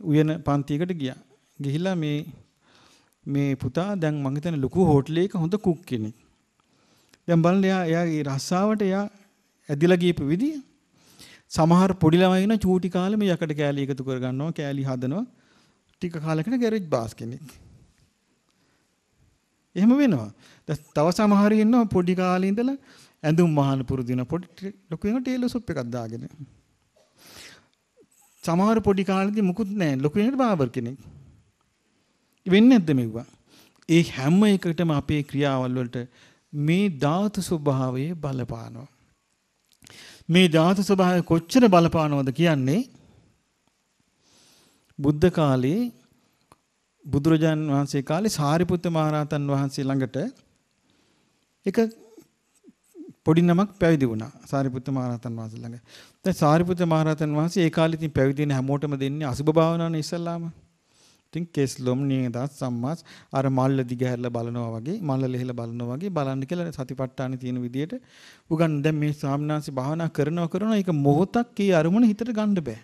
උයන පන්තියකට ගියා. ගිහිල්ලා මේ මේ පුතා දැන් මං හිතන්නේ ලොකු හෝටලයක හොඳ කුක් කෙනෙක්. දැන් බලන්න එයා එයාගේ රස්සාවට එයා ඇදිලා ගියපු විදිය. සමහර පොඩි ළමයි ඉන්න චූටි කාලේ මේ යකඩ කෑලි එකතු කර ගන්නවා, කෑලි හදනවා. ටික කාලයකට ගෑරේජ් බාස් කෙනෙක්. එහෙම වෙනවා. තව සමහර ඉන්නවා පොඩි කාලේ ඉඳලා ඇඳුම් මහන පුරුදු වෙන පොඩි ලොකු වෙන ටේලර් ෂොප් එකක් දාගෙන. සමහර පොඩි කාලේදී මුකුත් නැහැ. ලොකු වෙනට බාබර් කෙනෙක්. වෙන්නේ නැද්ද මෙව්වා? ඒ හැම එකටම අපේ ක්‍රියාවල් වලට මේ ධාතු ස්වභාවයේ බලපානවා. මේ ධාතු ස්වභාවය කොච්චර බලපානවද කියන්නේ බුද්ධ කාලේ බුදුරජාන් වහන්සේ කාලේ සාරිපුත්ත මහරහතන් වහන්සේ ළඟට එක පොඩි නමක් පැවිදි වුණා සාරිපුත්ත මහරහතන් වහන්සේ ළඟ. දැන් සාරිපුත්ත මහරහතන් වහන්සේ ඒ කාලේ ඉතින් පැවිදි වෙන හැමෝටම දෙන්නේ අසුබ භාවනාවනේ ඉස්සල්ලාම. ඉතින් කෙස්ලොම් නියදත් සම්මාස් අර මල්ල දිගහැරලා බලනවා වගේ මල්ල ලෙහෙලා බලනවා වගේ බලන්න කියලා සතිපට්ඨානෙ තියෙන විදියට උගන් දැන් මේ ස්වාමීනාංශي භාවනා කරනවා කරනවා ඒක මොහොතක් ඒ අරමුණ හිතට ගන්න බෑ.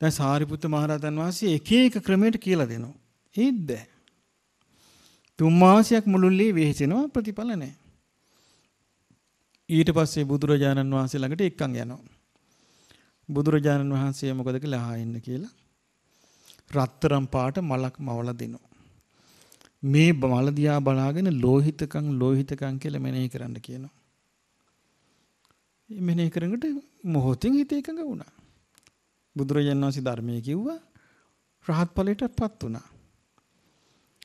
දැන් සාරිපුත්ත මහරහතන් වහන්සේ එක එක ක්‍රමයකට කියලා දෙනවා. ඒත් බෑ. තුන් මාසයක් මුළුල්ලේ වෙහෙසෙනවා ප්‍රතිඵල නැහැ. ඊට පස්සේ බුදුරජාණන් වහන්සේ ළඟට එක්කන් යනවා. බුදුරජාණන් වහන්සේ මොකද කියලා ආයෙන්න කියලා රත්තරම් පාට මලක් මවලා දෙනවා. මේ මල දිහා බලාගෙන ලෝහිතකම් ලෝහිතකම් කියලා මෙනෙහි කරන්න කියනවා. මෙනෙහි කරනකොට මොහොතින් හිත එකඟ වුණා. බුදුරජාණන් වහන්සේ ධර්මයේ කිව්වා රහත් ඵලයටපත් වුණා.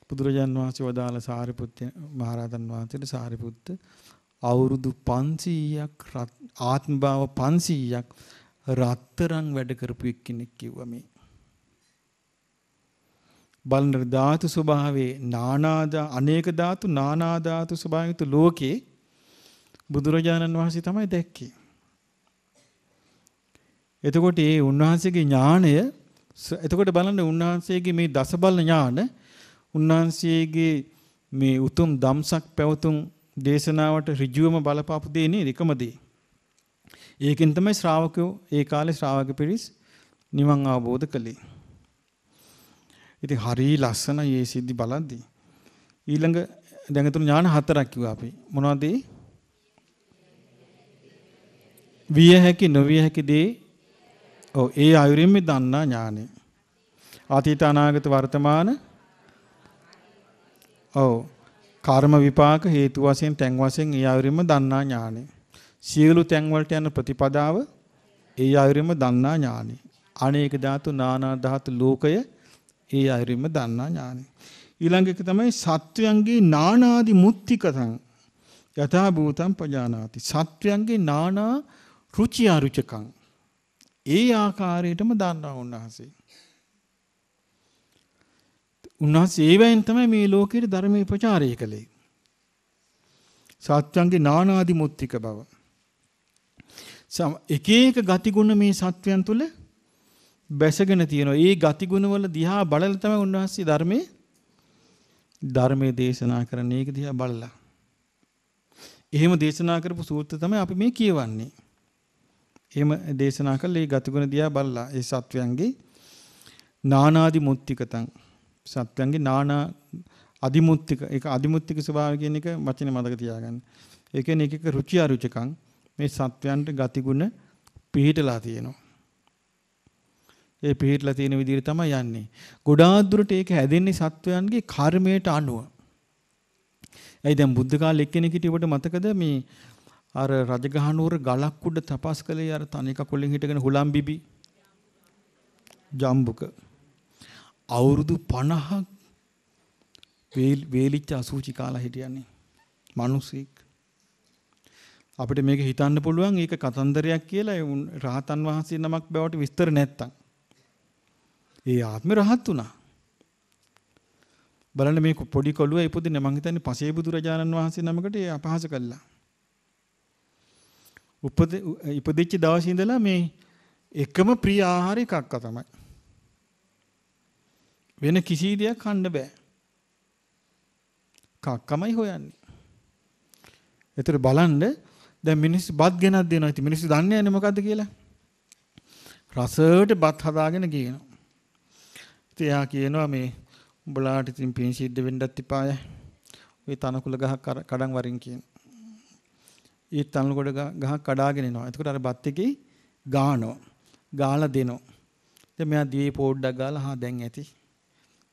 බුදුරජාණන් වහන්සේ වදාළ සාරිපුත්ත මහරහතන් වහන්සේට සාරිපුත්ත අවුරුදු 500ක් ආත්ම භාව 500ක් රත්තරන් වැඩ කරපු එක්කෙනෙක් කිව්වා මේ. බලන ධාතු ස්වභාවයේ නානාදා අනේක ධාතු නානා ධාතු ස්වභාවිත ලෝකේ බුදුරජාණන් වහන්සේ තමයි දැක්කේ. එතකොට ඒ උන්වහන්සේගේ ඥාණය එතකොට බලන්න උන්වහන්සේගේ මේ දසබල ඥාන උන්වහන්සේගේ මේ උතුම් ධම්සක් පැවතුම් දේශනාවට ඍජුවම බලපාපු දේ නේද එකම දේ. ඒකෙන් තමයි ශ්‍රාවකයෝ ඒ කාලේ ශ්‍රාවක පිරිස් නිවන් අවබෝධ කළේ. ඉතින් හරි ලස්සනයි මේ සිද්ධි බලද්දී. ඊළඟ දැන් තුන ඥාන හතරක් කිව්වා අපි. මොනවද ඒ? විය හැකි නොවිය හැකි දේ ඔව් ඒ ආයුරින්ම දන්නා ඥානෙ. අතීත අනාගත වර්තමාන ඔව් කර්ම විපාක හේතු වශයෙන් තැන් වශයෙන් ඒ ආයුරින්ම දන්නා ඥානෙ. සියලු තැන් වලට යන ප්‍රතිපදාව ඒ ආයුරින්ම දන්නා ඥානෙ. අනේක ධාතු නානා ධාතු ලෝකය ඒ අයරින්ම දන්නා ඥානෙ. ඊළඟ එක තමයි සත්වයන්ගේ නානාදි මුත්තිකතං යථා භූතං පජානාති. සත්වයන්ගේ නානා රුචි අරුචකං ඒ ආකාරයටම දන්නා උන්වහන්සේ. උන්වහන්සේ ඒවෙන් තමයි මේ ලෝකෙට ධර්මයේ ප්‍රචාරය කළේ. සත්වයන්ගේ නානාදි මුත්තික බව. එක එක ගතිගුණ මේ සත්වයන් තුළ බැසගෙන තියෙනවා. ඒ ගතිගුණවල දිහා බලලා තමයි උන්වහන්සේ ධර්මයේ ධර්මයේ දේශනා කරන්නේ. ඒක දිහා බලලා. එහෙම දේශනා කරපු සූත්‍ර තමයි අපි මේ කියවන්නේ. එහෙම දේශනා කළේ ඒ ගතිගුණ දිහා බලලා ඒ සත්වයන්ගේ නානාදි මුත්තිකතං සත්වයන්ගේ නානා අදිමුත්තික ඒක අදිමුත්තික ස්වභාවය කියන එක වචනේ මතක තියාගන්න. ඒ කියන්නේ එක එක රුචි අරුචිකං මේ සත්වයන්ට ගතිගුණ පිහිටලා තියෙනවා. ඒ පිළිట్లా තියෙන විදිහට තමයි යන්නේ. ගොඩාක් දුරට ඒක හැදෙන්නේ සත්වයන්ගේ කර්මයට අනුව. ඇයි දැන් බුද්ධ කාලේ එක්කෙනෙක් හිටියට මතකද මේ අර රජගහනුවර ගලක් උඩ තපස් කළේ අර තනි කකුලෙන් හිටගෙන හුලම් බිබි ජම්බුක අවුරුදු 50ක් වේලිච්ච අසුචි කාලා හිටියන්නේ. මිනිස්සෙක්. අපිට මේක හිතන්න පුළුවන් ඒක කතන්දරයක් කියලා රහතන් වහන්සේ නමක් බවට විස්තර නැත්තම්. ඒ ආත්මේ රහත් වුණා. බලන්න මේ පොඩි කොළුව ඉපදින්නේ මං හිතන්නේ පසේ බුදුරජාණන් වහන්සේ නමකට ඒ අපහාස කළා. උපද ඉපදිච්ච දවසේ ඉඳලා මේ එකම ප්‍රිය ආහාර එකක්ක තමයි. වෙන කිසි දෙයක් කන්න බෑ කක්කමයි හොයන්නේ. ඒතර බලන්න දැන් මිනිස්සු බත් ගෙනත් දෙනවා. ඉතින් මිනිස්සු දන්නේ නැහැ මොකද්ද කියලා. රසයට බත් හදාගෙන කියනවා. ඉතින් එයා කියනවා මේ උඹලාට ඉතින් පින් සිද්ධ වෙන්නත් එපාය. ওই තනකුල ගහක් කඩන් වරින් කියන. ඒ තනකොළ ගහක් කඩාගෙන එනවා. එතකොට අර බත් එකේ ගානවා. ගාලා දෙනවා. දැන් මෙයා දිවේ පොඩ්ඩක් ගාලා හා දැන් ඇති.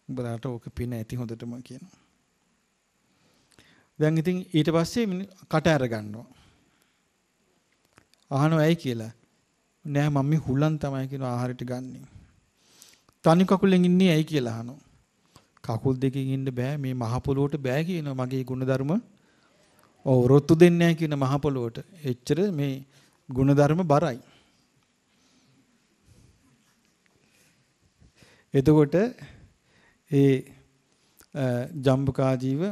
උඹලාට ඕක පින ඇති හොඳටම කියනවා. දැන් ඉතින් ඊට පස්සේ කට අර ගන්නවා. අහනවා ඇයි කියලා. නෑ මම්මි හුලන් තමයි කියන ආහාරයට ගන්නෙ. තනි කකුලෙන් ඉන්නේ ඇයි කියලා අහනවා. කකුල් දෙකකින් ඉන්න බෑ මේ මහ පොළොවට බෑ කියනවා මගේ ගුණධර්ම. ඔව් රොත්තු දෙන්නේ නෑ කියන මහ පොළොවට. එච්චර මේ ගුණධර්ම බරයි. එතකොට ඒ ජම්බුකා ජීව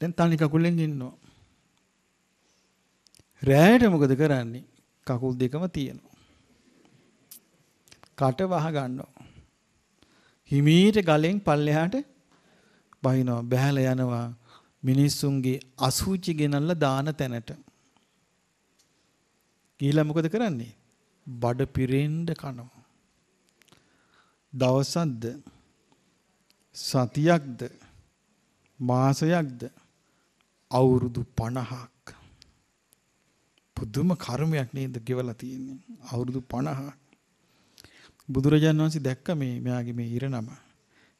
දැන් තනි කකුලෙන් ඉන්නවා. රෑට මොකද කරන්නේ? කකුල් දෙකම තියෙනවා. කට වහ ගන්නවා. හිමීට ගලෙන් පල්ලෙහාට බහිනවා. බහැලා යනවා මිනිස්සුන්ගේ අසුචි ගෙනල්ලා දාන තැනට. ගිහිලා මොකද කරන්නේ? බඩ පිරෙන්න කනවා. දවසක්ද සතියක්ද? මාසයක්ද? අවුරුදු 50ක් පුදුම කර්මයක් නේද ගෙවලා තියෙන්නේ? අවුරුදු 50ක් බුදුරජාණන් වහන්සේ දැක්ක මේ මෙයාගේ මේ ඉරණම.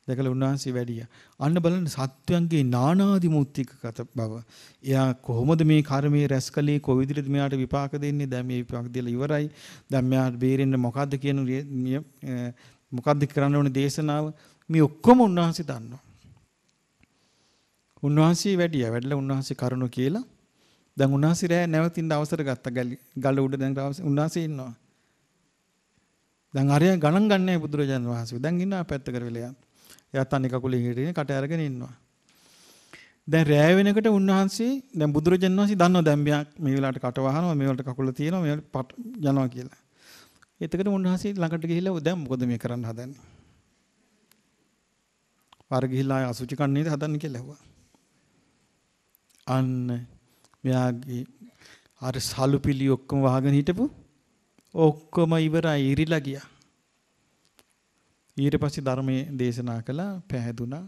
දැකලා උන්වහන්සේ වැඩියා. අන්න බලන්න සත්වයන්ගේ නානාදි මුත්‍තික කත බව. එයා කොහොමද මේ කර්මයේ රැස්කලේ කොවිදිහට මෙයාට විපාක දෙන්නේ? දැන් මේ විපාක දීලා ඉවරයි. දැන් මෙයාට බේරෙන්න මොකද්ද කියන මොකද්ද කරන්න ඕනේ දේශනාව? මේ ඔක්කොම උන්වහන්සේ දන්නවා උන්වහන්සේ වැඩියා. වැඩිලා උන්වහන්සේ කරුණු කියලා දැන් උන්වහන්සේ රෑ නැවතින්න අවසර ගත්තා. ගල උඩ දැන් උන්වහන්සේ ඉන්නවා. දැන් අරයා ගණන් ගන්නෑ බුදුරජාණන් වහන්සේ. දැන් ඉන්නවා පැත්ත කරවිලා. එයා තනි කකුලේ හිටිනේ කට අරගෙන ඉන්නවා. දැන් රෑ වෙනකොට උන්වහන්සේ දැන් බුදුරජාණන් වහන්සේ දන්නවා දැන් මෙයා මේ වෙලාවට කට වහනවා මේ වලට කකුල තියෙනවා මේ යනවා කියලා. එතකොට උන්වහන්සේ ළඟට ගිහිල්ලා දැන් මොකද මේ කරන්න හදන්නේ? පාර ගිහිල්ලා අසුචි කන්නේද හදන්නේ කියලා ඇහුවා. අන්න මෙයාගේ අර සලුපිලි ඔක්කොම වහගෙන හිටපු ඔක්කොම ඉවරයි ඉරිලා ගියා. ඊට පස්සේ ධර්මයේ දේශනා කළා පැහැදුනා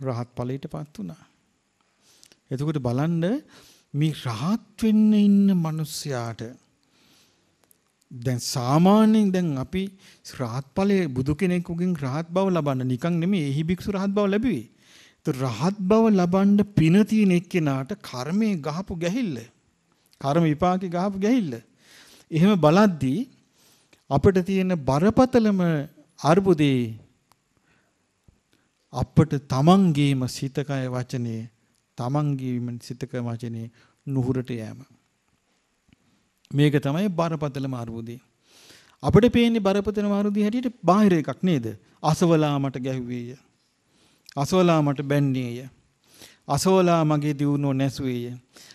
රහත් ඵලයටපත් වුණා. එතකොට බලන්න මේ රහත් වෙන්න ඉන්න මිනිස්යාට දැන් සාමාන්‍යයෙන් දැන් අපි රහත් ඵලයේ බුදු කෙනෙකුගෙන් රහත් බව ලබන්න නිකන් නෙමෙයි එහි භික්ෂු රහත් බව ලැබුවේ. රහත් බව ලබන්න පින තියෙන එක්කෙනාට කර්මයේ ගහපු ගැහිල්ල. කර්ම විපාකේ ගහපු ගැහිල්ල. එහෙම බලද්දී අපිට තියෙන බරපතලම අර්බුදේ අපට තමන්ගේම සිතකය වචනේ තමන්ගේම සිතක වචනේ නුහුරට යෑම. මේක තමයි බරපතලම අර්බුදේ. අපිට පේන්නේ බරපතලම අර්බුදේ හැටියට බාහිර එකක් නේද? අසවලා මට ගැහුවේය. අසෝලා මට බැන්නේය. අසෝලා මගේ දියුණුව නැසුවේය.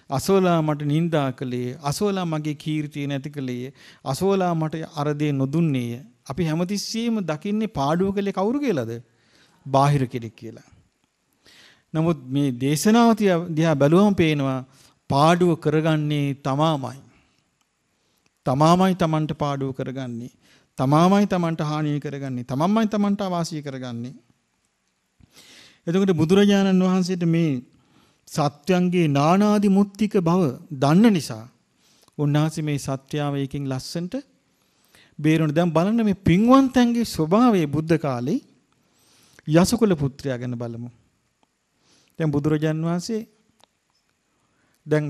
අසෝලා මට නිඳා කළේ. අසෝලා මගේ කීර්තිය නැති කළේ. අසෝලා මට අර දේ නොදුන්නේය. අපි හැමතිස්සෙම දකින්නේ පාඩුව කළේ කවුරු කියලාද? බාහිර කෙනෙක් කියලා. නමුත් මේ දේශනාව දිහා බැලුවම පේනවා පාඩුව කරගන්නේ තමාමයි. තමාමයි Tamanට පාඩුව කරගන්නේ. තමාමයි Tamanට හානිය කරගන්නේ. තමන්මයි Tamanට අවාසිය කරගන්නේ. එතකොට බුදුරජාණන් වහන්සේට මේ සත්‍යයන්ගේ නානාදි මුත්තික බව දන්න නිසා උන්වහන්සේ මේ සත්‍යාව එකකින් ලස්සන්ට බේරුණ දැන් බලන්න මේ පින්වන්තයන්ගේ ස්වභාවය බුද්ධ කාලේ යසකුල පුත්‍රයා ගැන බලමු. දැන් බුදුරජාන් වහන්සේ දැන්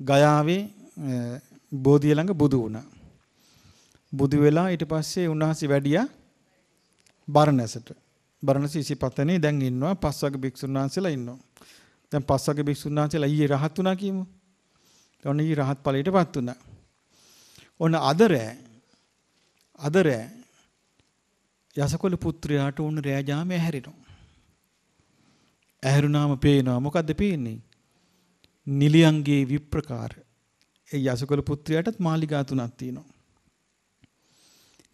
ගයාවේ බෝධිය ළඟ බුදු වුණා. බුදු වෙලා ඊට පස්සේ උන්වහන්සේ වැඩියා බරණැසට. බරණැස ඉසිපතනේ දැන් ඉන්නවා පස්වග භික්ෂුන් වහන්සේලා ඉන්නවා. දැන් පස්වග භික්ෂුන් වහන්සේලා ඊයේ රහත් වුණා කියමු. ඔන්න ඊ රහත් ඵලයටපත් වුණා. ඔන්න අද රෑ අද රෑ යසකොළ පුත්‍රයාට උන් රෑ ජාමේ ඇහැරෙනවා. ඇහැරුණාම පේනවා මොකද්ද පේන්නේ? නිලියන්ගේ විප්‍රකාර. ඒ යසකොළ පුත්‍රයාටත් මාලිගා තුනක් තියෙනවා.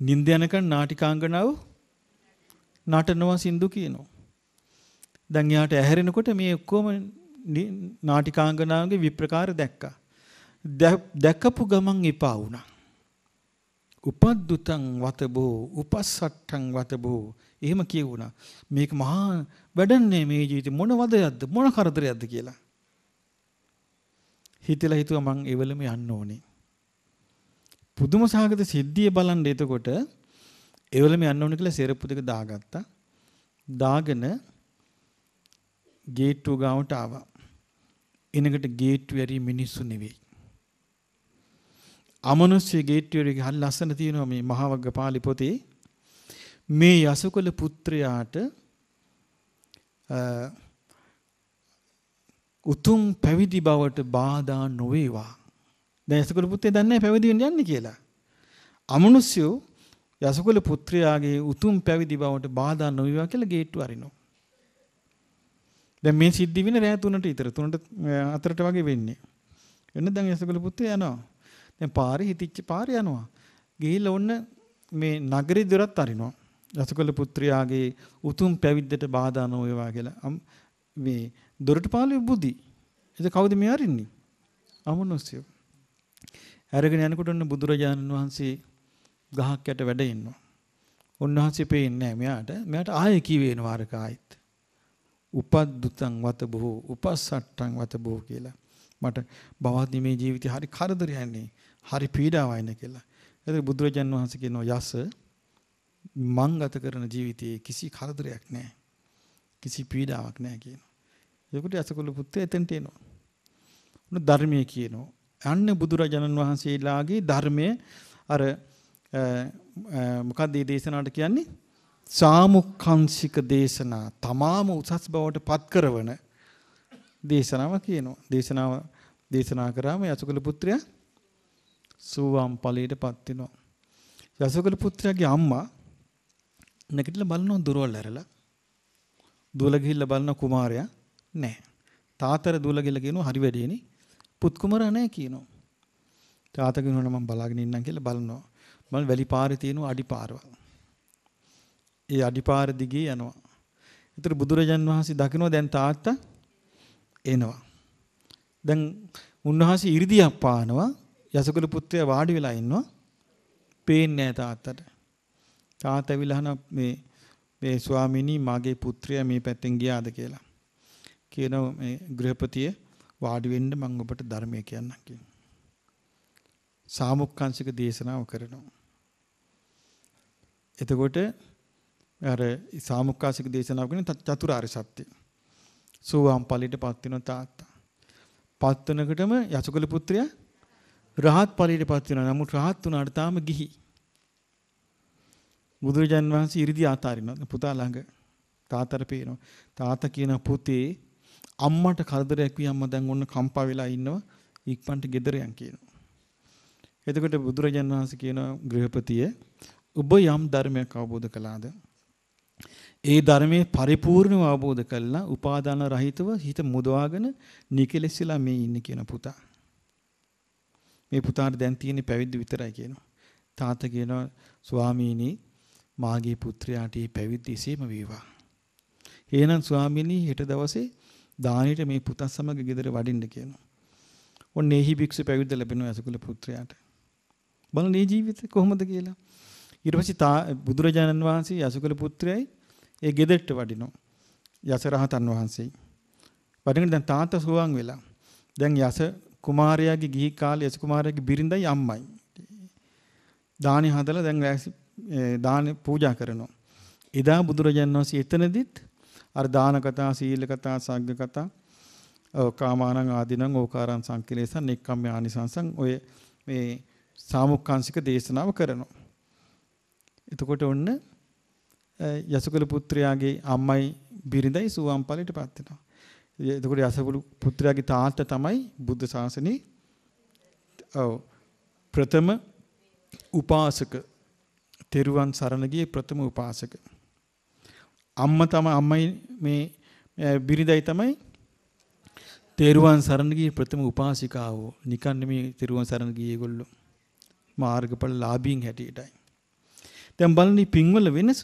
නින්ද යනකන් නාටිකාංගනාව නටනවා සින්දු කියනවා. දැන් යාට ඇහැරෙනකොට මේ ඔක්කොම නාටිකාංගනාවගේ විප්‍රකාර දැක්කා. දැකපු ගමන් එපා වුණා. උපද්දුතං වතබෝ උපස්සට්ටං වතබෝ එහෙම කියවුණා. මේක මහා වැඩන්නේ මේ ජීවිතේ මොන වදයක්ද මොන කරදරයක්ද කියලා. හිතලා හිතුවා මං එවලම යන්න ඕනේ. පුදුම සහගත සිද්ධිය බලන්න එතකොට එවලම යන්න ඕනේ කියලා සෙරප්පු දෙක දාගත්තා. දාගෙන ගේට්ටුව ගාවට ආවා. එනකට ගේට්ටුව ඇරි මිනිස්සු නෙවෙයි. අමනුෂ්‍ය ගේට්ටුවේ හරි ලස්සන තියෙනවා මේ මහවග්ග පාළි පොතේ. මේ යසකුල පුත්‍රයාට උතුම් පැවිදි බවට බාධා නොවේවා. දැන් යසකුල පුත්‍රයා දන්නේ පැවිදි වෙන්න යන්නේ කියලා. අමනුෂ්‍යෝ යසකුල පුත්‍රයාගේ උතුම් පැවිදි බවට බාධා නොවේවා කියලා ගේට්ටු අරිනවා. දැන් මේ සිද්ධි වෙන රෑ 3ට විතර 3ට 4ට වගේ වෙන්නේ. එන්න දැන් යසකුල පුත්‍රයා යනවා. දැන් පාරේ හිටිච්ච පාරේ යනවා. ගිහිල්ලා ඔන්න මේ නගරේ දොරත් අරිනවා. රසකොළ පුත්‍රයාගේ උතුම් පැවිද්දට බාධා නොවේවා කියලා. මේ දොරට පාළුවේ බුදි. එතකොට කවුද මේ අරින්නේ? අමනුෂ්‍යය. අරගෙන යනකොට ඔන්න බුදුරජාණන් වහන්සේ ගහක් යට වැඩ ඉන්නවා. උන්වහන්සේ පේන්නේ නැහැ මෙයාට. මෙයාට ආයෙ කිවේනවා අර කායිත්. උපද්දුතං වත බොහෝ උපස්සට්ටං වත බොහෝ කියලා. මට බවද්දි මේ ජීවිතේ හරි කරදරයන්නේ. හරි පීඩාවයින කියලා. ඒක බුදුරජාන් වහන්සේ කියනවා යස මං ගත කරන ජීවිතයේ කිසි කරදරයක් නැහැ. කිසි පීඩාවක් නැහැ කියනවා. ඒකට යසකුල පුත්‍රය එතෙන්ට එනවා. උන ධර්මයේ කියනවා. අන්න බුදුරජාණන් වහන්සේලාගේ ධර්මයේ අර මොකක්ද මේ දේශනාවට කියන්නේ? සාමුක්ඛංශික දේශනා තමාම උසස් බවට පත් කරවන දේශනාව කියනවා. දේශනාව දේශනා කරාම යසකුල පුත්‍රයා සූවාම් ඵලයටපත් වෙනවා. යසෝගල පුත්‍රයාගේ අම්මා නැගිටලා බලනවා දොරවල් ඇරලා. දුවලා ගිහිල්ලා බලන කුමාරයා නැහැ. තාතර දුවලා ගිහලා කියනවා හරි වැඩේනේ. පුත් කුමාරයා නැහැ කියනවා. තාත්තා කියනවා මම බලාගෙන ඉන්නම් කියලා බලනවා. මම වැලි පාරේ තියෙන අඩි පාරවල්. ඒ අඩි පාර දිගේ යනවා. ඒතර බුදුරජාන් වහන්සේ දකිනවා දැන් තාත්තා එනවා. දැන් උන්වහන්සේ 이르දියක් පානවා යසකුල පුත්‍රයා වාඩි වෙලා ඉන්නවා. පේන්නේ නැහැ තාත්තට. තාත්තා ඇවිල්ලා අහන මේ මේ ස්වාමිනී මගේ පුත්‍රයා මේ පැත්තෙන් ගියාද කියලා. කියනවා මේ ගෘහපතිය වාඩි වෙන්න මම ඔබට ධර්මය කියන්නම් කියනවා. සාමුක්කාංශික දේශනාව කරනවා. එතකොට අර සාමුක්කාංශික දේශනාව කියන්නේ චතුරාර්ය සත්‍ය. සෝවාන් ඵලයට පත් වෙන තාත්තා. පත් වෙනකොටම යසකුල පුත්‍රයා රහත් ඵලයටපත් වෙනවා. නමුත් රහත් වුණාට තාම ගිහි. බුදුරජාන් වහන්සේ ඉරිදි ආතාරිනවා. පුතා ළඟ තාතර පේනවා. තාත්තා කියන පුතේ අම්මට කරදරයක් වී අම්මා දැන් ඔන්න කම්පා වෙලා ඉන්නවා. ඉක්මනට ගෙදර යන් කියනවා. එතකොට බුදුරජාන් වහන්සේ කියන ගෘහපතිය ඔබ යම් ධර්මයක් අවබෝධ කළාද? ඒ ධර්මයේ පරිපූර්ණව අවබෝධ කළා උපාදාන රහිතව හිත මුදවාගෙන නිකලෙස්ලා මේ ඉන්නේ කියන පුතා. මේ පුතාට දැන් තියෙන පැවිදි විතරයි කියනවා. තාත්තා කියනවා ස්වාමීනි මාගේ පුත්‍රයාට මේ පැවිදි එසේම වේවා. එහෙනම් ස්වාමීනි හෙට දවසේ දානෙට මේ පුතා සමග ගෙදර වඩින්න කියනවා. ඔන්න එහි භික්ෂු පැවිද්ද ලැබෙනවා යසකුල පුත්‍රයාට. බලන්න මේ ජීවිතේ කොහොමද කියලා. ඊට පස්සේ බුදුරජාණන් වහන්සේ යසකුල පුත්‍රයයි ඒ ගෙදරට වඩිනවා. යසරහතන් වහන්සේ. වඩින්න දැන් තාත්තා සුවන් වෙලා. දැන් යස කුමාරයාගේ ගිහි කාලේ යස කුමාරයාගේ බිරිඳයි අම්මයි. දානි හදලා දැන් දානි පූජා කරනවා. එදා බුදුරජාණන් වහන්සේ එතනදිත් අර දාන කතා, සීල කතා, සග්ග කතා, කාමානං ආදීනං ඕකාරං සංකිලේසං නෙක්ඛම්ම ආනිසංසං ඔය මේ සාමුක්කාංශික දේශනාව කරනවා. එතකොට ඔන්න යසකුල පුත්‍රයාගේ අම්මයි බිරිඳයි සුවම් ඵලයටපත් වෙනවා. එතකොට යසකුල පුත්‍රයාගේ තාත්තා තමයි බුද්ධ ශාසනේ ඔව් ප්‍රථම උපාසක තෙරුවන් සරණ ගියේ ප්‍රථම උපාසක. අම්මා තමයි අම්මයි මේ බිරිඳයි තමයි තෙරුවන් සරණ ගියේ ප්‍රථම උපාසිකාවෝ. නිකන් නෙමේ තෙරුවන් සරණ ගියේ ඒගොල්ලෝ. මාර්ගඵල ලාභීන් හැටියටයි. දැන් බලන්න පින්වල වෙනස.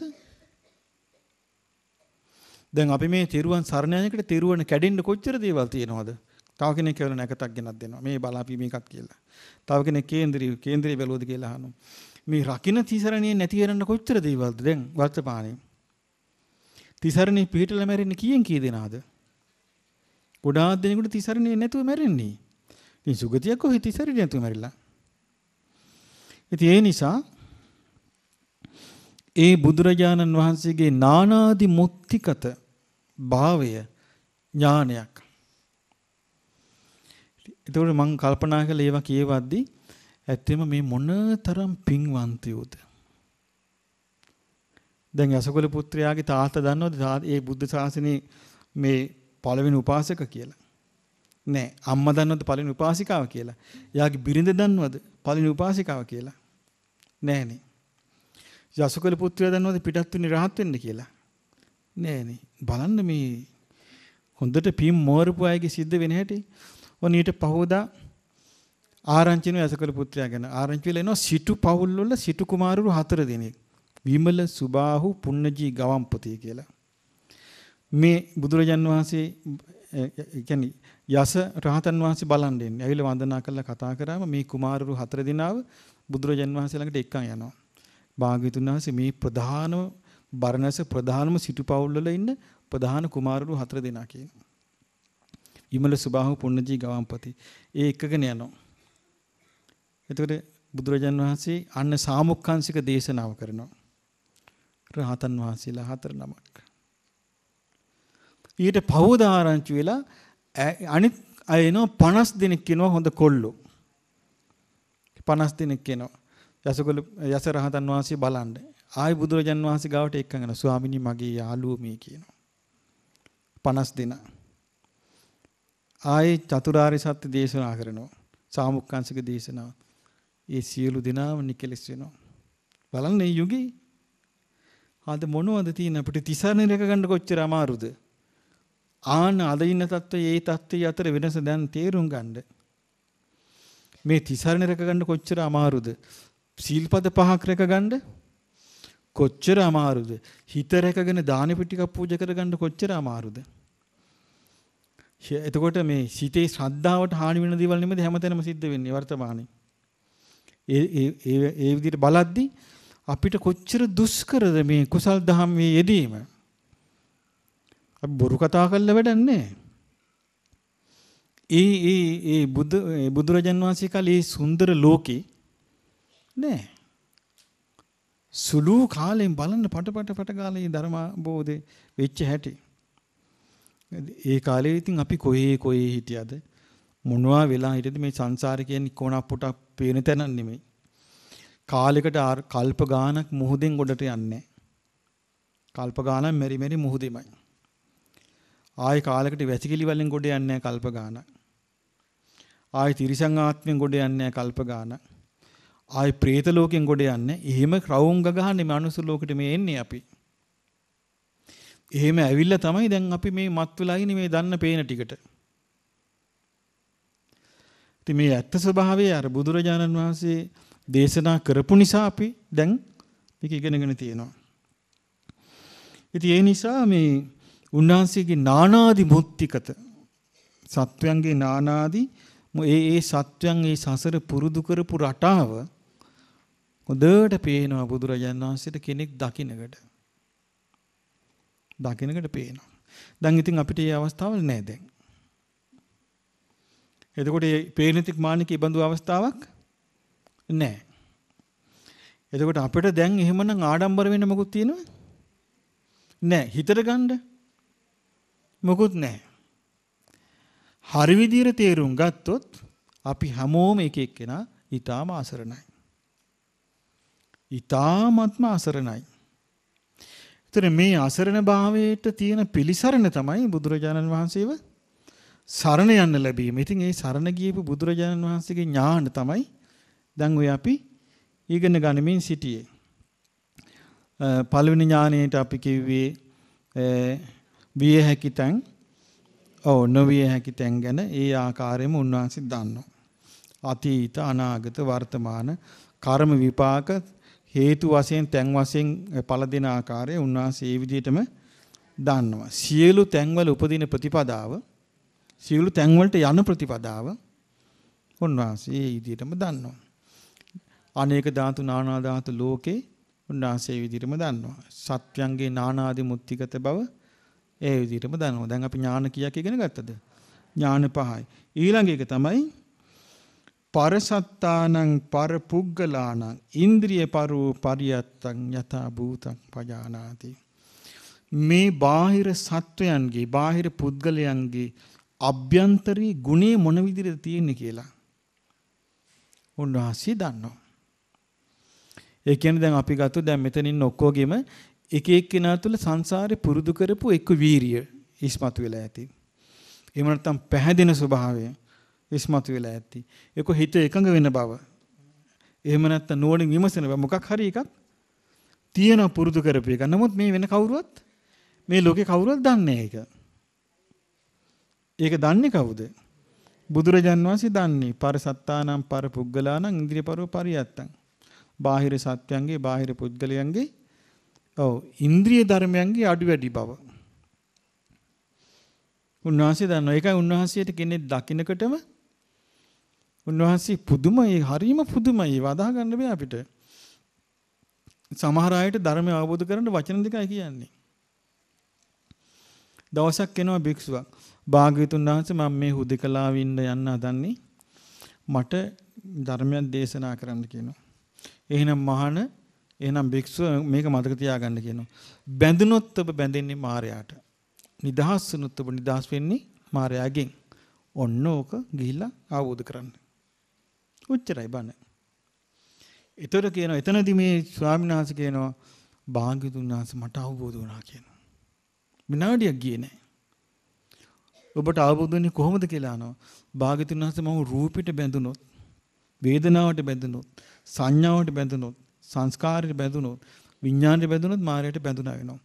දැන් අපි මේ තෙරුවන් සරණ යනකොට තෙරුවන් කැඩෙන්න කොච්චර දේවල් තියෙනවද? තව කෙනෙක් කියලා නැකතක් ගෙනත් දෙනවා. මේ බලාපි මේකත් කියලා. තව කෙනෙක් කේන්ද්‍රීය කේන්ද්‍රීය බැලුවද කියලා අහනවා. මේ රකින්න තිසරණිය නැති කරන්න කොච්චර දේවල්ද දැන් වර්තමානයේ. තිසරණේ පිටලා මැරෙන්නේ කීයෙන් කී දෙනාද? ගොඩාක් දෙනෙකුට තිසරණේ නැතුව මැරෙන්නේ. ඉතින් සුගතියක් කොහේ තිසරණේ නැතුව මැරිලා. ඉතින් ඒ නිසා ඒ බුදුරජාණන් වහන්සේගේ නානාදි මුත්තිකත භාවය ඥානයක්. ඒතකොට මම කල්පනා කළේ ඒවා කියවද්දී ඇත්තෙම මේ මොන තරම් පින්වන්තයෝද දැන් යසකුල පුත්‍රයාගේ තාත්තා දන්නවද ඒ බුද්ධ ශාසනයේ මේ පළවෙනි උපාසක කියලා? නෑ. අම්මා දන්නවද පළවෙනි උපාසිකාව කියලා? එයාගේ බිරිඳ දන්නවද පළවෙනි උපාසිකාව කියලා? නෑනේ. යසකුල පුත්‍රයා දන්නවද පිටත් වෙන්නේ රහත් වෙන්න කියලා? නෑනේ. බලන්න මේ හොඳට පින් මෝරපු අයගේ සිද්ධ වෙන හැටි. ඔන්න ඊට පහෝදා ආරංචින යසකුල පුත්‍රයා ගැන ආරංචි වෙලා එනවා සිටු පවුල් වල සිටු කුමාරවරු හතර දෙනෙක්. විමල සුබාහු පුන්නජී ගවම්පති කියලා. මේ බුදුරජාන් වහන්සේ කියන්නේ යස රහතන් වහන්සේ බලන් දෙන්නේ. ඇවිල්ලා වන්දනා කරලා කතා කරාම මේ කුමාරවරු හතර දෙනාව බුදුරජාන් වහන්සේ ළඟට එක්කන් යනවා. භාග්‍යතුන් වහන්සේ මේ ප්‍රධානම බරණැස ප්‍රධානම සිටු පවුල් වල ඉන්න ප්‍රධාන කුමාරවරු හතර දෙනා කියනවා. විමල සුබාහු පුන්නජී ගවම්පති. ඒ එකගෙන යනවා. එතකොට බුදුරජාන් වහන්සේ අන්න සාමුක්ඛංශික දේශනාව කරනවා. රහතන් වහන්සේලා හතර නමක්. ඊට පහෝදාරංචි වෙලා අනිත් අය එනවා 50 දෙනෙක් එනවා හොඳ කොල්ලෝ. 50 දෙනෙක් එනවා. යසකොල යස රහතන් වහන්සේ බලන්න. ආයි බුදුරජාන් වහන්සේ ගාවට එක්කගෙන ස්වාමිනී මගේ යාළුවෝ මේ කියනවා. 50 දෙනා. ආයි චතුරාර්ය සත්‍ය දේශනා කරනවා. සාමුක්කාංශික දේශනාව. ඒ සියලු දෙනාම නිකලස් වෙනවා. බලන්න මේ යුගයේ අද මොනවද තියෙන අපිට තිසරණ රැක ගන්න කොච්චර අමාරුද? ආන අද ඉන්න තත්ත්වයේ ඒ තත්ත්වයේ අතර වෙනස දැන් තේරුම් ගන්න. මේ තිසරණ රැක ගන්න කොච්චර අමාරුද? සීල්පද පහක් රැක ගන්න කොච්චර අමාරුද? හිත රැකගෙන දාන පිටිකක් පූජා කරගන්න කොච්චර අමාරුද? එතකොට මේ සිතේ ශ්‍රද්ධාවට හානි වෙන දේවල් නෙමෙයි හැමතැනම සිද්ධ වෙන්නේ වර්තමානයේ. ඒ ඒ ඒ විදිහට බලද්දී අපිට කොච්චර දුෂ්කරද මේ කුසල් දහම් මේ යෙදීම. අපි බොරු කතා කරලා වැඩක් නැහැ. ඒ ඒ ඒ බුදු බුදුරජාන් වහන්සේ කාලේ සුන්දර ලෝකේ නෑ. සුළු කාලෙන් බලන්න පට පට පට ගාලේ ධර්ම බෝධේ වෙච්ච හැටි. ඒ කාලේ ඉතින් අපි කොහේ කොහේ හිටියද මොනවා වෙලා හිටියද මේ සංසාරේ කියන්නේ කොනක් පුටක් පේන තැනක් නෙමෙයි. කාලයකට කල්ප ගානක් මුහුදෙන් ගොඩට යන්නේ කල්ප ගානක් මෙරි මෙරි මුහුදෙමයි. ආයි කාලයකට වැසිකිලි වලින් ගොඩ යන්නේ කල්ප ගානක්. ආයි තිරිසං ආත්මෙන් ගොඩ යන්නේ කල්ප ගානක්. ආයි പ്രേත ලෝකෙන් ගොඩ යන්නේ. එහෙම ක්‍රවුම් ගහන්නේ මනුස්ස ලෝකෙට මේ එන්නේ අපි. එහෙම ඇවිල්ලා තමයි දැන් අපි මේ මත් වෙලා ඉන්නේ මේ දන්න පේන ටිකට. ඉතින් මේ ඇත්ත ස්වභාවය අර බුදුරජාණන් වහන්සේ දේශනා කරපු නිසා අපි දැන් මේක ඉගෙනගෙන තියෙනවා. ඉතින් ඒ නිසා මේ උන්වහන්සේගේ නානාදි මුත්තිකත සත්වයන්ගේ නානාදි ඒ ඒ සත්වයන් ඒ සසර පුරුදු කරපු රටාව හොඳට පේනවා බුදුරජාණන් වහන්සේට කෙනෙක් දකින්නකට. දකින්නකට පේනවා. දැන් ඉතින් අපිට මේ අවස්ථාවල් නැහැ දැන්. එතකොට මේ පේනතික් මානික ඉබඳු අවස්ථාවක් නැහැ. එතකොට අපිට දැන් එහෙමනම් ආඩම්බර වෙන්න මොකුත් තියෙනවද? නැහැ. හිතට ගන්න මොකුත් නැහැ. හරි විදියට තේරුම් ගත්තොත් අපි හැමෝම එක එක්කෙනා ඊටාම අසරණයි. ඊටාමත්ම අසරණයි. ඒතර මේ අසරණ භාවයට තියෙන පිළිසරණ තමයි බුදුරජාණන් වහන්සේව සරණ යන්න ලැබීම. ඉතින් ඒ සරණ ගියපු බුදුරජාණන් වහන්සේගේ ඥාන තමයි දැන් ඔය අපි ඉගෙන ගනිමින් සිටියේ. පළවෙනි ඥානයේට අපි කිව්වේ විය හැකි තැන් ඔව් නොවිය හැකි තැන් ගැන ඒ ආකාරයෙන්ම උන්වහන්සේ දන්නවා. අතීත අනාගත වර්තමාන කර්ම විපාක හේතු වශයෙන් තැන් වශයෙන් ඵල දෙන ආකාරය උන්වහන්සේ ඒ විදිහටම දන්නවා. සියලු තැන්වල උපදින ප්‍රතිපදාව සියලු තැන්වලට යන ප්‍රතිපදාව උන්වහන්සේ ඒ විදිහටම දන්නවා. අනේක ධාතු නානා ධාතු ලෝකේ උන්වහන්සේ ඒ විදිහටම දන්නවා. සත්‍යංගේ නානාදි මුත්‍තිගත බව ඒ විදිහටම දන්නවා. දැන් අපි ඥාන කීයක් ඉගෙන ගත්තද? ඥාන පහයි. ඊළඟ එක තමයි පරසත්තානං පරපුග්ගලානං ඉන්ද්‍රිය පරෝ පරියත්තං යථා භූතං පජානාති. මේ බාහිර සත්වයන්ගේ බාහිර පුද්ගලයන්ගේ අභ්‍යන්තරී ගුණේ මොන විදිහට තියෙන්නේ කියලා උන්වහන්සේ දන්නවා. ඒ කියන්නේ දැන් අපි ගත්තොත් දැන් මෙතන ඉන්න ඔක්කොගෙම එක එක්කෙනා තුළ සංසාරේ පුරුදු කරපු එක්ක වීරිය ඉස්මතු වෙලා ඇති. එහෙම නැත්නම් පැහැදෙන ස්වභාවය ඉස්මතු වෙලා ඇති. ඒක හිත එකඟ වෙන බව. එහෙම නැත්නම් නුවණින් විමසන බව මොකක් හරි එකක් තියෙන පුරුදු කරපු එක. නමුත් මේ වෙන කවුරුවත් මේ ලෝකේ කවුරුවත් දන්නේ ඒක. ඒක දන්නේ කවුද? බුදුරජාන් වහන්සේ දන්නේ පරසත්තානම් පර පුග්ගලානම් ඉන්ද්‍රියපරෝ පරියත්තං. බාහිර සත්‍යයන්ගේ බාහිර පුද්ගලයන්ගේ ඔව් ඉන්ද්‍රිය ධර්මයන්ගේ අඩු වැඩි බව. උන්වහන්සේ දන්නවා. ඒකයි උන්වහන්සේට කෙනෙක් දකින්නකටම උන්වහන්සේ පුදුමයි හරීම පුදුමයි වදා ගන්න බෑ අපිට. සමහර අයට ධර්මය අවබෝධ කරගන්න වචන දෙකයි කියන්නේ. දවසක් එනවා භික්ෂුවක්. භාග්‍යතුන් වහන්සේ මම මේ හුදකලාව ඉන්න යන්න හදන්නේ. මට ධර්මයක් දේශනා කරන්න කියනවා. එහෙනම් මහාන එහෙනම් භික්ෂුව මේක මතක තියාගන්න කියනවා. බැඳුනොත් ඔබ බැඳෙන්නේ මායයට. නිදහස් වුනොත් ඔබ නිදහස් වෙන්නේ මායයෙන්. ඔන්න ඕක ගිහිල්ලා අවබෝධ කරන්න. උච්චරයි බණ. ඒතර කියනවා එතනදී මේ ස්වාමීන් වහන්සේ කියනවා භාග්‍යතුන් වහන්සේ මට අවබෝධ වුණා කියනවා. විනාඩියක් ගියේ නැහැ. ඔබට අවබෝධ වෙන්නේ කොහොමද කියලා අහනවා. භාග්‍යතුන් වහන්සේ මම රූපෙට බැඳුනොත් වේදනාවට බැඳුනොත් සංඥාවට බැඳුනොත් සංස්කාරයට බැඳුනොත් විඥාණයට බැඳුනොත් මායයට බැඳුනා වෙනවා.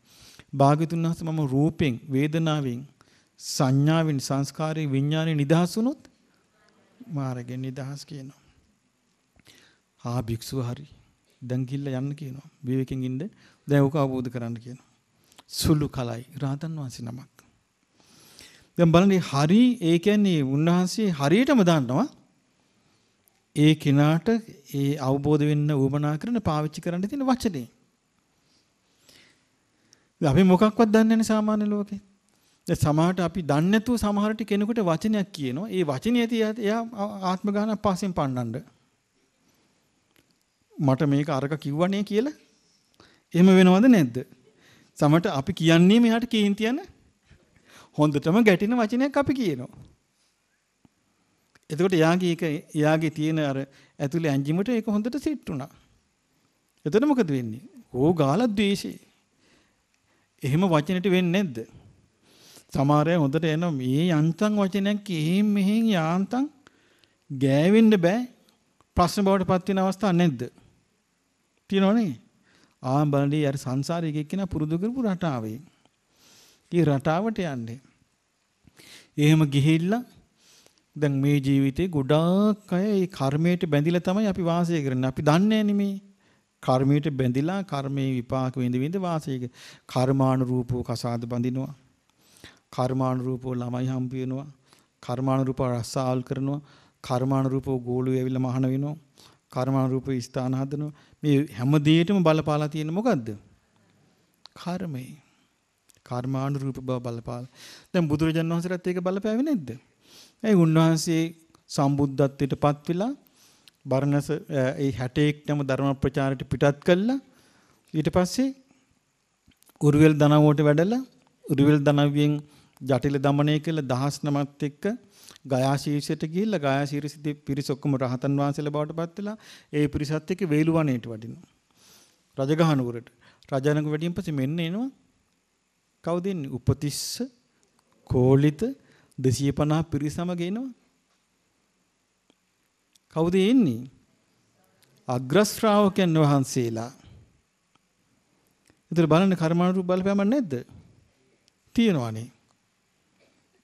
භාග්‍යතුන් වහන්සේ මම රූපෙන් වේදනාවෙන් සංඥාවෙන් සංස්කාරයෙන් විඥාණයෙන් නිදහස් වුනොත් මාරගෙන් නිදහස් කියනවා. ආ භික්ෂුව හරි. දැන් ගිල්ල යන්න කියනවා. විවේකයෙන් ඉන්න දැන් ඕක අවබෝධ කරන්න කියනවා. සුළු කලයි රාතන් වහන්සේ නමක්. දැන් බලන්න හරි ඒ කියන්නේ උන්වහන්සේ හරියටම දන්නවා ඒ කෙනාට ඒ අවබෝධ වෙන්න උවමනා කරන පාවිච්චි කරන්න තියෙන වචනේ. අපි මොකක්වත් දන්නේ නැහැ සාමාන්‍ය ලෝකේ. දැන් සමහරට අපි දන්නේ නැතුව සමහරට කෙනෙකුට වචනයක් කියනවා. ඒ වචනේ ඇති එයා ආත්ම ගානක් පස්සෙන් පන්නන්න. මට මේක අරක කිව්වනේ කියලා. එහෙම වෙනවද නැද්ද? සමහරට අපි කියන්නේ මෙයාට කේන්ති යන හොඳටම ගැටෙන වචනයක් අපි කියනවා. එතකොට එයාගේ ඒක එයාගේ තියෙන අර ඇතුලේ ඇන්ජිමට ඒක හොඳට සෙට් වුණා. එතකොට මොකද වෙන්නේ? ඕ ගාලා ද්වේෂේ. එහෙම වචනෙට වෙන්නේ නැද්ද? සමහර අය හොඳට එන මේ යන්තම් වචනයක් එහෙන් මෙහෙන් යාන්තම් ගෑවෙන්න බෑ. ප්‍රශ්න බවට පත් වෙන අවස්ථා නැද්ද? තියෙනවනේ. ආන් බලන්නේ අර සංසාරයේ එක්කෙනා පුරුදු කරපු රටාවේ. ඒ රටාවට යන්නේ. එහෙම ගිහිල්ලා දැන් මේ ජීවිතේ ගොඩාක් අය ඒ කර්මයට බැඳිලා තමයි අපි වාසය කරන්නේ. අපි දන්නේ නෙමේ. කර්මයට බැඳිලා කර්මයේ විපාක විඳ විඳ වාසය කර. කර්මානුරූපව කසාද බඳිනවා. කර්මානුරූපව ළමයි හම්බ වෙනවා. කර්මානුරූපව රස්සාවල් කරනවා. කර්මානුරූපව ගෝලු ඇවිල්ලා මහාන වෙනවා. කර්මානුරූපව ස්ථාන හදනවා. මේ හැම දෙයකටම බලපාලා තියෙන මොකද්ද? කර්මය. කර්මානුරූප බව බලපාලා. දැන් බුදුරජාණන් වහන්සේට ඒක බලපෑවේ නැද්ද? ඒ උන්වහන්සේ සම්බුද්ධත්වයට පත් වෙලා බරණස ඒ 61 නම ධර්ම ප්‍රචාරයට පිටත් කළා. ඊට පස්සේ උරුවෙල් දනවෝට වැඩලා උරුවෙල් දනවියෙන් ජටිල দমনය කළ දහස් නමත් එක්ක ගයාශීර්ෂයට ගිහිල්ලා ගයාශීර්ෂිතේ පිරිස ඔක්කොම රහතන් වහන්සේලා බවට පත් වෙලා ඒ පිරිසත් එක්ක වේලුවනේට වඩිනවා. රජගහ නුවරට. රජානක වැඩියෙන් පස්සේ මෙන්න එනවා කවුද ඉන්නේ? උපතිස්ස, කෝලිත, 250 පිරිසම ගේනවා. කවුද එන්නේ? අග්‍ර ශ්‍රාවකයන් වහන්සේලා. ඒතර බලන්න කර්මානුරූප බලපෑමක් නැද්ද? තියෙනවානේ.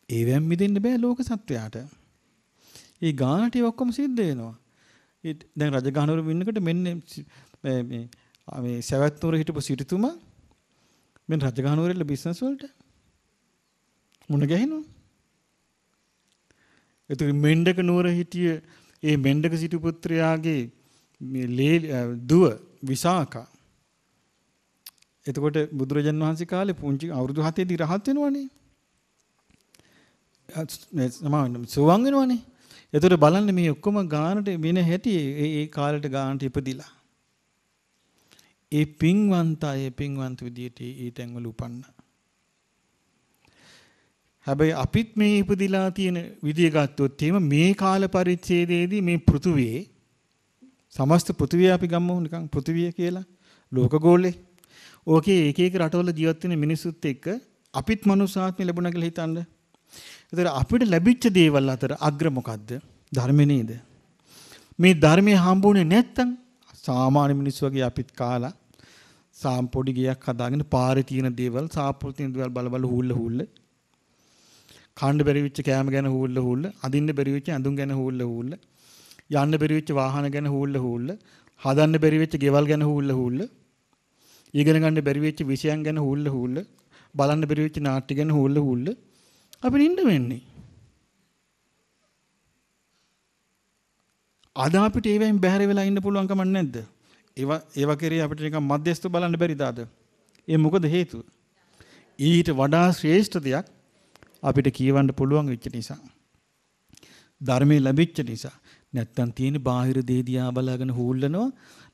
ඒවෙන් මිදෙන්න බෑ ලෝක සත්වයාට. ඒ ගානට ඔක්කොම සිද්ධ වෙනවා. ඒ දැන් රජගහනුවර ඉන්නකොට මෙන්න මේ මේ සවැත් නුවර හිටපු සිටුතුමා මෙන්න රජගහනුවරේ බිස්නස් වලට මුණ ගැහිනවා. ඒතර මෙණ්ඩක නුවර හිටිය ඒ මෙණ්ඩක සිටු පුත්‍රයාගේ මේ දුව විසාකා එතකොට බුදුරජාන් වහන්සේ කාලේ පුංචි අවුරුදු 7 දී රහත් වෙනවනේ. සමාවෙන්න සුවන් වෙනවනේ. එතකොට බලන්න මේ ඔක්කොම ගානට වෙන හැටි ඒ ඒ කාලෙට ගානට ඉපදිලා. ඒ පින්වන්ත අය පින්වන්ත විදියට ඒ තැන්වල උපන්න. හැබැයි අපිත් මේ ඉපදිලා තියෙන විදිය ගත්තොත් එහෙම මේ කාල පරිච්ඡේදයේදී මේ පෘථුවියේ සමස්ත පෘථුවිය අපි ගමු නිකන් පෘථුවිය කියලා ලෝකගෝලේ ඕකේ එක එක රටවල ජීවත් වෙන මිනිස්සුත් එක්ක අපිත් මනුස්සාත්මය ලැබුණා කියලා හිතන්න. ඒතර අපිට ලැබිච්ච දේවල් අතර අග්‍ර මොකද්ද? ධර්මේ නේද? මේ ධර්මයේ හම්බුනේ නැත්තම් සාමාන්‍ය මිනිස්සු වගේ අපිත් කාලා සාම් පොඩි ගයක් හදාගෙන පාරේ තියෙන දේවල් සාප්පු තියෙන දේවල් බල බල හූල්ල හූල්ල කන්න බැරි වෙච්ච කෑම ගැන හූල්ල හූල්ල අදින්න බැරි වෙච්ච ඇඳුම් ගැන හූල්ල හූල්ල යන්න බැරි වෙච්ච වාහන ගැන හූල්ල හූල්ල හදන්න බැරි වෙච්ච ගෙවල් ගැන හූල්ල හූල්ල ඉගෙන ගන්න බැරි වෙච්ච විෂයන් ගැන හුල්ල හුල්ල බලන්න බැරි වෙච්ච නාට්‍ය ගැන හුල්ල හුල්ල අපිට ඉන්න වෙන්නේ. අද අපිට ඒවෙන් බැහැර වෙලා ඉන්න පුළුවන් කමක් නැද්ද? ඒවා ඒවා කෙරේ අපිට නිකන් මධ්‍යස්ථ බලන්න බැරිද අද? ඒ මොකද හේතුව? ඊට වඩා ශ්‍රේෂ්ඨ දෙයක් අපිට කියවන්න පුළුවන් වෙච්ච නිසා. ධර්මයේ ලැබිච්ච නිසා. නැත්තම් තියෙන බාහිර දේ දිහා බලාගෙන හූල්ලනවා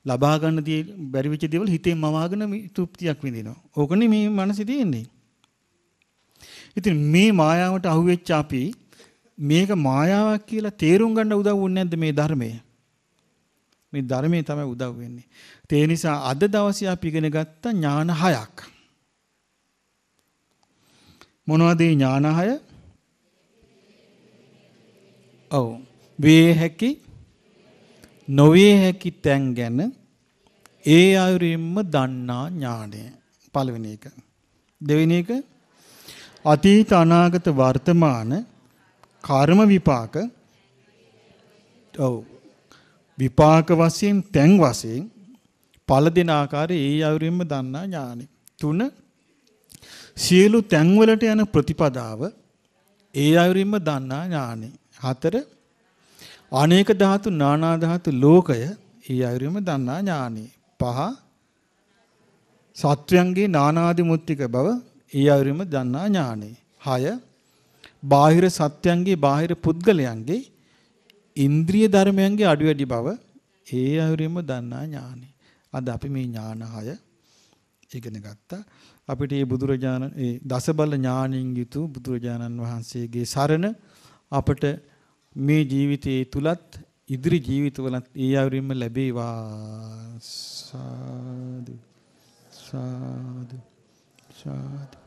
ලබා ගන්න දේ බැරි වෙච්ච දේවල් හිතෙන් මවාගෙන තෘප්තියක් විඳිනවා. ඕකනේ මේ මනසේ තියෙන්නේ. ඉතින් මේ මායාවට අහුවෙච්ච අපි මේක මායාවක් කියලා තේරුම් ගන්න උදව් වුනේ නැද්ද මේ ධර්මය? මේ ධර්මයේ තමයි උදව් වෙන්නේ. ඒ නිසා අද දවසේ අපි ඉගෙන ගත්ත ඥාන හයක්. මොනවද මේ ඥාන හය? ඔව්. වේ හැකි නොවේ හැකි තැන් ගැන ඒ අයුරින්ම දන්නා ඥානය. පළවෙනි එක. දෙවෙනි එක අතීත අනාගත වර්තමාන කර්ම විපාක ඔව් විපාක වශයෙන් තැන් වශයෙන් ඵල දෙන ආකාරය ඒ අයුරින්ම දන්නා ඥානෙ. තුන සියලු තැන්වලට යන ප්‍රතිපදාව ඒ අයුරින්ම දන්නා ඥානෙ. හතර අනේක ධාතු නානා ධාතු ලෝකය ඒ අයුරින්ම දන්නා ඥානෙ. පහ සත්වයන්ගේ නානාදි මුත්තික බව ඒ අයුරින්ම දන්නා ඥානෙ. හය බාහිර සත්‍යයන්ගේ බාහිර පුද්ගලයන්ගේ ඉන්ද්‍රිය ධර්මයන්ගේ අඩු වැඩි බව ඒ අයුරින්ම දන්නා ඥානෙ. අද අපි මේ ඥාන හය ඉගෙන ගත්තා. අපිට මේ බුදුරජාණන් ඒ දසබල ඥානින් යුතු බුදුරජාණන් වහන්සේගේ සරණ අපට මේ ජීවිතයේ තුලත් ඉදිරි ජීවිතවලත් ඒ අයුරින්ම ලැබේවා. සාදු. සාදු. සාදු.